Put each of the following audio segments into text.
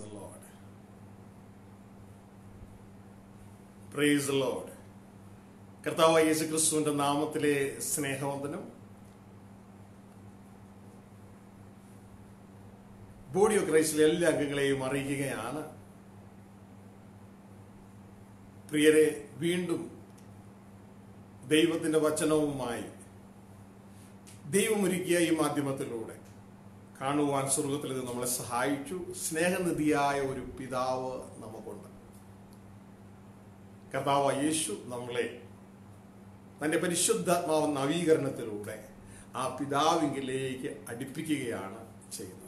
the Lord. Price load കർത്താവ് യേശു ക്രിസ്തുവിന്റെ നാമത്തിലെ സ്നേഹവന്ദനം. ബോഡി ഓഫ് ക്രൈസ്റ്റിലെ എല്ലാ അംഗങ്ങളെയും അറിയിക്കുകയാണ്. പ്രിയരെ വീണ്ടും ദൈവത്തിന്റെ വചനവുമായി ദൈവമൊരുക്കിയ ഈ മാധ്യമത്തിലൂടെ കാണുവാൻ സ്വർഗത്തിൽ ഇത് നമ്മളെ സഹായിച്ചു. സ്നേഹനിധിയായ ഒരു പിതാവ് നമുക്കുണ്ട്. കർത്താവ് യേശു നമ്മളെ തന്റെ പരിശുദ്ധാത്മാവ് നവീകരണത്തിലൂടെ ആ പിതാവിങ്കിലേക്ക് അടുപ്പിക്കുകയാണ് ചെയ്യുന്നത്.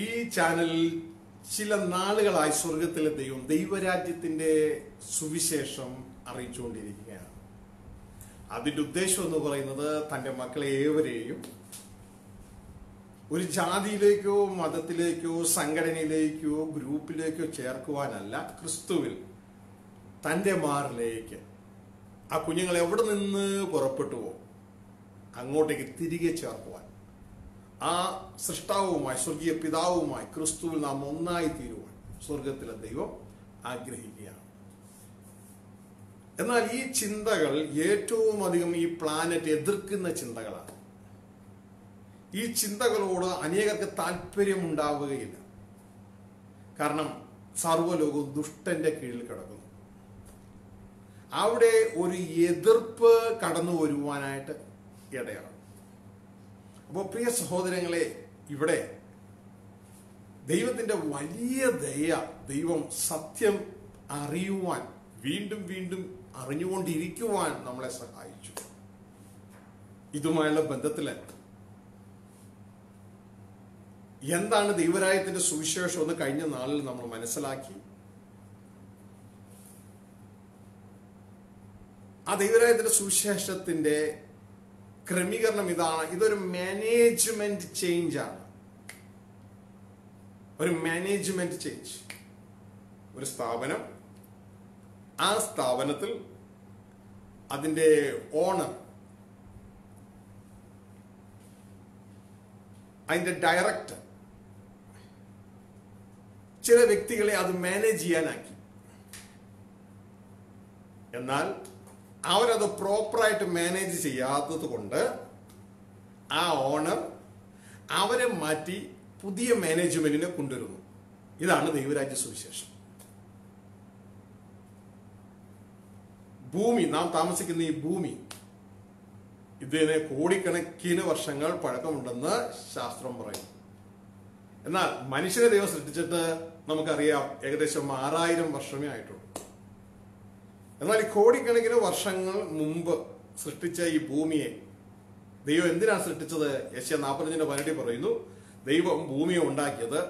ഈ ചാനലിൽ ചില നാളുകളായി സ്വർഗത്തിലെ ദൈവം ദൈവരാജ്യത്തിന്റെ സുവിശേഷം അറിയിച്ചുകൊണ്ടിരിക്കുകയാണ്. അതിന്റെ ഉദ്ദേശം എന്ന് പറയുന്നത് തന്റെ മക്കളെ ഏവരെയും ഒരു ജാതിയിലേക്കോ മതത്തിലേക്കോ സംഘടനയിലേക്കോ ഗ്രൂപ്പിലേക്കോ ചേർക്കുവാനല്ല ക്രിസ്തുവിൽ തന്റെ മാറിലേക്ക് ആ കുഞ്ഞുങ്ങൾ എവിടെ നിന്ന് പുറപ്പെട്ടുവോ അങ്ങോട്ടേക്ക് തിരികെ ചേർക്കുവാൻ. ആ സൃഷ്ടാവുമായി സ്വർഗീയ പിതാവുമായി ക്രിസ്തുവിൽ നാം ഒന്നായി തീരുവാൻ സ്വർഗത്തിലെ ദൈവം ആഗ്രഹിക്കുകയാണ് എന്നാൽ ഈ ചിന്തകൾ ഏറ്റവും അധികം ഈ പ്ലാനറ്റ് എതിർക്കുന്ന ചിന്തകളാണ്. ഈ ചിന്തകളോട് അനേകർക്ക് താല്പര്യം ഉണ്ടാവുകയില്ല കാരണം സർവലോകവും ദുഷ്ടന്റെ കീഴിൽ കിടക്കുന്നു. അവിടെ ഒരു എതിർപ്പ് കടന്നു വരുവാനായിട്ട് ഇടയാണ് അപ്പോൾ പ്രിയ സഹോദരങ്ങളെ ഇവിടെ ദൈവത്തിന്റെ വലിയ ദയ ദൈവം സത്യം അറിയുവാൻ വീണ്ടും വീണ്ടും അറിഞ്ഞുകൊണ്ടിരിക്കുവാൻ നമ്മളെ സഹായിച്ചു. ഇതുമായുള്ള ബന്ധത്തിൽ എന്താണ് ദൈവരായത്തിന്റെ സുവിശേഷം എന്ന് കഴിഞ്ഞ നാളിൽ നമ്മൾ മനസ്സിലാക്കി. ആ ദൈവരായത്തിന്റെ സുവിശേഷത്തിന്റെ ക്രമീകരണം ഇതാണ്. ഇതൊരു മാനേജ്മെന്റ് ചേഞ്ച് ആണ്. ഒരു മാനേജ്മെന്റ് ചേഞ്ച് ഒരു സ്ഥാപനം ആ സ്ഥാപനത്തിൽ അതിന്റെ ഓണർ അതിന്റെ ഡയറക്ടർ ചില വ്യക്തികളെ അത് മാനേജ് ചെയ്യാനാക്കി. എന്നാൽ അവരത് പ്രോപ്പറായിട്ട് മാനേജ് ചെയ്യാത്തത് കൊണ്ട് ആ ഓണർ അവരെ മാറ്റി പുതിയ മാനേജ്മെന്റിനെ കൊണ്ടുവരുന്നു. ഇതാണ് ദൈവരാജ്യ സുവിശേഷം. ഭൂമി നാം താമസിക്കുന്ന ഈ ഭൂമി. ഇതിന് കോടിക്കണക്കിന് വർഷങ്ങൾ പഴക്കമുണ്ടെന്ന് ശാസ്ത്രം പറയും എന്നാൽ മനുഷ്യനെ ദൈവം സൃഷ്ടിച്ചിട്ട് നമുക്കറിയാം ഏകദേശം ആറായിരം വർഷമേ ആയിട്ടുള്ളൂ. എന്നാൽ ഈ കോടിക്കണക്കിന് വർഷങ്ങൾ മുമ്പ് സൃഷ്ടിച്ച ഈ ഭൂമിയെ ദൈവം എന്തിനാണ് സൃഷ്ടിച്ചത്? യശ്യ നാൽപ്പത്തഞ്ചിന്റെ പതിനെട്ടി പറയുന്നു ദൈവം ഭൂമിയെ ഉണ്ടാക്കിയത്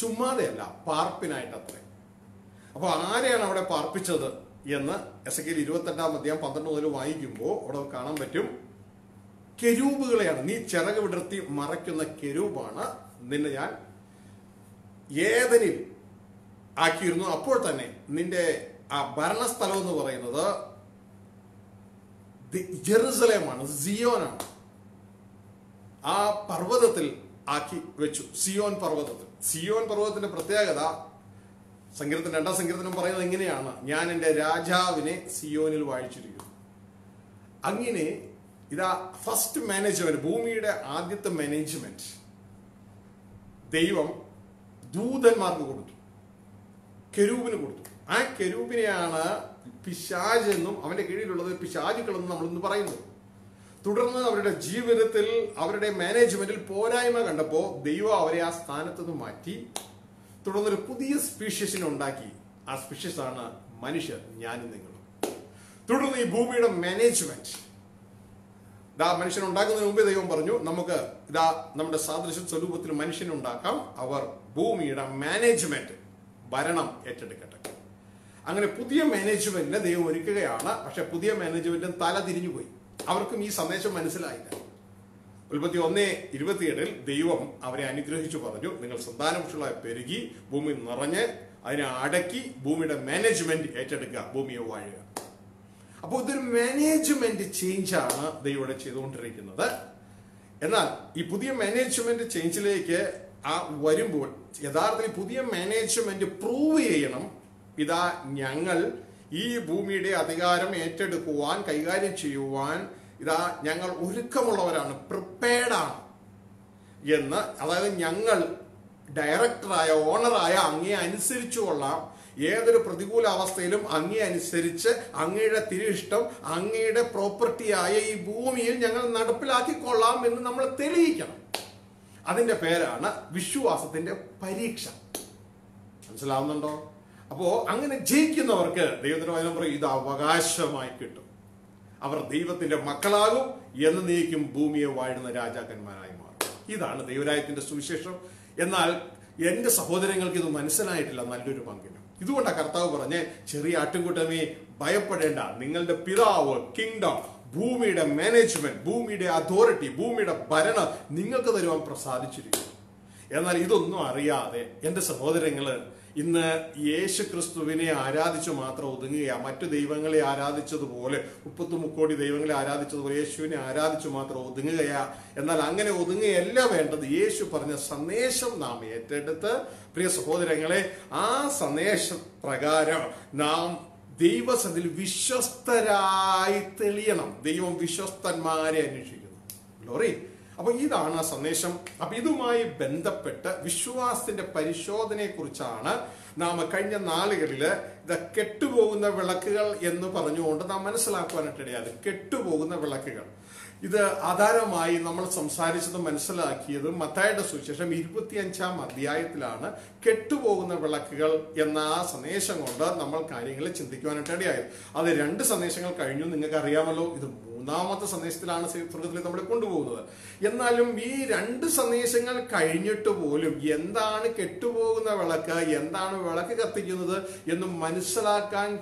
ചുമ്മാതെയല്ല പാർപ്പിനായിട്ടത്രേ. അപ്പൊ ആരെയാണ് അവിടെ പാർപ്പിച്ചത്? എന്ന് എസ് കെയിൽ ഇരുപത്തെട്ടാം അധ്യായം പന്ത്രണ്ട് മുതൽ വായിക്കുമ്പോൾ അവിടെ കാണാൻ പറ്റും. കെരൂബുകളെയാണ്. നീ ചിറക് വിടർത്തി മറയ്ക്കുന്ന കെരൂബാണ് നിന്നെ ഞാൻ ഏതനിൽ ആക്കിയിരുന്നു. അപ്പോൾ തന്നെ നിന്റെ ആ ഭരണസ്ഥലം എന്ന് പറയുന്നത് ജെറുസലേമാണ് സിയോനാണ്. ആ പർവതത്തിൽ ആക്കി വെച്ചു. സിയോൻ പർവതത്തിൽ. സിയോൻ പർവതത്തിന്റെ പ്രത്യേകത സങ്കീർത്തനം രണ്ടാം സങ്കീർത്തനം പറയുന്നത് എങ്ങനെയാണ് ഞാൻ എന്റെ രാജാവിനെ സിയോനിൽ വായിച്ചിരിക്കുന്നു അങ്ങനെ ഇതാ ഫസ്റ്റ് മാനേജ്മെന്റ് ഭൂമിയുടെ ആദ്യത്തെ മാനേജ്മെന്റ് ദൈവം ദൂതന്മാർക്ക് കൊടുത്തു. കെരൂപിന് കൊടുത്തു. ആ കെരൂപിനെയാണ് പിശാജ് എന്നും അവന്റെ കീഴിലുള്ളത് പിശാജുക്കളെന്നും നമ്മൾ ഇന്ന് പറയുന്നത്. തുടർന്ന് അവരുടെ ജീവിതത്തിൽ അവരുടെ മാനേജ്മെന്റിൽ പോരായ്മ കണ്ടപ്പോൾ ദൈവം അവരെ ആ സ്ഥാനത്ത് നിന്ന് മാറ്റി. തുടർന്ന് ഒരു പുതിയ സ്പീഷ്യസിനെ ഉണ്ടാക്കി. ആ സ്പീഷ്യസ് ആണ് മനുഷ്യർ ഞാനും നിങ്ങളും. തുടർന്ന് ഈ ഭൂമിയുടെ മാനേജ്മെന്റ് ഇതാ മനുഷ്യൻ ഉണ്ടാക്കുന്നതിന് മുമ്പേ ദൈവം പറഞ്ഞു നമുക്ക് ഇതാ നമ്മുടെ സാദൃശ്യ സ്വരൂപത്തിൽ മനുഷ്യനുണ്ടാക്കാം അവർ ഭൂമിയുടെ മാനേജ്മെന്റ് ഭരണം ഏറ്റെടുക്കട്ടെ. അങ്ങനെ പുതിയ മാനേജ്മെന്റിനെ ദൈവം ഒരുക്കുകയാണ്. പക്ഷെ പുതിയ മാനേജ്മെന്റിന് തല തിരിഞ്ഞുപോയി. അവർക്കും ഈ സന്ദേശം മനസ്സിലായില്ല. ഉൽപ്പത്തി ഒന്ന് ഇരുപത്തിയേഴിൽ ദൈവം അവരെ അനുഗ്രഹിച്ചു പറഞ്ഞു. നിങ്ങൾ സന്താനപുഷങ്ങളായി പെരുകി ഭൂമി നിറഞ്ഞ് അതിനെ അടക്കി ഭൂമിയുടെ മാനേജ്മെന്റ് ഏറ്റെടുക്കുക ഭൂമിയെ വാഴുക. അപ്പോൾ ഇതൊരു മാനേജ്മെന്റ് ചേഞ്ച് ആണ് ദൈവം ചെയ്തുകൊണ്ടിരിക്കുന്നത്. എന്നാൽ ഈ പുതിയ മാനേജ്മെന്റ് ചേഞ്ചിലേക്ക് ആ വരുമ്പോൾ യഥാർത്ഥത്തിൽ പുതിയ മാനേജ്മെന്റ് പ്രൂവ് ചെയ്യണം. ഇതാ ഞങ്ങൾ ഈ ഭൂമിയുടെ അധികാരം ഏറ്റെടുക്കുവാൻ കൈകാര്യം ചെയ്യുവാൻ ഇതാ ഞങ്ങൾ ഒരുക്കമുള്ളവരാണ് പ്രിപ്പയർഡാണ് എന്ന് അതായത് ഞങ്ങൾ ഡയറക്ടറായ ഓണറായ അങ്ങേ അനുസരിച്ചു കൊള്ളാം. ഏതൊരു പ്രതികൂല അവസ്ഥയിലും അങ്ങേ അനുസരിച്ച് അങ്ങയുടെ തിരിഷ്ടം അങ്ങയുടെ പ്രോപ്പർട്ടിയായ ഈ ഭൂമിയിൽ ഞങ്ങൾ നടപ്പിലാക്കിക്കൊള്ളാം എന്ന് നമ്മൾ തെളിയിക്കണം. അതിന്റെ പേരാണ് വിശ്വാസത്തിന്റെ പരീക്ഷ. മനസ്സിലാവുന്നുണ്ടോ? അപ്പോൾ അങ്ങനെ ജയിക്കുന്നവർക്ക് ദൈവത്തിന് വചനം പറയും ഇത് അവകാശമായി കിട്ടും. അവർ ദൈവത്തിന്റെ മക്കളാകും എന്ന് നീക്കും ഭൂമിയെ വാഴുന്ന രാജാക്കന്മാരായി മാറും. ഇതാണ് ദൈവരായത്തിന്റെ സുവിശേഷം. എന്നാൽ എന്റെ സഹോദരങ്ങൾക്ക് ഇത് മനസ്സിലായിട്ടില്ല നല്ലൊരു പങ്കിനും. ഇതുകൊണ്ടാണ് കർത്താവ് പറഞ്ഞ് ചെറിയ ആട്ടുംകൂട്ടമേ ഭയപ്പെടേണ്ട. നിങ്ങളുടെ പിതാവ് കിങ്ഡം ഭൂമിയുടെ മാനേജ്മെന്റ് ഭൂമിയുടെ അതോറിറ്റി ഭൂമിയുടെ ഭരണം നിങ്ങൾക്ക് തരുവാൻ പ്രസാദിച്ചിരിക്കുന്നു. എന്നാൽ ഇതൊന്നും അറിയാതെ എന്റെ സഹോദരങ്ങൾ ഇന്ന് യേശു ക്രിസ്തുവിനെ ആരാധിച്ചു മാത്രം ഒതുങ്ങുകയാണ് മറ്റു ദൈവങ്ങളെ ആരാധിച്ചതുപോലെ മുപ്പത്തി മുക്കോടി ദൈവങ്ങളെ ആരാധിച്ചതുപോലെ യേശുവിനെ ആരാധിച്ചു മാത്രം ഒതുങ്ങുകയാ. എന്നാൽ അങ്ങനെ ഒതുങ്ങുകയല്ല വേണ്ടത്. യേശു പറഞ്ഞ സന്ദേശം നാം ഏറ്റെടുത്ത്. പ്രിയ സഹോദരങ്ങളെ ആ സന്ദേശ പ്രകാരം നാം ദൈവസത്തിൽ വിശ്വസ്തരായി തെളിയണം. ദൈവം വിശ്വസ്തന്മാരെ അന്വേഷിക്കുന്നു. ഗ്ലോറി അപ്പൊ ഇതാണ് സന്ദേശം. അപ്പൊ ഇതുമായി ബന്ധപ്പെട്ട് വിശ്വാസത്തിന്റെ പരിശോധനയെ കുറിച്ചാണ് നാം കഴിഞ്ഞ നാളുകളിൽ ഇത് കെട്ടുപോകുന്ന വിളക്കുകൾ എന്ന് പറഞ്ഞുകൊണ്ട് നാം മനസ്സിലാക്കുവാനായിട്ട് ഇടയാത് കെട്ടുപോകുന്ന വിളക്കുകൾ. ഇത് ആധാരമായി നമ്മൾ സംസാരിച്ചത് മനസ്സിലാക്കിയത് മത്തായുടെ സുവിശേഷം ഇരുപത്തിയഞ്ചാം അധ്യായത്തിലാണ് കെട്ടുപോകുന്ന വിളക്കുകൾ എന്ന ആ സന്ദേശം കൊണ്ട് നമ്മൾ കാര്യങ്ങളെ ചിന്തിക്കുവാനായിട്ട് ഇടയായത്. അത് രണ്ട് സന്ദേശങ്ങൾ കഴിഞ്ഞു നിങ്ങൾക്ക് അറിയാമല്ലോ ഇത് മൂന്നാമത്തെ സന്ദേശത്തിലാണ് സ്വർഗത്തിൽ നമ്മളെ കൊണ്ടുപോകുന്നത്. എന്നാലും ഈ രണ്ട് സന്ദേശങ്ങൾ കഴിഞ്ഞിട്ട് പോലും എന്താണ് കെട്ടുപോകുന്ന വിളക്ക് എന്താണ് വിളക്ക് കത്തിക്കുന്നത് എന്ന് മനസ്സിലാക്കാൻ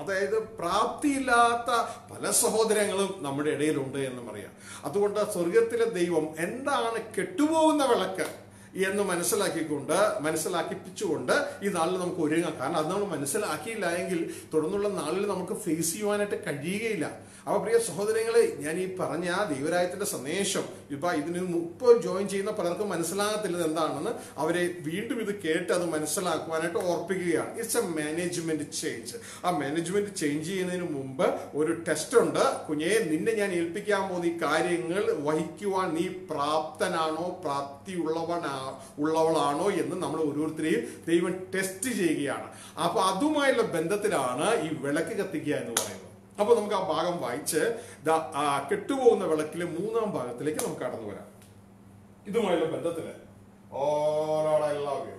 അതായത് പ്രാപ്തിയില്ലാത്ത പല സഹോദരങ്ങളും നമ്മുടെ ഇടയിലുണ്ട് എന്ന് പറയാം. അതുകൊണ്ട് സ്വർഗത്തിലെ ദൈവം എന്താണ് കെട്ടുപോകുന്ന വിളക്ക്? എന്ന് മനസ്സിലാക്കിക്കൊണ്ട് മനസ്സിലാക്കിപ്പിച്ചുകൊണ്ട് ഈ നാളിൽ നമുക്ക് ഒരുങ്ങാം. കാരണം അത് നമ്മൾ മനസ്സിലാക്കിയില്ല എങ്കിൽ തുടർന്നുള്ള നാളിൽ നമുക്ക് ഫേസ് ചെയ്യുവാനായിട്ട് കഴിയുകയില്ല. അപ്പൊ പ്രിയ സഹോദരങ്ങളെ ഞാൻ ഈ പറഞ്ഞ ദൈവരായത്തിന്റെ സന്ദേശം ഇപ്പൊ ഇതിന് മുപ്പ് ജോയിൻ ചെയ്യുന്ന പലർക്കും മനസ്സിലാകത്തില്ലത് എന്താണെന്ന് അവരെ വീണ്ടും ഇത് കേട്ട് അത് മനസ്സിലാക്കുവാനായിട്ട് ഓർപ്പിക്കുകയാണ്. ഇറ്റ്സ് എ മാനേജ്മെന്റ് ചേഞ്ച് ആ മാനേജ്മെന്റ് ചേഞ്ച് ചെയ്യുന്നതിന് മുമ്പ് ഒരു ടെസ്റ്റ് ഉണ്ട്. കുഞ്ഞെ നിന്നെ ഞാൻ ഏൽപ്പിക്കാൻ പോകുന്ന ഈ കാര്യങ്ങൾ വഹിക്കുവാൻ നീ പ്രാപ്തനാണോ? പ്രാപ്തിയുള്ളവനാ ഉള്ളവളാണോ എന്ന് നമ്മൾ ഓരോരുത്തരെയും ദൈവം ടെസ്റ്റ് ചെയ്യുകയാണ്. അപ്പൊ അതുമായുള്ള ബന്ധത്തിലാണ് ഈ വിളക്ക് കത്തിക്കുക എന്ന് പറയുന്നത്. അപ്പൊ നമുക്ക് ആ ഭാഗം വായിച്ച് കെട്ടുപോകുന്ന വിളക്കിലെ മൂന്നാം ഭാഗത്തിലേക്ക് നമുക്ക് കടന്നു വരാം. ഇതുമായുള്ള ബന്ധത്തിൽ. ഓരോടെ എല്ലാവരും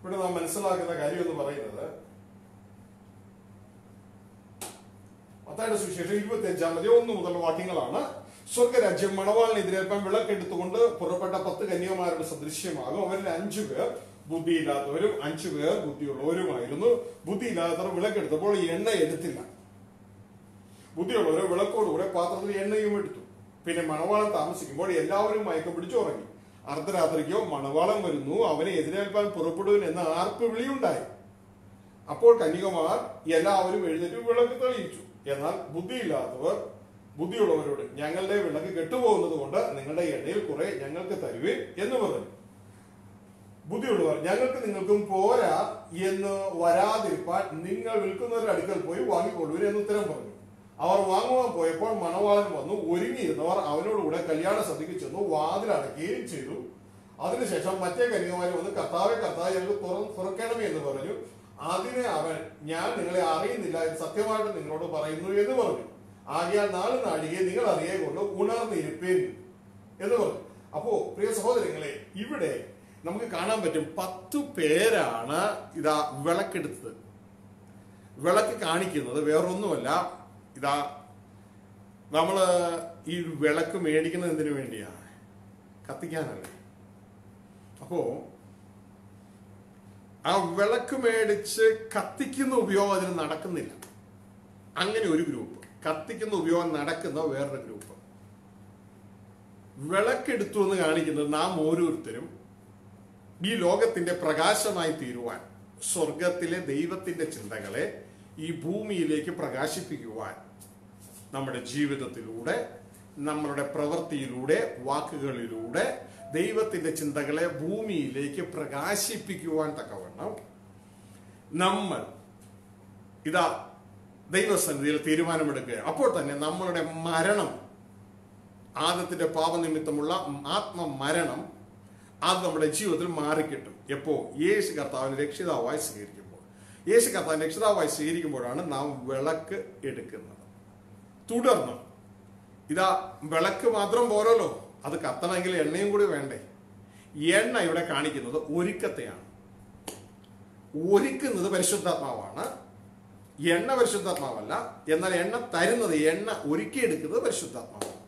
ഇവിടെ നാം മനസ്സിലാക്കുന്ന കാര്യം എന്ന് പറയുന്നത് മത്തായുടെ സുവിശേഷം ഇരുപത്തി അഞ്ചാം മതി ഒന്ന് മുതൽ വാക്യങ്ങളാണ്. സ്വർഗരാജ്യം മണവാളിനെതിരേൽപ്പാൻ വിളക്കെടുത്തുകൊണ്ട് പുറപ്പെട്ട പത്ത് കന്യകമാരുടെ സദൃശ്യമാകും. അവരിൽ അഞ്ചു പേർ ബുദ്ധിയില്ലാത്തവരും അഞ്ചു പേർ ബുദ്ധിയുള്ളവരുമായിരുന്നു ബുദ്ധിയില്ലാത്തവർ വിളക്കെടുത്തപ്പോൾ എണ്ണ എടുത്തില്ല. ബുദ്ധിയുള്ളവർ വിളക്കോടുകൂടെ പാത്രത്തിൽ എണ്ണയും എടുത്തു. പിന്നെ മണവാളം താമസിക്കുമ്പോൾ എല്ലാവരും മയക്കം പിടിച്ചു ഉറങ്ങി. അർദ്ധരാത്രിക്കോ മണവാളം വരുന്നു അവനെ എതിരേൽപ്പാൻ പുറപ്പെടുവൻ എന്ന ആർപ്പ് വിളിയുണ്ടായി. അപ്പോൾ കന്യകമാർ എല്ലാവരും എഴുന്നേറ്റ് വിളക്ക് തെളിയിച്ചു. എന്നാൽ ബുദ്ധിയില്ലാത്തവർ ബുദ്ധിയുള്ളവരോട് ഞങ്ങളുടെ വിളക്ക് കെട്ടുപോകുന്നത് കൊണ്ട് നിങ്ങളുടെ എണ്ണയിൽ കുറെ ഞങ്ങൾക്ക് തരുവേ എന്ന് പറഞ്ഞു. ബുദ്ധിയുള്ളവർ ഞങ്ങൾക്ക് നിങ്ങൾക്കും പോരാ എന്ന് വരാതിരിപ്പാൻ നിങ്ങൾ വിൽക്കുന്നവരുടെ അടുക്കൽ പോയി വാങ്ങിക്കൊള്ളൂ എന്ന് ഉത്തരം പറഞ്ഞു. അവർ വാങ്ങുവാൻ പോയപ്പോൾ മണവാളൻ വന്നു ഒരുങ്ങിയിരുന്നവർ അവനോടുകൂടെ കല്യാണ സദ്യക്ക് ചെന്നു വാതിലടക്കുകയും ചെയ്തു. അതിനുശേഷം മറ്റേ കന്യകമാരി വന്ന് കർത്താവെ കർത്താവ് ഞങ്ങൾക്ക് തുറ- തുറക്കണമേ എന്ന് പറഞ്ഞു. അതിനെ അവൻ ഞാൻ നിങ്ങളെ അറിയുന്നില്ല സത്യമായിട്ട് നിങ്ങളോട് പറയുന്നു എന്ന് പറഞ്ഞു. ആകിയാൽ നാല് നാഴികയെ നിങ്ങൾ അറിയേ കൊണ്ട് ഉണർന്നിരിപ്പേൻ എന്ന് പറഞ്ഞു. അപ്പോ പ്രിയ സഹോദരങ്ങളെ ഇവിടെ നമുക്ക് കാണാൻ പറ്റും പത്തു പേരാണ് ഇതാ വിളക്കെടുത്തത്. വിളക്ക് കാണിക്കുന്നത് വേറൊന്നുമല്ല. ഇതാ നമ്മൾ ഈ വിളക്ക് മേടിക്കുന്നത് എന്തിനു വേണ്ടിയാണ് കത്തിക്കാനല്ലേ. അപ്പോ ആ വിളക്ക് മേടിച്ച് കത്തിക്കുന്ന ഉപയോഗം അതിന് നടക്കുന്നില്ല. അങ്ങനെ ഒരു ഗ്രൂപ്പ്. കത്തിക്കുന്ന ഉപയോഗം നടക്കുന്ന വേറൊരു ഗ്രൂപ്പ് വിളക്കെടുത്തു എന്ന് കാണിക്കുന്നത് നാം ഓരോരുത്തരും ഈ ലോകത്തിന്റെ പ്രകാശമായി തീരുവാൻ സ്വർഗത്തിലെ ദൈവത്തിന്റെ ചിന്തകളെ ഈ ഭൂമിയിലേക്ക് പ്രകാശിപ്പിക്കുവാൻ നമ്മുടെ ജീവിതത്തിലൂടെ നമ്മളുടെ പ്രവൃത്തിയിലൂടെ വാക്കുകളിലൂടെ ദൈവത്തിന്റെ ചിന്തകളെ ഭൂമിയിലേക്ക് പ്രകാശിപ്പിക്കുവാൻ തക്കവണ്ണം നമ്മൾ ഇതാ ദൈവസന്നിധിയിൽ തീരുമാനമെടുക്കുക അപ്പോൾ തന്നെ നമ്മളുടെ മരണം ആദത്തിന്റെ പാപനിമിത്തമുള്ള ആത്മമരണം അത് നമ്മുടെ ജീവിതത്തിൽ മാറിക്കിട്ടും. എപ്പോ? യേശു കർത്താവിനെ രക്ഷിതാവായി സ്വീകരിക്കുമ്പോൾ. യേശു കർത്താവിനെ രക്ഷിതാവായി സ്വീകരിക്കുമ്പോഴാണ് നാം വിളക്ക് എടുക്കുന്നത്. തുടർന്ന് ഇതാ വിളക്ക് മാത്രം പോരല്ലോ. അത് കത്തണമെങ്കിൽ എണ്ണയും കൂടി വേണ്ടേ? എണ്ണ ഇവിടെ കാണിക്കുന്നത് ഒരുക്കത്തെയാണ്. ഒരുക്കുന്നത് പരിശുദ്ധാത്മാവാണ്. എണ്ണ പരിശുദ്ധാത്മാവല്ല. എന്നാൽ എണ്ണ തരുന്നത് എണ്ണ ഒരുക്കിയെടുക്കുന്നത് പരിശുദ്ധാത്മാവാണ്.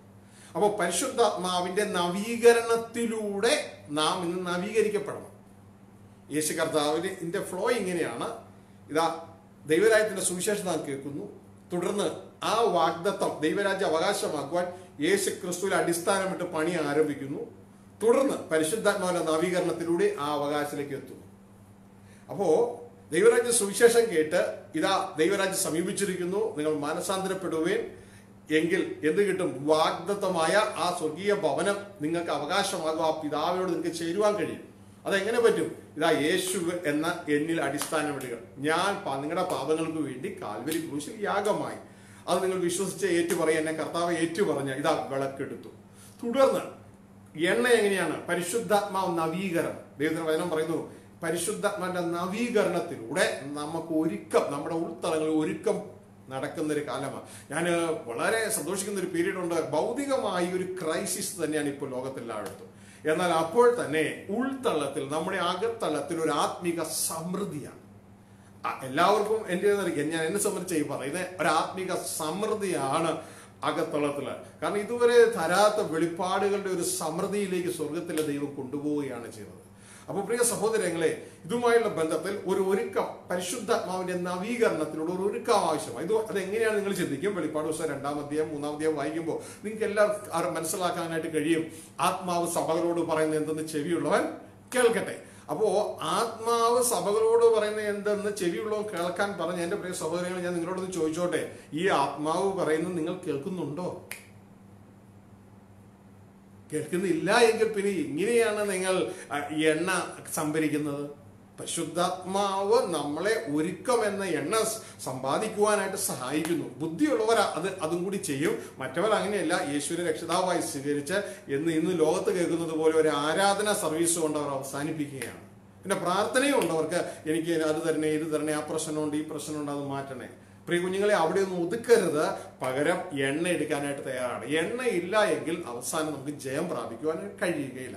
അപ്പോൾ പരിശുദ്ധാത്മാവിന്റെ നവീകരണത്തിലൂടെ നാം ഇന്ന് നവീകരിക്കപ്പെടണം. യേശു കർത്താവിന്റെ ഫ്ലോ ഇങ്ങനെയാണ്. ഇതാ ദൈവരാജ്യത്തിന്റെ സുവിശേഷം നാം കേൾക്കുന്നു. തുടർന്ന് ആ വാഗ്ദത്തം ദൈവരാജ്യം അവകാശമാക്കുവാൻ യേശു ക്രിസ്തുവിൽ അടിസ്ഥാനമിട്ട് പണി ആരംഭിക്കുന്നു. തുടർന്ന് പരിശുദ്ധാത്മാവിന്റെ നവീകരണത്തിലൂടെ ആ അവകാശത്തിലേക്ക് എത്തുന്നു. അപ്പോ ദൈവരാജ്യ സുവിശേഷം കേട്ട് ഇതാ ദൈവരാജ്യം സമീപിച്ചിരിക്കുന്നു. നിങ്ങൾ മാനസാന്തരപ്പെടുവേൻ. എങ്കിൽ എന്ത് കിട്ടും? വാഗ്ദത്തമായ ആ സ്വർഗീയ ഭവനം നിങ്ങൾക്ക് അവകാശമാകും. ആ പിതാവിനോട് നിങ്ങൾക്ക് ചേരുവാൻ കഴിയും. അതെങ്ങനെ പറ്റും? ഇതാ യേശു എന്ന എന്നിൽ അടിസ്ഥാനമിടുക ഞാൻ നിങ്ങളുടെ പാപങ്ങൾക്ക് വേണ്ടി കാൽവരി ക്രൂശിൽ യാഗമായി. അത് നിങ്ങൾ വിശ്വസിച്ച് ഏറ്റുപറയ എന്നെ കർത്താവ് ഏറ്റുപറഞ്ഞ ഇതാ വിളക്കെടുത്തു. തുടർന്ന് എണ്ണ എങ്ങനെയാണ്? പരിശുദ്ധാത്മാവ് നവീകരണം. ദൈവത്തിന് വചനം പറയുന്നു പരിശുദ്ധാത്മാവിന്റെ നവീകരണത്തിലൂടെ നമുക്ക് ഒരുക്കം നമ്മുടെ ഉൾത്തലങ്ങളിൽ ഒരുക്കം നടക്കുന്ന ഒരു കാലമാണ്. ഞാൻ വളരെ സന്തോഷിക്കുന്ന ഒരു പീരീഡ് ഉണ്ട് ഭൗതികമായി ഒരു ക്രൈസിസ് തന്നെയാണ് ഇപ്പോൾ ലോകത്തെല്ലായിടത്തും എന്നാൽ അപ്പോൾ തന്നെ ഉൾത്തളത്തിൽ നമ്മുടെ അകത്തളത്തിൽ ഒരു ആത്മീക സമൃദ്ധിയാണ്. എല്ലാവർക്കും എന്റെ ഞാൻ എന്നെ സംബന്ധിച്ച് ഈ പറയുന്നത് ഒരു ആത്മീക സമൃദ്ധിയാണ് അകത്തളത്തിൽ കാരണം ഇതുവരെ തരാത്ത വെളിപ്പാടുകളുടെ ഒരു സമൃദ്ധിയിലേക്ക് സ്വർഗത്തിലെ ദൈവം കൊണ്ടുപോവുകയാണ് ചെയ്തത്. അപ്പോൾ പ്രിയ സഹോദരങ്ങളെ ഇതുമായുള്ള ബന്ധത്തിൽ ഒരു ഒരുക്കം പരിശുദ്ധാത്മാവിന്റെ നവീകരണത്തിനുള്ള ഒരു ഒരുക്കം ആവശ്യമാണ് ഇത് അതെങ്ങനെയാണ് നിങ്ങൾ ചിന്തിക്കും? വെളിപ്പാട് ദിവസം രണ്ടാം അധ്യായം മൂന്നാം അധ്യായം വായിക്കുമ്പോൾ നിങ്ങൾക്ക് എല്ലാവർക്കും മനസ്സിലാക്കാനായിട്ട് കഴിയും. ആത്മാവ് സഭകളോട് പറയുന്നത് എന്തെന്ന് ചെവിയുള്ളവൻ കേൾക്കട്ടെ. അപ്പോ ആത്മാവ് സഭകളോട് പറയുന്നത് എന്തെന്ന് ചെവിയുള്ളവൻ കേൾക്കാൻ പറഞ്ഞ എന്റെ പ്രിയ സഹോദരങ്ങൾ ഞാൻ നിങ്ങളോടൊന്ന് ചോദിച്ചോട്ടെ? ഈ ആത്മാവ് പറയുന്നത് നിങ്ങൾ കേൾക്കുന്നുണ്ടോ? കേൾക്കുന്നില്ല എങ്കിൽ പിന്നെ എങ്ങനെയാണ് നിങ്ങൾ എണ്ണ സംഭരിക്കുന്നത്. പരിശുദ്ധാത്മാവ് നമ്മളെ ഒരുക്കം എന്ന എണ്ണ സമ്പാദിക്കുവാനായിട്ട് സഹായിക്കുന്നു. ബുദ്ധിയുള്ളവർ അത് അതും കൂടി ചെയ്യും. മറ്റവർ അങ്ങനെയല്ല യേശുവിനെ രക്ഷിതാവായി സ്വീകരിച്ച് എന്ന് ഇന്ന് ലോകത്ത് കേൾക്കുന്നത് പോലെ ഒരു ആരാധന സർവീസ് കൊണ്ട് അവർ അവസാനിപ്പിക്കുകയാണ്. പിന്നെ പ്രാർത്ഥനയും ഉണ്ടവർക്ക് എനിക്ക് അത് തരണേ ഇത് തരണേ ആ പ്രശ്നമുണ്ട് ഈ പ്രശ്നമുണ്ട് അത് മാറ്റണേ. പ്രിയ കുഞ്ഞുങ്ങളെ അവിടെ ഒന്നും ഒതുക്കരുത്. പകരം എണ്ണ എടുക്കാനായിട്ട് തയ്യാറാണ്. എണ്ണ ഇല്ല എങ്കിൽ അവസാനം നമുക്ക് ജയം പ്രാപിക്കുവാൻ കഴിയുകയില്ല.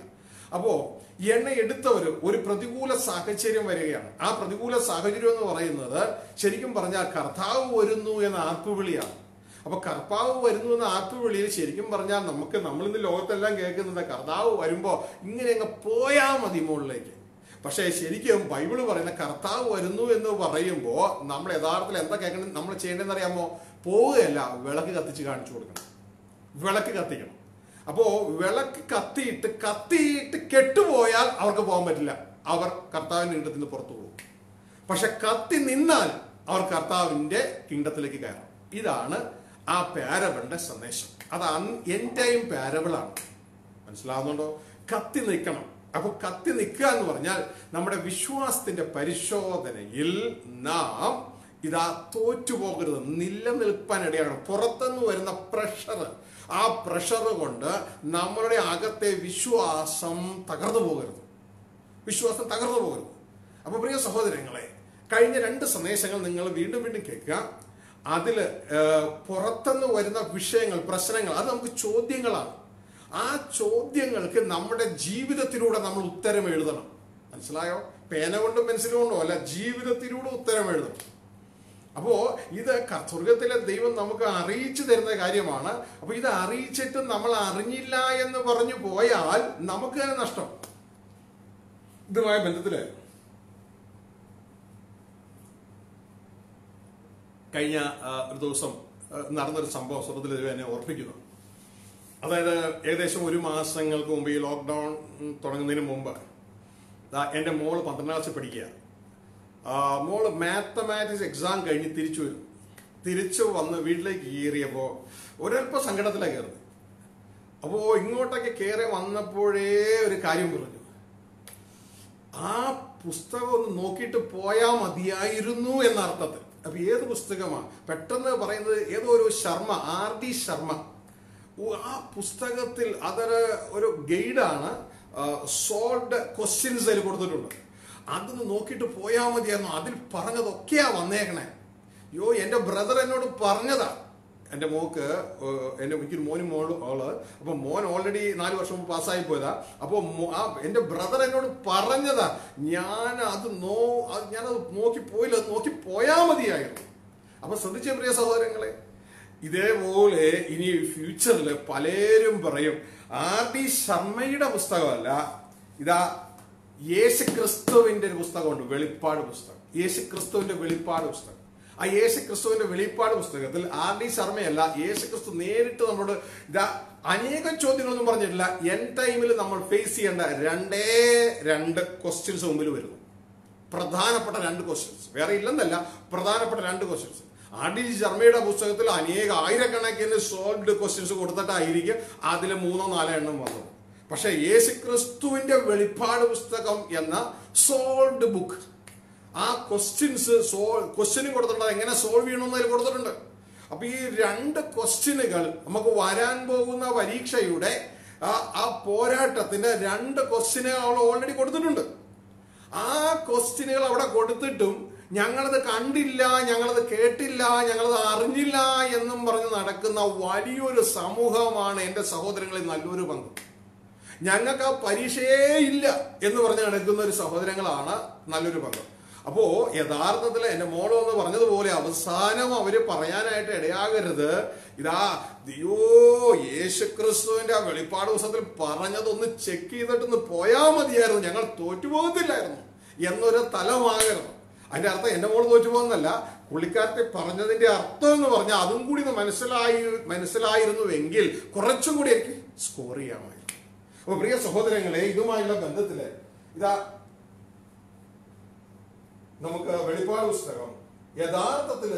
അപ്പോ എണ്ണ എടുത്തവർ ഒരു പ്രതികൂല സാഹചര്യം വരികയാണ്. ആ പ്രതികൂല സാഹചര്യം എന്ന് പറയുന്നത് ശരിക്കും പറഞ്ഞാൽ കർത്താവ് വരുന്നു എന്ന ആർപ്പുവിളിയാണ്. അപ്പൊ കർത്താവ് വരുന്നു എന്ന ആർപ്പുവിളിയിൽ ശരിക്കും പറഞ്ഞാൽ നമുക്ക് നമ്മളിന്ന് ലോകത്തെല്ലാം കേൾക്കുന്നത് കർത്താവ് വരുമ്പോ ഇങ്ങനെ അങ്ങ് പോയാ മതി മുകളിലേക്ക്. പക്ഷേ ശരിക്കും ബൈബിൾ പറയുന്ന കർത്താവ് വരുന്നു എന്ന് പറയുമ്പോൾ നമ്മൾ യഥാർത്ഥത്തിൽ എന്താ കേൾക്കണം നമ്മൾ ചെയ്യേണ്ടതെന്ന് അറിയാമോ? പോവുകയല്ല വിളക്ക് കത്തിച്ച് കാണിച്ചു കൊടുക്കണം. വിളക്ക് കത്തിക്കണം. അപ്പോ വിളക്ക് കത്തിയിട്ട് കത്തിയിട്ട് കെട്ടുപോയാൽ അവർക്ക് പോകാൻ പറ്റില്ല. അവർ കിണ്ടത്തിൽ നിന്ന് പുറത്തു പോകും. പക്ഷെ കത്തി നിന്നാൽ അവർ കർത്താവിന്റെ കിണ്ടത്തിലേക്ക് കയറാം. ഇതാണ് ആ പാരബിളിന്റെ സന്ദേശം. അത് എന്റെയും പാരബിളാണ് മനസ്സിലാവുന്നുണ്ടോ? കത്തി നിൽക്കണം. അപ്പൊ കത്തി നിൽക്കുക എന്ന് പറഞ്ഞാൽ നമ്മുടെ വിശ്വാസത്തിന്റെ പരിശോധനയിൽ നാം ഇതാ തോറ്റുപോകരുത് നിലനിൽപ്പാൻ ഇടയാണ് പുറത്തുനിന്ന് വരുന്ന പ്രഷർ ആ പ്രഷർ കൊണ്ട് നമ്മളുടെ അകത്തെ വിശ്വാസം തകർന്നു പോകരുത്. വിശ്വാസം തകർന്നു പോകരുത്. അപ്പൊ പ്രിയ സഹോദരങ്ങളെ കഴിഞ്ഞ രണ്ട് സന്ദേശങ്ങൾ നിങ്ങൾ വീണ്ടും വീണ്ടും കേൾക്കുക. അതിൽ പുറത്തുനിന്ന് വരുന്ന വിഷയങ്ങൾ പ്രശ്നങ്ങൾ അത് നമുക്ക് ചോദ്യങ്ങളാണ്. ആ ചോദ്യങ്ങൾക്ക് നമ്മുടെ ജീവിതത്തിലൂടെ നമ്മൾ ഉത്തരം എഴുതണം. മനസ്സിലായോ? പേന കൊണ്ടും പെൻസിൽ കൊണ്ടോ അല്ല ജീവിതത്തിലൂടെ ഉത്തരം എഴുതണം. അപ്പോ ഇത് സ്വർഗത്തിലെ ദൈവം നമുക്ക് അറിയിച്ചു തരുന്ന കാര്യമാണ്. അപ്പൊ ഇത് അറിയിച്ചിട്ട് നമ്മൾ അറിഞ്ഞില്ല എന്ന് പറഞ്ഞു പോയാൽ നമുക്ക് തന്നെ നഷ്ടം. ഇതുമായ ബന്ധത്തിൽ കഴിഞ്ഞ ഒരു ദിവസം നടന്നൊരു സംഭവം സ്വർഗത്തിൽ എന്നെ ഓർപ്പിക്കുന്നു. അതായത് ഏകദേശം ഒരു മാസങ്ങൾക്ക് മുമ്പ് ഈ ലോക്ക്ഡൗൺ തുടങ്ങുന്നതിന് മുമ്പ് എന്റെ മോൾ പന്ത്രണ്ടാം ക്ലാസ് പഠിക്കുക. മോൾ മാത്തമാറ്റിക്സ് എക്സാം കഴിഞ്ഞ് തിരിച്ചു വരും. തിരിച്ചു വന്ന് വീട്ടിലേക്ക് കയറിയപ്പോൾ ഒരല്പ സങ്കടത്തിലാണ് കയറുന്നത്. അപ്പോൾ ഇങ്ങോട്ടൊക്കെ കയറി വന്നപ്പോഴേ ഒരു കാര്യം പറഞ്ഞു. ആ പുസ്തകം ഒന്ന് നോക്കിയിട്ട് പോയാൽ മതിയായിരുന്നു എന്ന അർത്ഥത്തിൽ അപ്പൊ ഏത് പുസ്തകമാണ് പെട്ടെന്ന് പറയുന്നത് ഏതോ ഒരു ശർമ്മ ആർ ഡി ശർമ്മ. ആ പുസ്തകത്തിൽ അതൊരു ഒരു ഗൈഡാണ് സോൾഡ് ക്വസ്റ്റ്യൻസ് അതിൽ കൊടുത്തിട്ടുണ്ട്. അതൊന്ന് നോക്കിയിട്ട് പോയാൽ മതിയായിരുന്നു. അതിൽ പറഞ്ഞതൊക്കെയാ വന്നേക്കണേ. യോ എന്റെ ബ്രദർ എന്നോട് പറഞ്ഞതാ. എന്റെ മോക്ക് എന്റെ എനിക്കൊരു മോനും മോളും ആൾ അപ്പോൾ മോൻ ഓൾറെഡി നാല് വർഷം മുമ്പ് പാസ്സായി പോയതാ. അപ്പോൾ ആ എന്റെ ബ്രദർ എന്നോട് പറഞ്ഞതാ. ഞാൻ അത് നോ ഞാനത് നോക്കി പോയില്ല. അത് നോക്കി പോയാൽ മതിയായിരുന്നു. അപ്പൊ ശ്രദ്ധിച്ചേ പ്രിയ സഹോദരങ്ങളെ. ഇതേപോലെ ഇനി ഫ്യൂച്ചറിൽ പലരും പറയും ആർ ഡി ശർമ്മയുടെ പുസ്തകമല്ല ഇതാ യേശു ക്രിസ്തുവിന്റെ ഒരു പുസ്തകമുണ്ട് വെളിപ്പാട് പുസ്തകം. യേശു ക്രിസ്തുവിന്റെ വെളിപ്പാട് പുസ്തകം. ആ യേശു ക്രിസ്തുവിന്റെ വെളിപ്പാട് പുസ്തകത്തിൽ ആർ ഡി ശർമ്മയല്ല യേശു ക്രിസ്തു നേരിട്ട് നമ്മളോട് ഇതാ അനേകം ചോദ്യങ്ങളൊന്നും പറഞ്ഞിട്ടില്ല. എൻ ടൈമിൽ നമ്മൾ ഫേസ് ചെയ്യേണ്ട രണ്ടേ രണ്ട് ക്വസ്റ്റ്യൻസ് മുമ്പിൽ വരുന്നു. പ്രധാനപ്പെട്ട രണ്ട് ക്വസ്റ്റ്യൻസ് വേറെ ഇല്ലെന്നല്ല പ്രധാനപ്പെട്ട രണ്ട് ക്വസ്റ്റ്യൻസ് ആർ ഡി ശർമ്മയുടെ പുസ്തകത്തിൽ അനേക ആയിരക്കണക്കിന് സോൾവ്ഡ് ക്വസ്റ്റ്യൻസ് കൊടുത്തിട്ടായിരിക്കും അതിൽ മൂന്നോ നാലോ എണ്ണം വന്നത്. പക്ഷെ യേശു ക്രിസ്തുവിന്റെ വെളിപ്പാട് പുസ്തകം എന്ന സോൾവ്ഡ് ബുക്ക് ആ ക്വസ്റ്റ്യൻസ് സോൾ ക്വസ്റ്റ്യനും കൊടുത്തിട്ടുണ്ട്. എങ്ങനെ സോൾവ് ചെയ്യണമെന്ന് അതിൽ കൊടുത്തിട്ടുണ്ട്. അപ്പൊ ഈ രണ്ട് ക്വസ്റ്റ്യനുകൾ നമുക്ക് വരാൻ പോകുന്ന പരീക്ഷയുടെ ആ പോരാട്ടത്തിന്റെ രണ്ട് ക്വസ്റ്റ്യനുകൾ അവൾ ഓൾറെഡി കൊടുത്തിട്ടുണ്ട്. ആ ക്വസ്റ്റ്യനുകൾ അവിടെ കൊടുത്തിട്ടും ഞങ്ങളത് കണ്ടില്ല ഞങ്ങളത് കേട്ടില്ല ഞങ്ങളത് അറിഞ്ഞില്ല എന്നും പറഞ്ഞ് നടക്കുന്ന വലിയൊരു സമൂഹമാണ് എന്റെ സഹോദരങ്ങളിൽ നല്ലൊരു പങ്ക്. ഞങ്ങൾക്ക് ആ പരീക്ഷയേ ഇല്ല എന്ന് പറഞ്ഞ് നടക്കുന്ന ഒരു സഹോദരങ്ങളാണ് നല്ലൊരു പങ്ക്. അപ്പോ യഥാർത്ഥത്തിൽ എന്റെ മോളോ എന്ന് പറഞ്ഞതുപോലെ അവസാനം അവർ പറയാനായിട്ട് ഇടയാകരുത്. ഇതാ ദിയോ യേശുക്രിസ്തുവിന്റെ ആ വെളിപ്പാട് ദിവസത്തിൽ പറഞ്ഞതൊന്ന് ചെക്ക് ചെയ്തിട്ടൊന്ന് പോയാൽ മതിയായിരുന്നു. ഞങ്ങൾ തോറ്റുപോകത്തില്ലായിരുന്നു. എന്നൊരു തലമാകരുത്. അതിന്റെ അർത്ഥം എന്റെ മോൾ തോറ്റു പോകുന്നല്ല പുള്ളിക്കാരത്തെ പറഞ്ഞതിന്റെ അർത്ഥം എന്ന് പറഞ്ഞാൽ അതും കൂടി മനസ്സിലായി മനസ്സിലായിരുന്നുവെങ്കിൽ കുറച്ചും കൂടി എനിക്ക് സ്കോർ ചെയ്യാമായിരുന്നു അപ്പൊ പ്രിയ സഹോദരങ്ങളെ ഇതുമായുള്ള ബന്ധത്തിൽ ഇതാ നമുക്ക് വെളിപ്പാട് പുസ്തകം. യഥാർത്ഥത്തിൽ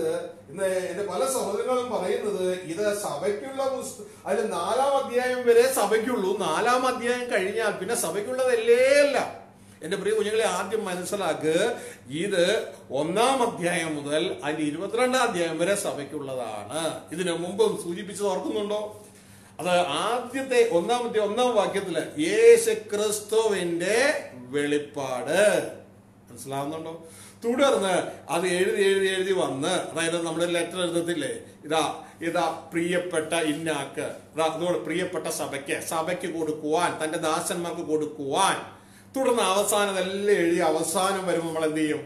ഇന്ന് എന്റെ പല സഹോദരങ്ങളും പറയുന്നത് ഇത് സഭയ്ക്കുള്ള പുസ്തകം അതിൽ നാലാം അധ്യായം വരെ സഭയ്ക്കുള്ളൂ. നാലാം അധ്യായം കഴിഞ്ഞാൽ പിന്നെ സഭയ്ക്കുള്ളതല്ലേ അല്ല. എന്റെ പ്രിയ കുഞ്ഞുങ്ങളെ ആദ്യം മനസ്സിലാക്ക് ഇത് ഒന്നാം അധ്യായം മുതൽ അതിന്റെ ഇരുപത്തിരണ്ടാം അധ്യായം വരെ സഭയ്ക്കുള്ളതാണ്. ഇതിനു മുമ്പ് സൂചിപ്പിച്ചത് ഓർക്കുന്നുണ്ടോ? അത് ആദ്യത്തെ ഒന്നാമത്തെ ഒന്നാം വാക്യത്തിൽ യേശു ക്രിസ്തുവിന്റെ വെളിപ്പാട്. മനസ്സിലാവുന്നുണ്ടോ? തുടർന്ന് അത് എഴുതി എഴുതി എഴുതി വന്ന് അതായത് നമ്മൾ ലെറ്റർ എഴുതത്തില്ലേ? ഇതാ ഇതാ പ്രിയപ്പെട്ട ഇന്നാക്ക്. ഇതാ അതുകൊണ്ട് പ്രിയപ്പെട്ട സഭയ്ക്ക് സഭയ്ക്ക് കൊടുക്കുവാൻ തന്റെ ദാസന്മാർക്ക് കൊടുക്കുവാൻ തുടർന്ന് അവസാനം എല്ലാം എഴുതി അവസാനം വരുമ്പോൾ നമ്മൾ എന്ത് ചെയ്യും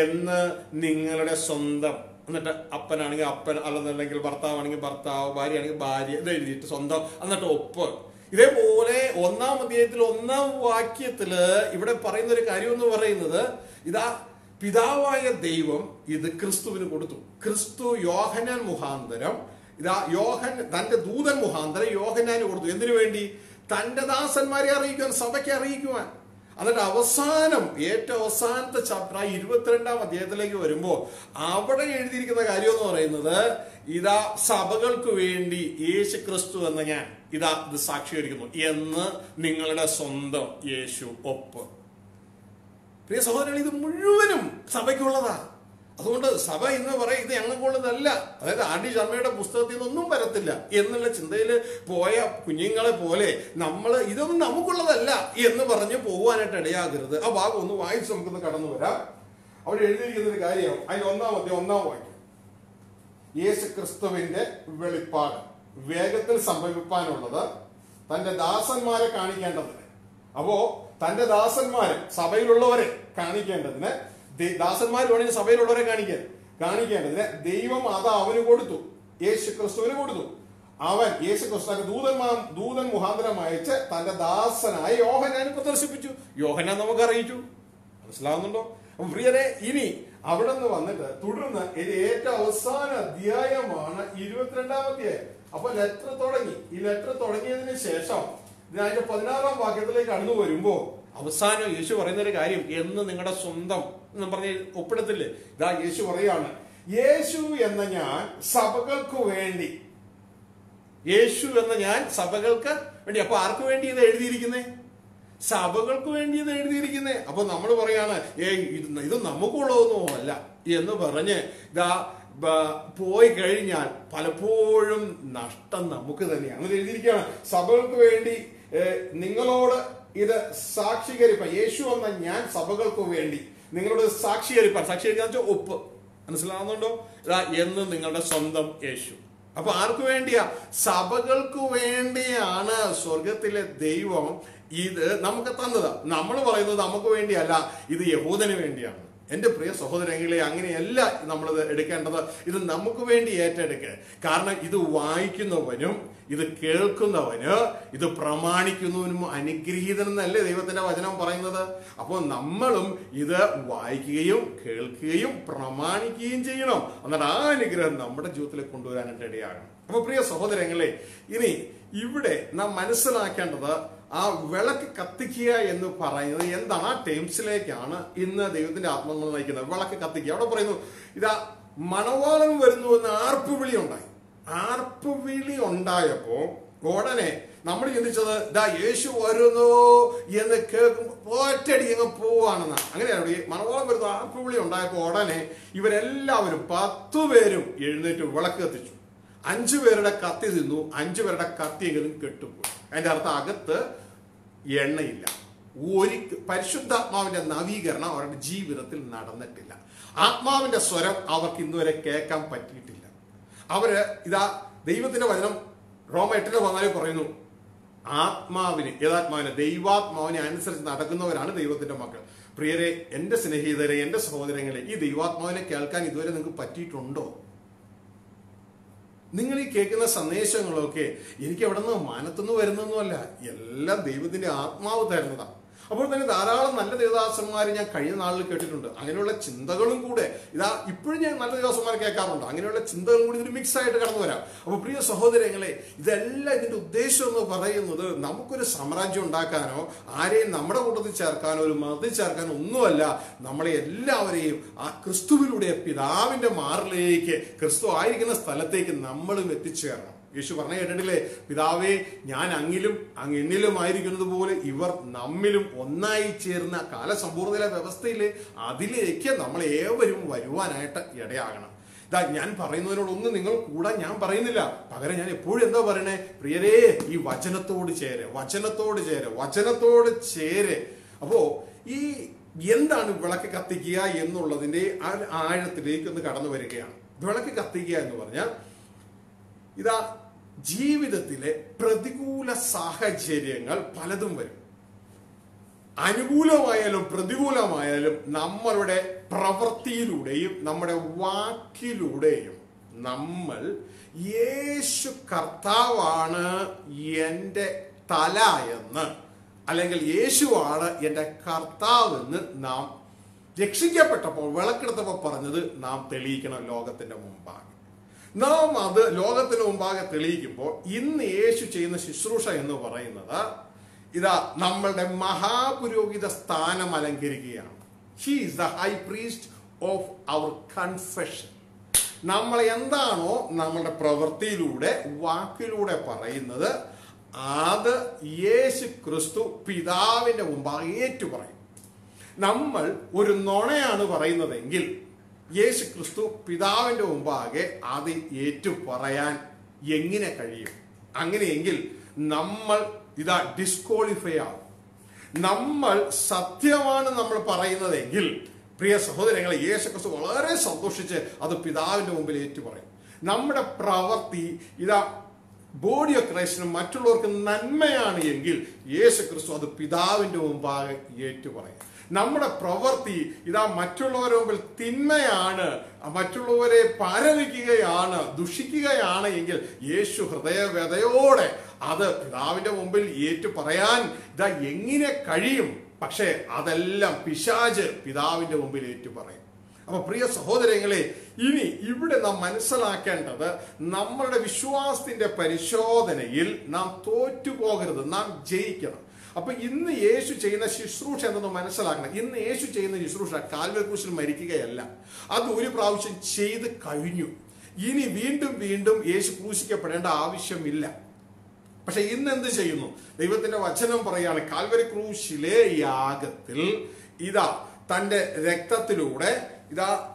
എന്ന് നിങ്ങളുടെ സ്വന്തം എന്നിട്ട് അപ്പനാണെങ്കിൽ അപ്പൻ അല്ലെന്നുണ്ടെങ്കിൽ ഭർത്താവാണെങ്കിൽ ഭർത്താവ് ഭാര്യയാണെങ്കിൽ ഭാര്യ ഇത് എഴുതിയിട്ട് സ്വന്തം എന്നിട്ട് ഒപ്പ്. ഇതേപോലെ ഒന്നാം അധ്യായത്തിൽ ഒന്നാം വാക്യത്തിൽ ഇവിടെ പറയുന്ന ഒരു കാര്യം എന്ന് പറയുന്നത് ഇതാ പിതാവായ ദൈവം ഇത് ക്രിസ്തുവിന് കൊടുത്തു. ക്രിസ്തു യോഹനാൻ മുഖാന്തരം ഇതാ യോഹൻ തന്റെ ദൂതൻ മുഖാന്തരം യോഹനാന് കൊടുത്തു. എന്തിനു വേണ്ടി? തന്റെ ദാസന്മാരെ അറിയിക്കുവാൻ സഭയ്ക്ക് അറിയിക്കുവാൻ. എന്നിട്ട് അവസാനം ഏറ്റവും അവസാനത്തെ ചാപ്റ്റർ ആ ഇരുപത്തിരണ്ടാം അധ്യായത്തിലേക്ക് വരുമ്പോൾ അവിടെ എഴുതിയിരിക്കുന്ന കാര്യം എന്ന് പറയുന്നത് ഇതാ സഭകൾക്ക് വേണ്ടി യേശു ക്രിസ്തു എന്ന ഞാൻ ഇതാ ഇത് സാക്ഷീകരിക്കുന്നു. എന്ന് നിങ്ങളുടെ സ്വന്തം യേശു ഒപ്പ്. പ്രിയ സഹോദരങ്ങൾ ഇത് മുഴുവനും സഭയ്ക്കുള്ളതാ. അതുകൊണ്ട് സഭ ഇന്ന് പറയും ഇത് ഞങ്ങൾക്കുള്ളതല്ല അതായത് ആർ ഡി ശർമ്മയുടെ പുസ്തകത്തിൽ നിന്നൊന്നും വരത്തില്ല. എന്നുള്ള ചിന്തയിൽ പോയ കുഞ്ഞുങ്ങളെ പോലെ നമ്മൾ ഇതൊന്നും നമുക്കുള്ളതല്ല എന്ന് പറഞ്ഞ് പോകാനായിട്ട് ഇടയാകരുത്. ആ ഭാഗം ഒന്ന് വായിച്ച് നമുക്കൊന്ന് കടന്നു വരാം. അവിടെ എഴുതിയിരിക്കുന്ന ഒരു കാര്യം അതിൽ ഒന്നാമത്തെ ഒന്നാം വാക്യം. യേശു ക്രിസ്തുവിന്റെ വെളിപ്പാട്. വേഗത്തിൽ സംഭവിപ്പാനുള്ളത് തന്റെ ദാസന്മാരെ കാണിക്കേണ്ടതിന്. അപ്പോ തന്റെ ദാസന്മാരെ സഭയിലുള്ളവരെ കാണിക്കേണ്ടതിന് ദാസന്മാർ വേണമെങ്കിൽ സഭയിലുള്ളവരെ കാണിക്കാൻ കാണിക്കേണ്ടത് ദൈവം അത് അവന് കൊടുത്തു. യേശു ക്രിസ്തുവിന് കൊടുത്തു. അവൻ യേശു ക്രിസ്തു ദൂതൻ ദൂതന്മാ ദൂതൻ മുഖാന്തരം അയച്ച് തന്റെ ദാസനായ യോഹനാൻ പ്രദർശിപ്പിച്ചു. യോഹനാൻ നമുക്ക് അറിയിച്ചു. മനസ്സിലാവുന്നുണ്ടോ? അപ്പൊ പ്രിയരെ ഇനി അവിടെ നിന്ന് വന്നിട്ട് തുടർന്ന് ഏറ്റവും അവസാന അധ്യായമാണ് ഇരുപത്തിരണ്ടാം അധ്യായം. അപ്പൊ ലെറ്റർ തുടങ്ങി. ഈ ലെറ്റർ തുടങ്ങിയതിന് ശേഷം ഇതിനായിട്ട് പതിനാറാം വാക്യത്തിലേക്ക് കടന്നു വരുമ്പോ അവസാനം യേശു പറയുന്ന ഒരു കാര്യം എന്ന് നിങ്ങളുടെ സ്വന്തം എന്ന് പറഞ്ഞ് ഒപ്പിടത്തില്ലേ? ഇതാ യേശു പറയാണ് യേശു എന്ന ഞാൻ സഭകൾക്ക് വേണ്ടി. യേശു എന്ന ഞാൻ സഭകൾക്ക് വേണ്ടി. അപ്പൊ ആർക്ക് വേണ്ടി ഇത് എഴുതിയിരിക്കുന്നേ? സഭകൾക്ക് വേണ്ടി ഇത് എഴുതിയിരിക്കുന്നേ. അപ്പൊ നമ്മൾ പറയാണ് ഏ ഇത് നമുക്കുള്ളതൊന്നും അല്ല. എന്ന് പറഞ്ഞ് ഇതാ പോയി കഴിഞ്ഞാൽ പലപ്പോഴും നഷ്ടം നമുക്ക് തന്നെയാണ് അങ്ങനെ എഴുതിയിരിക്കുകയാണ് സഭകൾക്ക് വേണ്ടി നിങ്ങളോട് ഇത് സാക്ഷീകരിപ്പ യേശു എന്ന ഞാൻ സഭകൾക്ക് വേണ്ടി. നിങ്ങളോട് സാക്ഷീകരിപ്പാൻ സാക്ഷീകരിക്കാന്ന് വെച്ചാൽ ഒപ്പ് മനസ്സിലാവുന്നുണ്ടോ? എന്ന് നിങ്ങളുടെ സ്വന്തം യേശു. അപ്പൊ ആർക്കു വേണ്ടിയാ? സഭകൾക്ക് വേണ്ടിയാണ് സ്വർഗത്തിലെ ദൈവം ഇത് നമുക്ക് തന്നത്. നമ്മൾ പറയുന്നത് നമുക്ക് വേണ്ടിയല്ല ഇത് യഹൂദന് വേണ്ടിയാണ്. എന്റെ പ്രിയ സഹോദരങ്ങളെ അങ്ങനെയല്ല നമ്മളിത് എടുക്കേണ്ടത്. ഇത് നമുക്ക് വേണ്ടി ഏറ്റെടുക്കുക കാരണം ഇത് വായിക്കുന്നവനും ഇത് കേൾക്കുന്നവന് ഇത് പ്രമാണിക്കുന്നവനും അനുഗ്രഹീതനെന്നല്ലേ ദൈവത്തിന്റെ വചനം പറയുന്നത്? അപ്പോൾ നമ്മളും ഇത് വായിക്കുകയും കേൾക്കുകയും പ്രമാണിക്കുകയും ചെയ്യണം. എന്നിട്ട് ആ അനുഗ്രഹം നമ്മുടെ ജീവിതത്തിൽ കൊണ്ടുവരാനായിട്ട് ഇടയാകണം അപ്പോൾ പ്രിയ സഹോദരങ്ങളെ ഇനി ഇവിടെ നാം മനസ്സിലാക്കേണ്ടത് ആ വിളക്ക് കത്തിക്കുക എന്ന് പറയുന്നത് എന്താണ്? ആ ടേംസിലേക്കാണ് ഇന്ന് ദൈവത്തിന്റെ ആത്മങ്ങൾ നയിക്കുന്നത്. വിളക്ക് കത്തിക്കുക. അവിടെ പറയുന്നു ഇതാ മണവാളം വരുന്നു എന്ന് ആർപ്പുവിളി ഉണ്ടായി. ആർപ്പുവിളി ഉണ്ടായപ്പോ ഉടനെ നമ്മൾ ചിന്തിച്ചത് ഇതാ യേശു വരുന്നു എന്ന് കേൾക്കുമ്പോൾ ഒറ്റടി അങ്ങ് പോവാണെന്നാണ് അങ്ങനെയാണ് മണവാളം വരുന്നു ആർപ്പുവിളി ഉണ്ടായപ്പോ ഉടനെ ഇവരെല്ലാവരും പത്തു പേരും എഴുന്നേറ്റ് വിളക്ക് കത്തിച്ചു. അഞ്ചു പേരുടെ കത്തി തിന്നു അഞ്ചു പേരുടെ കത്തിയെങ്കിലും കെട്ടുപോയി. അതിന്റെ അർത്ഥം അകത്ത് എണ്ണയില്ല. ഒരു പരിശുദ്ധാത്മാവിന്റെ നവീകരണം അവരുടെ ജീവിതത്തിൽ നടന്നിട്ടില്ല. ആത്മാവിന്റെ സ്വരം അവർക്ക് ഇന്നുവരെ കേൾക്കാൻ പറ്റിയിട്ടില്ല. അവർ ഇതാ ദൈവത്തിന്റെ വചനം റോമ എട്ടിന്റെ വന്നാലേ പറയുന്നു ആത്മാവിന് ഏതാത്മാവിനെ ദൈവാത്മാവിനെ അനുസരിച്ച് നടക്കുന്നവരാണ് ദൈവത്തിന്റെ മക്കൾ. പ്രിയരെ എന്റെ സ്നേഹിതരെ എന്റെ സഹോദരങ്ങളെ ഈ ദൈവാത്മാവിനെ കേൾക്കാൻ ഇതുവരെ നിങ്ങൾക്ക് പറ്റിയിട്ടുണ്ടോ? നിങ്ങൾ ഈ കേൾക്കുന്ന സന്ദേശങ്ങളൊക്കെ എനിക്ക് എവിടെ നിന്ന് മാനത്തുനിന്ന് വരുന്നൊന്നുമല്ല. എല്ലാം ദൈവത്തിന്റെ ആത്മാവ് തരുന്നതാണ് അപ്പോൾ തന്നെ ധാരാളം നല്ല ദേവദാസന്മാർ ഞാൻ കഴിഞ്ഞ നാളിൽ കേട്ടിട്ടുണ്ട്. അങ്ങനെയുള്ള ചിന്തകളും കൂടെ ഇതാ ഇപ്പോഴും ഞാൻ നല്ല ദേവദാസന്മാരെ കേൾക്കാറുണ്ട്. അങ്ങനെയുള്ള ചിന്തകളും കൂടി ഇതിന് മിക്സ് ആയിട്ട് കടന്നു വരാം. അപ്പോൾ പ്രിയ സഹോദരങ്ങളെ ഇതെല്ലാം ഇതിന്റെ ഉദ്ദേശം എന്ന് പറയുന്നത് നമുക്കൊരു സാമ്രാജ്യം ഉണ്ടാക്കാനോ ആരെയും നമ്മുടെ കൂട്ടത്തിൽ ചേർക്കാനോ ഒരു മതത്തിൽ ചേർക്കാനോ ഒന്നുമല്ല. നമ്മളെ എല്ലാവരെയും ആ ക്രിസ്തുവിലൂടെ പിതാവിന്റെ മാറിലേക്ക് ക്രിസ്തു ആയിരിക്കുന്ന സ്ഥലത്തേക്ക് നമ്മളും എത്തിച്ചേരണം. യേശു പറഞ്ഞു കേട്ടിട്ടില്ലേ? പിതാവേ ഞാൻ അങ്ങിലും അങ്ങെന്നിലും എന്നിലുമായിരിക്കുന്നത് പോലെ ഇവർ നമ്മിലും ഒന്നായി ചേർന്ന കാലസമ്പൂർണ വ്യവസ്ഥയിൽ അതിലേക്ക് നമ്മൾ ഏവരും വരുവാനായിട്ട് ഇടയാകണം. ഇതാ ഞാൻ പറയുന്നതിനോടൊന്നും നിങ്ങൾ കൂടാൻ ഞാൻ പറയുന്നില്ല. പകരം ഞാൻ എപ്പോഴും എന്താ പറയണേ? പ്രിയരേ ഈ വചനത്തോട് ചേരെ വചനത്തോട് ചേരെ വചനത്തോട് ചേരെ. അപ്പോ ഈ എന്താണ് വിളക്ക് കത്തിക്കുക എന്നുള്ളതിന്റെ ആഴത്തിലേക്ക് ഒന്ന് കടന്നു വരികയാണ്. വിളക്ക് കത്തിക്കുക എന്ന് പറഞ്ഞാൽ ഇതാ ജീവിതത്തിലെ പ്രതികൂല സാഹചര്യങ്ങൾ പലതും വരും. അനുകൂലമായാലും പ്രതികൂലമായാലും നമ്മളുടെ പ്രവൃത്തിയിലൂടെയും നമ്മുടെ വാക്കിലൂടെയും നമ്മൾ യേശു കർത്താവാണ് എന്റെ തല എന്ന് അല്ലെങ്കിൽ യേശുവാണ് എന്റെ കർത്താവ് എന്ന് നാം രക്ഷിക്കപ്പെട്ടപ്പോൾ വിളക്കെടുത്തപ്പോൾ പറഞ്ഞത് നാം തെളിയിക്കണം ലോകത്തിന്റെ മുമ്പാകെ. നാം അത് ലോകത്തിന് മുമ്പാകെ തെളിയിക്കുമ്പോൾ ഇന്ന് യേശു ചെയ്യുന്ന ശുശ്രൂഷ എന്ന് പറയുന്നത് ഇതാ നമ്മളുടെ മഹാപുരോഹിത സ്ഥാനം അലങ്കരിക്കുകയാണ്. He is the high priest of our confession നമ്മൾ എന്താണോ നമ്മളുടെ പ്രവൃത്തിയിലൂടെ വാക്കിലൂടെ പറയുന്നത് അത് യേശു ക്രിസ്തു പിതാവിന്റെ മുമ്പാകെ ഏറ്റു പറയും നമ്മൾ ഒരു നുണയാണ് പറയുന്നതെങ്കിൽ യേശു ക്രിസ്തു പിതാവിന്റെ മുമ്പാകെ അത് ഏറ്റു പറയാൻ എങ്ങനെ കഴിയും? അങ്ങനെയെങ്കിൽ നമ്മൾ ഇതാ ഡിസ്ക്വാളിഫൈ ആവും. നമ്മൾ സത്യമാണ് നമ്മൾ പറയുന്നതെങ്കിൽ പ്രിയ സഹോദരങ്ങളെ യേശു ക്രിസ്തു വളരെ സന്തോഷിച്ച് അത് പിതാവിന്റെ മുമ്പിൽ ഏറ്റു പറയും നമ്മുടെ പ്രവൃത്തി ഇതാ ബോഡി ഓഫ് ക്രൈസ്റ്റിനും മറ്റുള്ളവർക്ക് നന്മയാണ് എങ്കിൽ യേശു ക്രിസ്തു അത് പിതാവിന്റെ മുമ്പാകെ ഏറ്റു പറയും നമ്മുടെ പ്രവൃത്തി ഇതാ മറ്റുള്ളവരുടെ മുമ്പിൽ തിന്മയാണ് മറ്റുള്ളവരെ പരവിക്കുകയാണ് ദുഷിക്കുകയാണ് എങ്കിൽ യേശു ഹൃദയവ്യതയോടെ അത് പിതാവിന്റെ മുമ്പിൽ ഏറ്റു പറയാൻ ഇതാ എങ്ങനെ കഴിയും? പക്ഷേ അതെല്ലാം പിശാജ് പിതാവിന്റെ മുമ്പിൽ ഏറ്റു പറയും അപ്പൊ പ്രിയ സഹോദരങ്ങളെ ഇനി ഇവിടെ നാം മനസ്സിലാക്കേണ്ടത് നമ്മളുടെ വിശ്വാസത്തിന്റെ പരിശോധനയിൽ നാം തോറ്റുപോകരുത് നാം ജയിക്കണം. അപ്പൊ ഇന്ന് യേശു ചെയ്യുന്ന ശുശ്രൂഷ എന്തെന്ന് മനസ്സിലാക്കണം. ഇന്ന് യേശു ചെയ്യുന്ന ശുശ്രൂഷ കാൽവരി ക്രൂശിൽ മരിക്കുകയല്ല. അത് ഒരു പ്രാവശ്യം ചെയ്ത് കഴിഞ്ഞു. ഇനി വീണ്ടും വീണ്ടും യേശു ക്രൂശിക്കപ്പെടേണ്ട ആവശ്യമില്ല. പക്ഷെ ഇന്ന് എന്ത് ചെയ്യുന്നു? ദൈവത്തിന്റെ വചനം പറയാണ് കാൽവരി ക്രൂശിലെ യാഗത്തിൽ ഇതാ തന്റെ രക്തത്തിലൂടെ ഇതാ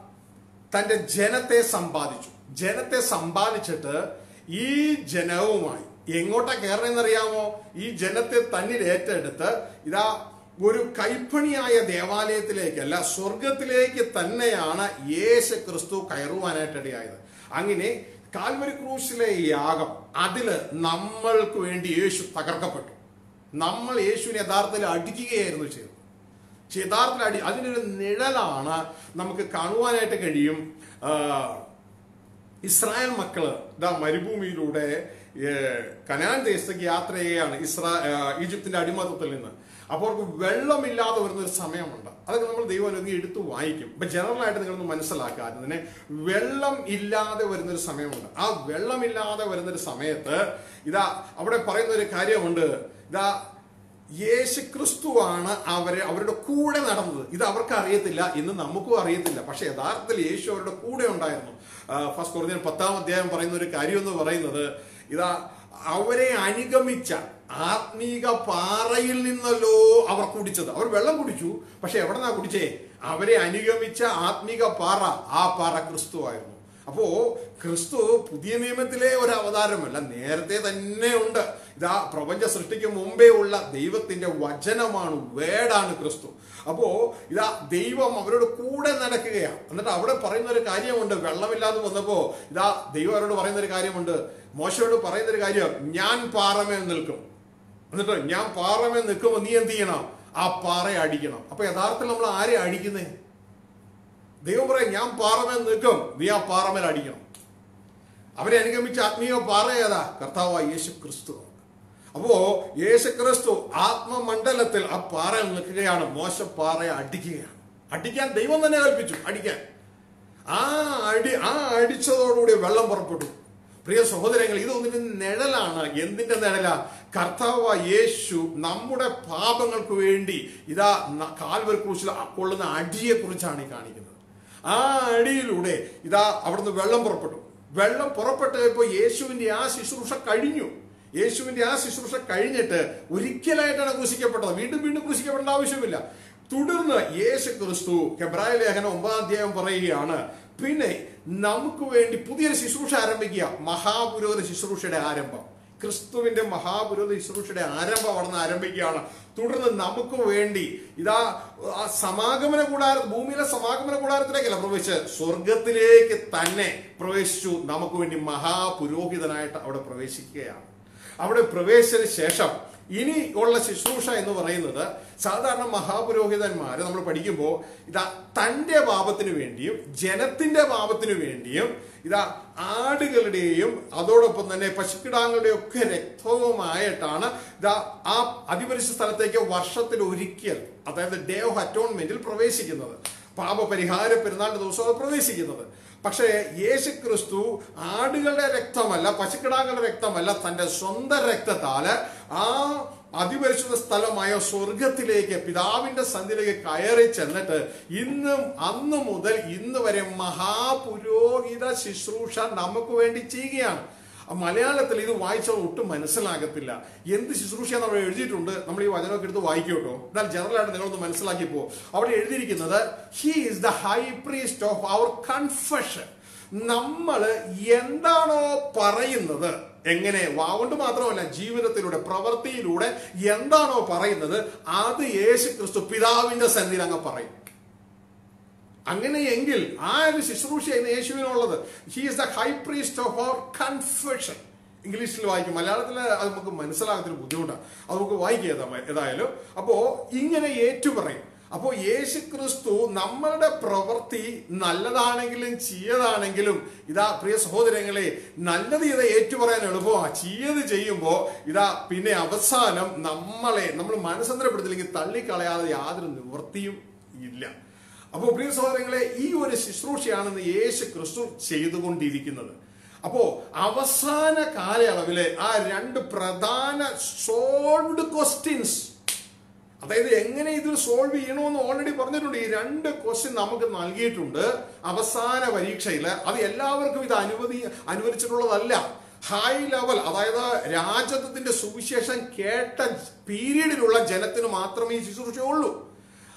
തന്റെ ജനത്തെ സമ്പാദിച്ചു. ജനത്തെ സമ്പാദിച്ചിട്ട് ഈ ജനവുമായി എങ്ങോട്ടാ കയറണമെന്നറിയാമോ? ഈ ജനത്തെ തന്നിൽ ഏറ്റെടുത്ത് ഇതാ ഒരു കൈപ്പണിയായ ദേവാലയത്തിലേക്കല്ല സ്വർഗത്തിലേക്ക് തന്നെയാണ് യേശു ക്രിസ്തു കയറുവാനായിട്ടിടയായത്. അങ്ങനെ കാൽവരി ക്രൂശിലെ യാഗം അതിൽ നമ്മൾക്ക് വേണ്ടി യേശു തകർക്കപ്പെട്ടു. നമ്മൾ യേശുവിനെ യഥാർത്ഥത്തിൽ അടിക്കുകയായിരുന്നു ചെയ്തത്. യഥാർത്ഥത്തിൽ അടി അതിനൊരു നിഴലാണ് നമുക്ക് കാണുവാനായിട്ട് കഴിയും. ഇസ്രായേൽ മക്കൾ ഇതാ മരുഭൂമിയിലൂടെ കനാൻ ദേശത്തേക്ക് യാത്ര ചെയ്യുകയാണ് ഇസ്രാ ഈജിപ്തിന്റെ അടിമത്തത്തിൽ നിന്ന്. അപ്പോൾ അവർക്ക് വെള്ളമില്ലാതെ വരുന്ന ഒരു സമയമുണ്ട്. അതൊക്കെ നമ്മൾ ദൈവം അല്ലെങ്കിൽ എടുത്തു വായിക്കും. ഇപ്പൊ ജനറൽ ആയിട്ട് നിങ്ങളൊന്ന് മനസ്സിലാക്കുക അതിനെ വെള്ളം ഇല്ലാതെ വരുന്നൊരു സമയമുണ്ട്. ആ വെള്ളമില്ലാതെ വരുന്നൊരു സമയത്ത് ഇതാ അവിടെ പറയുന്ന ഒരു കാര്യമുണ്ട്. ഇതാ യേശു ക്രിസ്തുവാണ് അവരെ അവരുടെ കൂടെ നടന്നത്. ഇത് അവർക്ക് അറിയത്തില്ല ഇന്ന് നമുക്കും അറിയത്തില്ല. പക്ഷെ യഥാർത്ഥത്തിൽ യേശു അവരുടെ കൂടെ ഉണ്ടായിരുന്നു. ഫസ്റ്റ് കുറഞ്ഞ പത്താം അധ്യായം പറയുന്ന ഒരു കാര്യം എന്ന് പറയുന്നത് ഇതാ അവരെ അനുഗമിച്ച ആത്മീക പാറയിൽ നിന്നല്ലോ അവർ കുടിച്ചത്. അവർ വെള്ളം കുടിച്ചു പക്ഷെ എവിടെ നിന്നാ കുടിച്ചേ? അവരെ അനുഗമിച്ച ആത്മീക പാറ ആ പാറ ക്രിസ്തു ആയിരുന്നു. അപ്പോ ക്രിസ്തു പുതിയ നിയമത്തിലെ ഒരു അവതാരമല്ല നേരത്തെ തന്നെ ഉണ്ട്. ഇതാ പ്രപഞ്ച സൃഷ്ടിക്ക് മുമ്പേ ഉള്ള ദൈവത്തിന്റെ വചനമാണ് വേടാണ് ക്രിസ്തു. അപ്പോ ഇതാ ദൈവം അവരോട് കൂടെ നടക്കുകയാണ്. എന്നിട്ട് അവിടെ പറയുന്ന ഒരു കാര്യമുണ്ട്. വെള്ളമില്ലാതെ വന്നപ്പോ ഇതാ ദൈവം അവരോട് പറയുന്ന ഒരു കാര്യമുണ്ട്. മോശയോട് പറയുന്ന ഒരു കാര്യം ഞാൻ പാറമേ നിൽക്കും. എന്നിട്ട് ഞാൻ പാറമേ നിൽക്കുമ്പോൾ നീ എന്ത് ചെയ്യണം? ആ പാറയെ അടിക്കണം. അപ്പൊ യഥാർത്ഥത്തിൽ നമ്മൾ ആരെ അടിക്കുന്നേ? ദൈവം പറയാം ഞാൻ പാറമേ നിൽക്കും. നീ ആ പാറമേൽ അടിക്കണം. അവരെ അനുഗമിച്ച ആത്മീയ പാറ ഏതാ? കർത്താവായ യേശു ക്രിസ്തു അപ്പോ യേശുക്രിസ്തു ആത്മമണ്ഡലത്തിൽ ആ പാറ നിൽക്കുകയാണ്. മോശ പാറയെ അടിക്കുകയാണ്. അടിക്കാൻ ദൈവം തന്നെ കൽപ്പിച്ചു. അടിക്കാൻ. ആ അടി ആ അടിച്ചതോടുകൂടി വെള്ളം പുറപ്പെട്ടു. പ്രിയ സഹോദരങ്ങൾ ഇതൊന്നിന്റെ നിഴലാണ്. എന്തിന്റെ നിഴല? കർത്താവ് യേശു നമ്മുടെ പാപങ്ങൾക്ക് വേണ്ടി ഇതാ കാൽവർ ക്രൂശിൽ കൊള്ളുന്ന അടിയെ കുറിച്ചാണ് ഈ കാണിക്കുന്നത്. ആ അടിയിലൂടെ ഇതാ അവിടുന്ന് വെള്ളം പുറപ്പെട്ടു. വെള്ളം പുറപ്പെട്ടപ്പോൾ യേശുവിന്റെ ആ ശുശ്രൂഷ കഴിഞ്ഞു. യേശുവിന്റെ ആ ശുശ്രൂഷ കഴിഞ്ഞിട്ട് ഒരിക്കലായിട്ടാണ് ക്രൂശിക്കപ്പെട്ടത്. വീണ്ടും വീണ്ടും ക്രൂശിക്കപ്പെടേണ്ട ആവശ്യമില്ല. തുടർന്ന് യേശു ക്രിസ്തു ഹെബ്രായ ലേഖനം ഒമ്പതാം അധ്യായം പറയുകയാണ് പിന്നെ നമുക്ക് വേണ്ടി പുതിയൊരു ശുശ്രൂഷ ആരംഭിക്കുക. മഹാപുരോഹിത ശുശ്രൂഷയുടെ ആരംഭം. ക്രിസ്തുവിന്റെ മഹാപുരോഹിത ശുശ്രൂഷയുടെ ആരംഭം അവിടെ നിന്ന് ആരംഭിക്കുകയാണ്. തുടർന്ന് നമുക്ക് വേണ്ടി ഇതാ സമാഗമന കൂടാര ഭൂമിയിലെ സമാഗമന കൂടാരത്തിലേക്കല്ല പ്രവേശിച്ച് സ്വർഗത്തിലേക്ക് തന്നെ പ്രവേശിച്ചു. നമുക്ക് വേണ്ടി മഹാപുരോഹിതനായിട്ട് അവിടെ പ്രവേശിക്കുകയാണ്. അവിടെ പ്രവേശിച്ചതിന് ശേഷം ഇനി ഉള്ള ശുശ്രൂഷ എന്ന് പറയുന്നത് സാധാരണ മഹാപുരോഹിതന്മാര് നമ്മൾ പഠിക്കുമ്പോൾ ഇതാ തന്റെ പാപത്തിന് വേണ്ടിയും ജനത്തിന്റെ പാപത്തിന് വേണ്ടിയും ഇതാ ആടുകളുടെയും അതോടൊപ്പം തന്നെ പശുക്കിടാങ്ങളുടെയും ഒക്കെ രക്തവുമായിട്ടാണ് ഇതാ ആ അതിപരിശ സ്ഥലത്തേക്ക് വർഷത്തിൽ ഒരിക്കൽ അതായത് ഡേ ഓഫ് അറ്റോൺമെന്റിൽ പ്രവേശിക്കുന്നത്. പാപപരിഹാര പെരുന്നാളിന്റെ ദിവസം അത് പ്രവേശിക്കുന്നത്. പക്ഷേ യേശു ക്രിസ്തു ആടുകളുടെ രക്തമല്ല പശുക്കിടാങ്ങളുടെ രക്തമല്ല തന്റെ സ്വന്തം രക്തത്താൽ ആ അതിപരിശുദ്ധ സ്ഥലമായ സ്വർഗത്തിലേക്ക് പിതാവിന്റെ സന്ധിയിലേക്ക് കയറി ചെന്നിട്ട് ഇന്നും അന്ന് മുതൽ ഇന്ന് വരെ മഹാപുരോഹിത ശുശ്രൂഷ നമുക്ക് വേണ്ടി ചെയ്യുകയാണ്. മലയാളത്തിൽ ഇത് വായിച്ചാൽ ഒട്ടും മനസ്സിലാകത്തില്ല. എന്ത് ശുശ്രൂഷ നമ്മൾ എഴുതിയിട്ടുണ്ട്? നമ്മൾ ഈ വചനമൊക്കെ എടുത്ത് വായിക്കും കേട്ടോ. എന്നാൽ ജനറൽ ആയിട്ട് നിങ്ങളൊന്ന് മനസ്സിലാക്കി പോ അവിടെ എഴുതിയിരിക്കുന്നത് he is the high priest of our confession നമ്മൾ എന്താണോ പറയുന്നത് എങ്ങനെ വാവുകൊണ്ട് മാത്രമല്ല ജീവിതത്തിലൂടെ പ്രവൃത്തിയിലൂടെ എന്താണോ പറയുന്നത് അത് യേശു ക്രിസ്തു പിതാവിന്റെ സന്നിധി അങ്ങ് പറയും. അങ്ങനെയെങ്കിൽ ആ ഒരു ശുശ്രൂഷയാണ് യേശുവിനുള്ളത്. He is the high priest of our confession ഇംഗ്ലീഷിൽ വായിക്കും. മലയാളത്തിൽ അത് നമുക്ക് മനസ്സിലാകത്തിന് ബുദ്ധിമുട്ടാണ്. അത് നമുക്ക് വായിക്കുക ഏതായാലും. അപ്പോ ഇങ്ങനെ ഏറ്റുപറയും. അപ്പോൾ യേശു ക്രിസ്തു നമ്മളുടെ പ്രവൃത്തി നല്ലതാണെങ്കിലും ചീയതാണെങ്കിലും ഇതാ പ്രിയ സഹോദരങ്ങളെ നല്ലത് ഇത് ഏറ്റുപറയാൻ എളുപ്പമാണ് ചീയത് ചെയ്യുമ്പോൾ ഇതാ പിന്നെ അവസാനം നമ്മളെ നമ്മൾ മനസ്സന്തരപ്പെടുത്തില്ലെങ്കിൽ തള്ളിക്കളയാതെ യാതൊരു നിവൃത്തിയും ഇല്ല. അപ്പോൾ പ്രിയ സഹോദരങ്ങളെ ഈ ഒരു ശുശ്രൂഷയാണെന്ന് യേശു ക്രിസ്തു ചെയ്തുകൊണ്ടിരിക്കുന്നത്. അപ്പോൾ അവസാന കാലയളവിലെ ആ രണ്ട് പ്രധാന സോൾവ്ഡ് ക്വസ്റ്റ്യൻസ് അതായത് എങ്ങനെ ഇത് സോൾവ് ചെയ്യണമെന്ന് ഓൾറെഡി പറഞ്ഞിട്ടുണ്ട്. ഈ രണ്ട് ക്വസ്റ്റ്യൻ നമുക്ക് നൽകിയിട്ടുണ്ട് അവസാന പരീക്ഷയിൽ അത് എല്ലാവർക്കും ഇത് അനുവദി അനുവദിച്ചിട്ടുള്ളതല്ല. ഹൈ ലെവൽ അതായത് രാജത്വത്തിന്റെ സുവിശേഷം കേട്ട പീരീഡിലുള്ള ജനത്തിന് മാത്രമേ ഈ ശുശ്രൂഷയുള്ളൂ.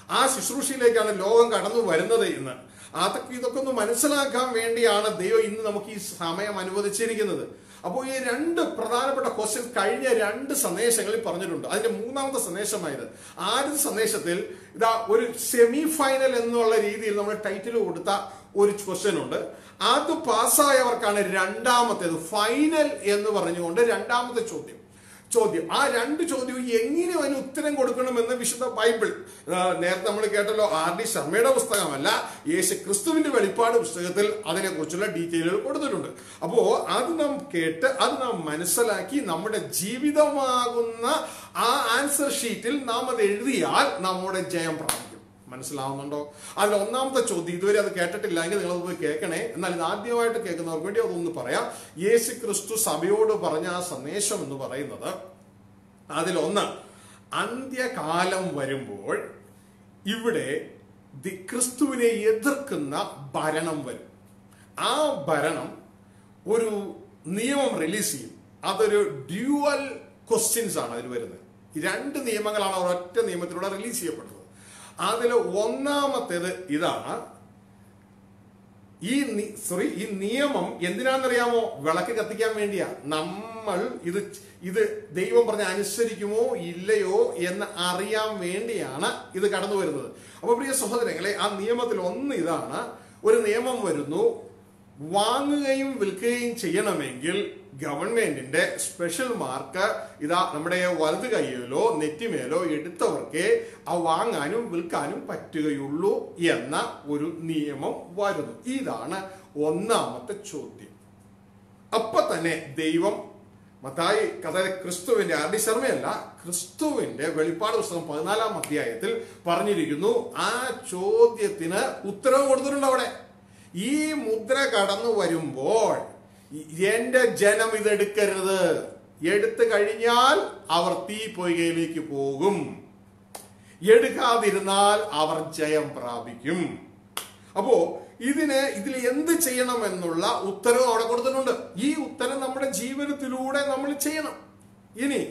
ആ ശുശ്രൂഷയിലേക്കാണ് ലോകം കടന്നു വരുന്നത് ഇന്ന് അതൊക്കെ ഇതൊക്കെ ഒന്ന് മനസ്സിലാക്കാൻ വേണ്ടിയാണ് ദൈവം ഇന്ന് നമുക്ക് ഈ സമയം അനുവദിച്ചിരിക്കുന്നത്. അപ്പോൾ ഈ രണ്ട് പ്രധാനപ്പെട്ട ക്വസ്റ്റ്യൻ കഴിഞ്ഞ രണ്ട് സന്ദേശങ്ങളിൽ പറഞ്ഞിട്ടുണ്ട്. അതിന്റെ മൂന്നാമത്തെ സന്ദേശമായത്. ആദ്യ സന്ദേശത്തിൽ ഇതാ ഒരു സെമി ഫൈനൽ എന്നുള്ള രീതിയിൽ നമ്മൾ ടൈറ്റിൽ കൊടുത്ത ഒരു ക്വസ്റ്റ്യൻ ഉണ്ട്. അത് പാസ്സായവർക്കാണ് രണ്ടാമത്തേത്. ഫൈനൽ എന്ന് പറഞ്ഞുകൊണ്ട് രണ്ടാമത്തെ ചോദ്യം. ചോദ്യം. ആ രണ്ട് ചോദ്യവും എങ്ങനെ അതിന് ഉത്തരം കൊടുക്കണമെന്ന് വിശുദ്ധ ബൈബിൾ നേരത്തെ നമ്മൾ കേട്ടല്ലോ ആർ ഡി ശർമ്മയുടെ പുസ്തകമല്ല യേശു ക്രിസ്തുവിന്റെ വെളിപ്പാട് പുസ്തകത്തിൽ അതിനെക്കുറിച്ചുള്ള ഡീറ്റെയിലുകൾ കൊടുത്തിട്ടുണ്ട്. അപ്പോൾ അത് നാം കേട്ട് അത് നാം മനസ്സിലാക്കി നമ്മുടെ ജീവിതമാകുന്ന ആ ആൻസർ ഷീറ്റിൽ നാം അത് എഴുതിയാൽ നമ്മുടെ ജയം പ്രാപിക്കും. മനസ്സിലാവുന്നുണ്ടോ? അതിൽ ഒന്നാമത്തെ ചോദ്യം ഇതുവരെ അത് കേട്ടിട്ടില്ല എങ്കിൽ നിങ്ങൾ പോയി കേൾക്കണേ. എന്നാൽ ഇത് ആദ്യമായിട്ട് കേൾക്കുന്നവർക്ക് വേണ്ടി അതൊന്ന് പറയാം. യേശു ക്രിസ്തു സഭയോട് പറഞ്ഞ ആ സന്ദേശം എന്ന് പറയുന്നത് അതിലൊന്ന് അന്ത്യകാലം വരുമ്പോൾ ഇവിടെ ദി ക്രിസ്തുവിനെ എതിർക്കുന്ന ഭരണം വരും. ആ ഭരണം ഒരു നിയമം റിലീസ് ചെയ്യും. അതൊരു ഡ്യുവൽ ക്വസ്റ്റ്യൻസ് ആണ് അതിൽ വരുന്നത്. രണ്ട് നിയമങ്ങളാണ് ഒരൊറ്റ നിയമത്തിലൂടെ റിലീസ് ചെയ്യപ്പെട്ടത് അതിൽ ഒന്നാമത്തേത് ഇതാണ് ഈ സോറി ഈ നിയമം എന്തിനാണെന്നറിയാമോ? വിളക്ക് കത്തിക്കാൻ വേണ്ടിയാ. നമ്മൾ ഇത് ഇത് ദൈവം പറഞ്ഞ അനുസരിക്കുമോ ഇല്ലയോ എന്ന് അറിയാൻ വേണ്ടിയാണ് ഇത് കടന്നു വരുന്നത് അപ്പൊ പ്രിയ സഹോദരങ്ങളെ ആ നിയമത്തിൽ ഒന്ന് ഇതാണ്. ഒരു നിയമം വരുന്നു. വാങ്ങുകയും വിൽക്കുകയും ചെയ്യണമെങ്കിൽ ഗവൺമെന്റിന്റെ സ്പെഷ്യൽ മാർക്ക് ഇതാ നമ്മുടെ വലത് കൈയിലോ നെറ്റിമേലോ എടുത്തവർക്ക് ആ വാങ്ങാനും വിൽക്കാനും പറ്റുകയുള്ളൂ എന്ന ഒരു നിയമം വരുന്നു. ഇതാണ് ഒന്നാമത്തെ ചോദ്യം. അപ്പൊ തന്നെ ദൈവം മത്തായി കഥ ക്രിസ്തുവിന്റെ ആരുടെ ശർമ്മയല്ല ക്രിസ്തുവിന്റെ വെളിപ്പാട് പുസ്തകം പതിനാലാം അധ്യായത്തിൽ പറഞ്ഞിരിക്കുന്നു ആ ചോദ്യത്തിന് ഉത്തരവ് കൊടുത്തിട്ടുണ്ട് അവിടെ. ഈ മുദ്ര കടന്നു വരുമ്പോൾ എന്റെ ജനം ഇതെടുക്കരുത്. എടുത്തു കഴിഞ്ഞാൽ അവർ തീ പൊയ്കയിലേക്ക് പോകും. എടുക്കാതിരുന്നാൽ അവർ ജയം പ്രാപിക്കും. അപ്പോ ഇതിന് ഇതിൽ എന്ത് ചെയ്യണം എന്നുള്ള ഉത്തരവ് അവിടെ കൊടുത്തിട്ടുണ്ട്. ഈ ഉത്തരം നമ്മുടെ ജീവിതത്തിലൂടെ നമ്മൾ ചെയ്യണം. ഇനി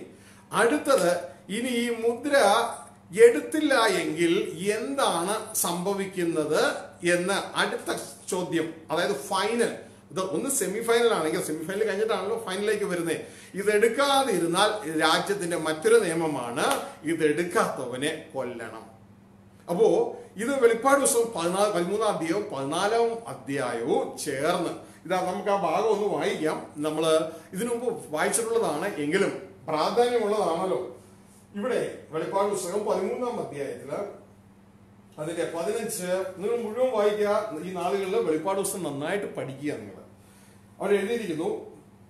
അടുത്തത് ഇനി ഈ മുദ്ര എടുത്തില്ല എങ്കിൽ എന്താണ് സംഭവിക്കുന്നത് എന്ന് അടുത്ത ചോദ്യം. അതായത് ഫൈനൽ ഇത് ഒന്ന് സെമി ഫൈനൽ ആണെങ്കിൽ സെമി ഫൈനൽ കഴിഞ്ഞിട്ടാണല്ലോ ഫൈനലിലേക്ക് വരുന്നത്. ഇതെടുക്കാതിരുന്നാൽ രാജ്യത്തിന്റെ മറ്റൊരു നിയമമാണ് ഇതെടുക്കാത്തവനെ കൊല്ലണം. അപ്പോ ഇത് വെളിപ്പാട് ദിവസവും പതിനാല് പതിമൂന്നാം അധ്യായവും പതിനാലാം അധ്യായവും ചേർന്ന്. ഇതാ നമുക്ക് ആ ഭാഗം ഒന്ന് വായിക്കാം. നമ്മൾ ഇതിനു മുമ്പ് വായിച്ചിട്ടുള്ളതാണ് എങ്കിലും പ്രാധാന്യമുള്ളതാണല്ലോ. ഇവിടെ വെളിപ്പാട് പുസ്തകം പതിമൂന്നാം അധ്യായത്തിൽ അതിന്റെ പതിനഞ്ച് നിങ്ങൾ മുഴുവൻ വായിക്കുക. ഈ നാളുകളിൽ വെളിപ്പാട് ദിവസം നന്നായിട്ട് പഠിക്കുക നിങ്ങൾ. അവർ എഴുതിയിരിക്കുന്നു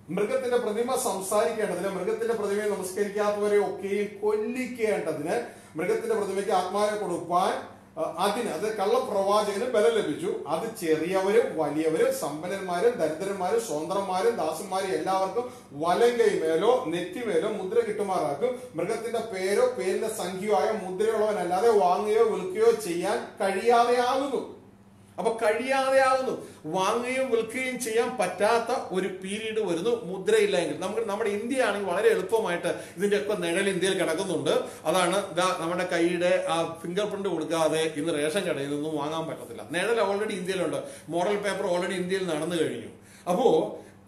മൃഗത്തിന്റെ പ്രതിമ സംസാരിക്കേണ്ടതിന് മൃഗത്തിന്റെ പ്രതിമയെ നമസ്കരിക്കാത്തവരെ ഒക്കെയും കൊല്ലിക്കേണ്ടതിന് മൃഗത്തിന്റെ പ്രതിമയ്ക്ക് ആത്മാവിനെ അഹ് അതിന് അത് കള്ളപ്രവാചകന് ബലം ലഭിച്ചു. അത് ചെറിയവരും വലിയവരും സമ്പന്നന്മാരും ദരിദ്രന്മാരും സ്വന്തന്മാരും ദാസന്മാരും എല്ലാവർക്കും വലങ്കൈ മേലോ നെറ്റിമേലോ മുദ്ര കിട്ടുമാറാക്കും. മൃഗത്തിന്റെ പേരോ പേരിന്റെ സംഖ്യയോ ആയ മുദ്രയുള്ളവനല്ലാതെ വാങ്ങുകയോ വിൽക്കുകയോ ചെയ്യാൻ കഴിയാതെയാകുന്നു. അപ്പൊ കഴിയാതെയാവുന്നു. വാങ്ങുകയും വിൽക്കുകയും ചെയ്യാൻ പറ്റാത്ത ഒരു പീരീഡ് വരുന്നു. മുദ്രയില്ല എങ്കിൽ നമുക്ക് നമ്മുടെ ഇന്ത്യ ആണെങ്കിൽ വളരെ എളുപ്പമായിട്ട് ഇതിന്റെ ഒക്കെ നിഴൽ ഇന്ത്യയിൽ കിടക്കുന്നുണ്ട്. അതാണ് നമ്മുടെ കൈയുടെ ആ ഫിംഗർ പ്രിന്റ് കൊടുക്കാതെ ഇന്ന് റേഷൻ കടയിൽ നിന്നും വാങ്ങാൻ പറ്റത്തില്ല. നിഴൽ ഓൾറെഡി ഇന്ത്യയിലുണ്ട്. മോഡൽ പേപ്പർ ഓൾറെഡി ഇന്ത്യയിൽ നടന്നു കഴിഞ്ഞു. അപ്പോ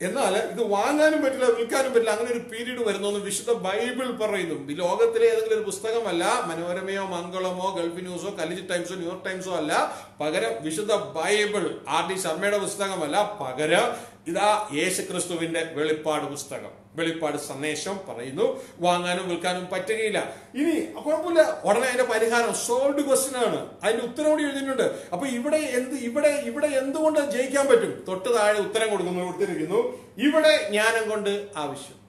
എന്നാൽ ഇത് വാങ്ങാനും പറ്റില്ല വിൽക്കാനും പറ്റില്ല അങ്ങനെ ഒരു പീരീഡ് വരുന്നു വിശുദ്ധ ബൈബിൾ പറയുന്നു. ലോകത്തിലെ ഏതെങ്കിലും ഒരു പുസ്തകമല്ല മനോരമയോ മംഗളമോ ഗൾഫ് ന്യൂസോ കലിജി ടൈംസോ ന്യൂയോർക്ക് ടൈംസോ അല്ല പകരം വിശുദ്ധ ബൈബിൾ ആർ ഡി ശർമ്മയുടെ പുസ്തകമല്ല പകരം ഇതാ യേശു ക്രിസ്തുവിന്റെ വെളിപ്പാട് പുസ്തകം. വെളിപ്പാട് സന്ദേശം പറയുന്നു. വാങ്ങാനും വിൽക്കാനും പറ്റുകയില്ല. ഇനി കുഴപ്പമില്ല. ഉടനെ അതിന്റെ പരിഹാരം സോൾഡ് ക്വസ്റ്റ്യൻ ആണ്. അതിന്റെ ഉത്തരം കൂടി എഴുതിയിട്ടുണ്ട്. അപ്പൊ ഇവിടെ എന്ത് ഇവിടെ ഇവിടെ എന്തുകൊണ്ട് ജയിക്കാൻ പറ്റും? തൊട്ട് താഴെ ഉത്തരം കൊടുക്കുന്നു കൊടുത്തിരിക്കുന്നു. ഇവിടെ ജ്ഞാനം കൊണ്ട് ആവശ്യം.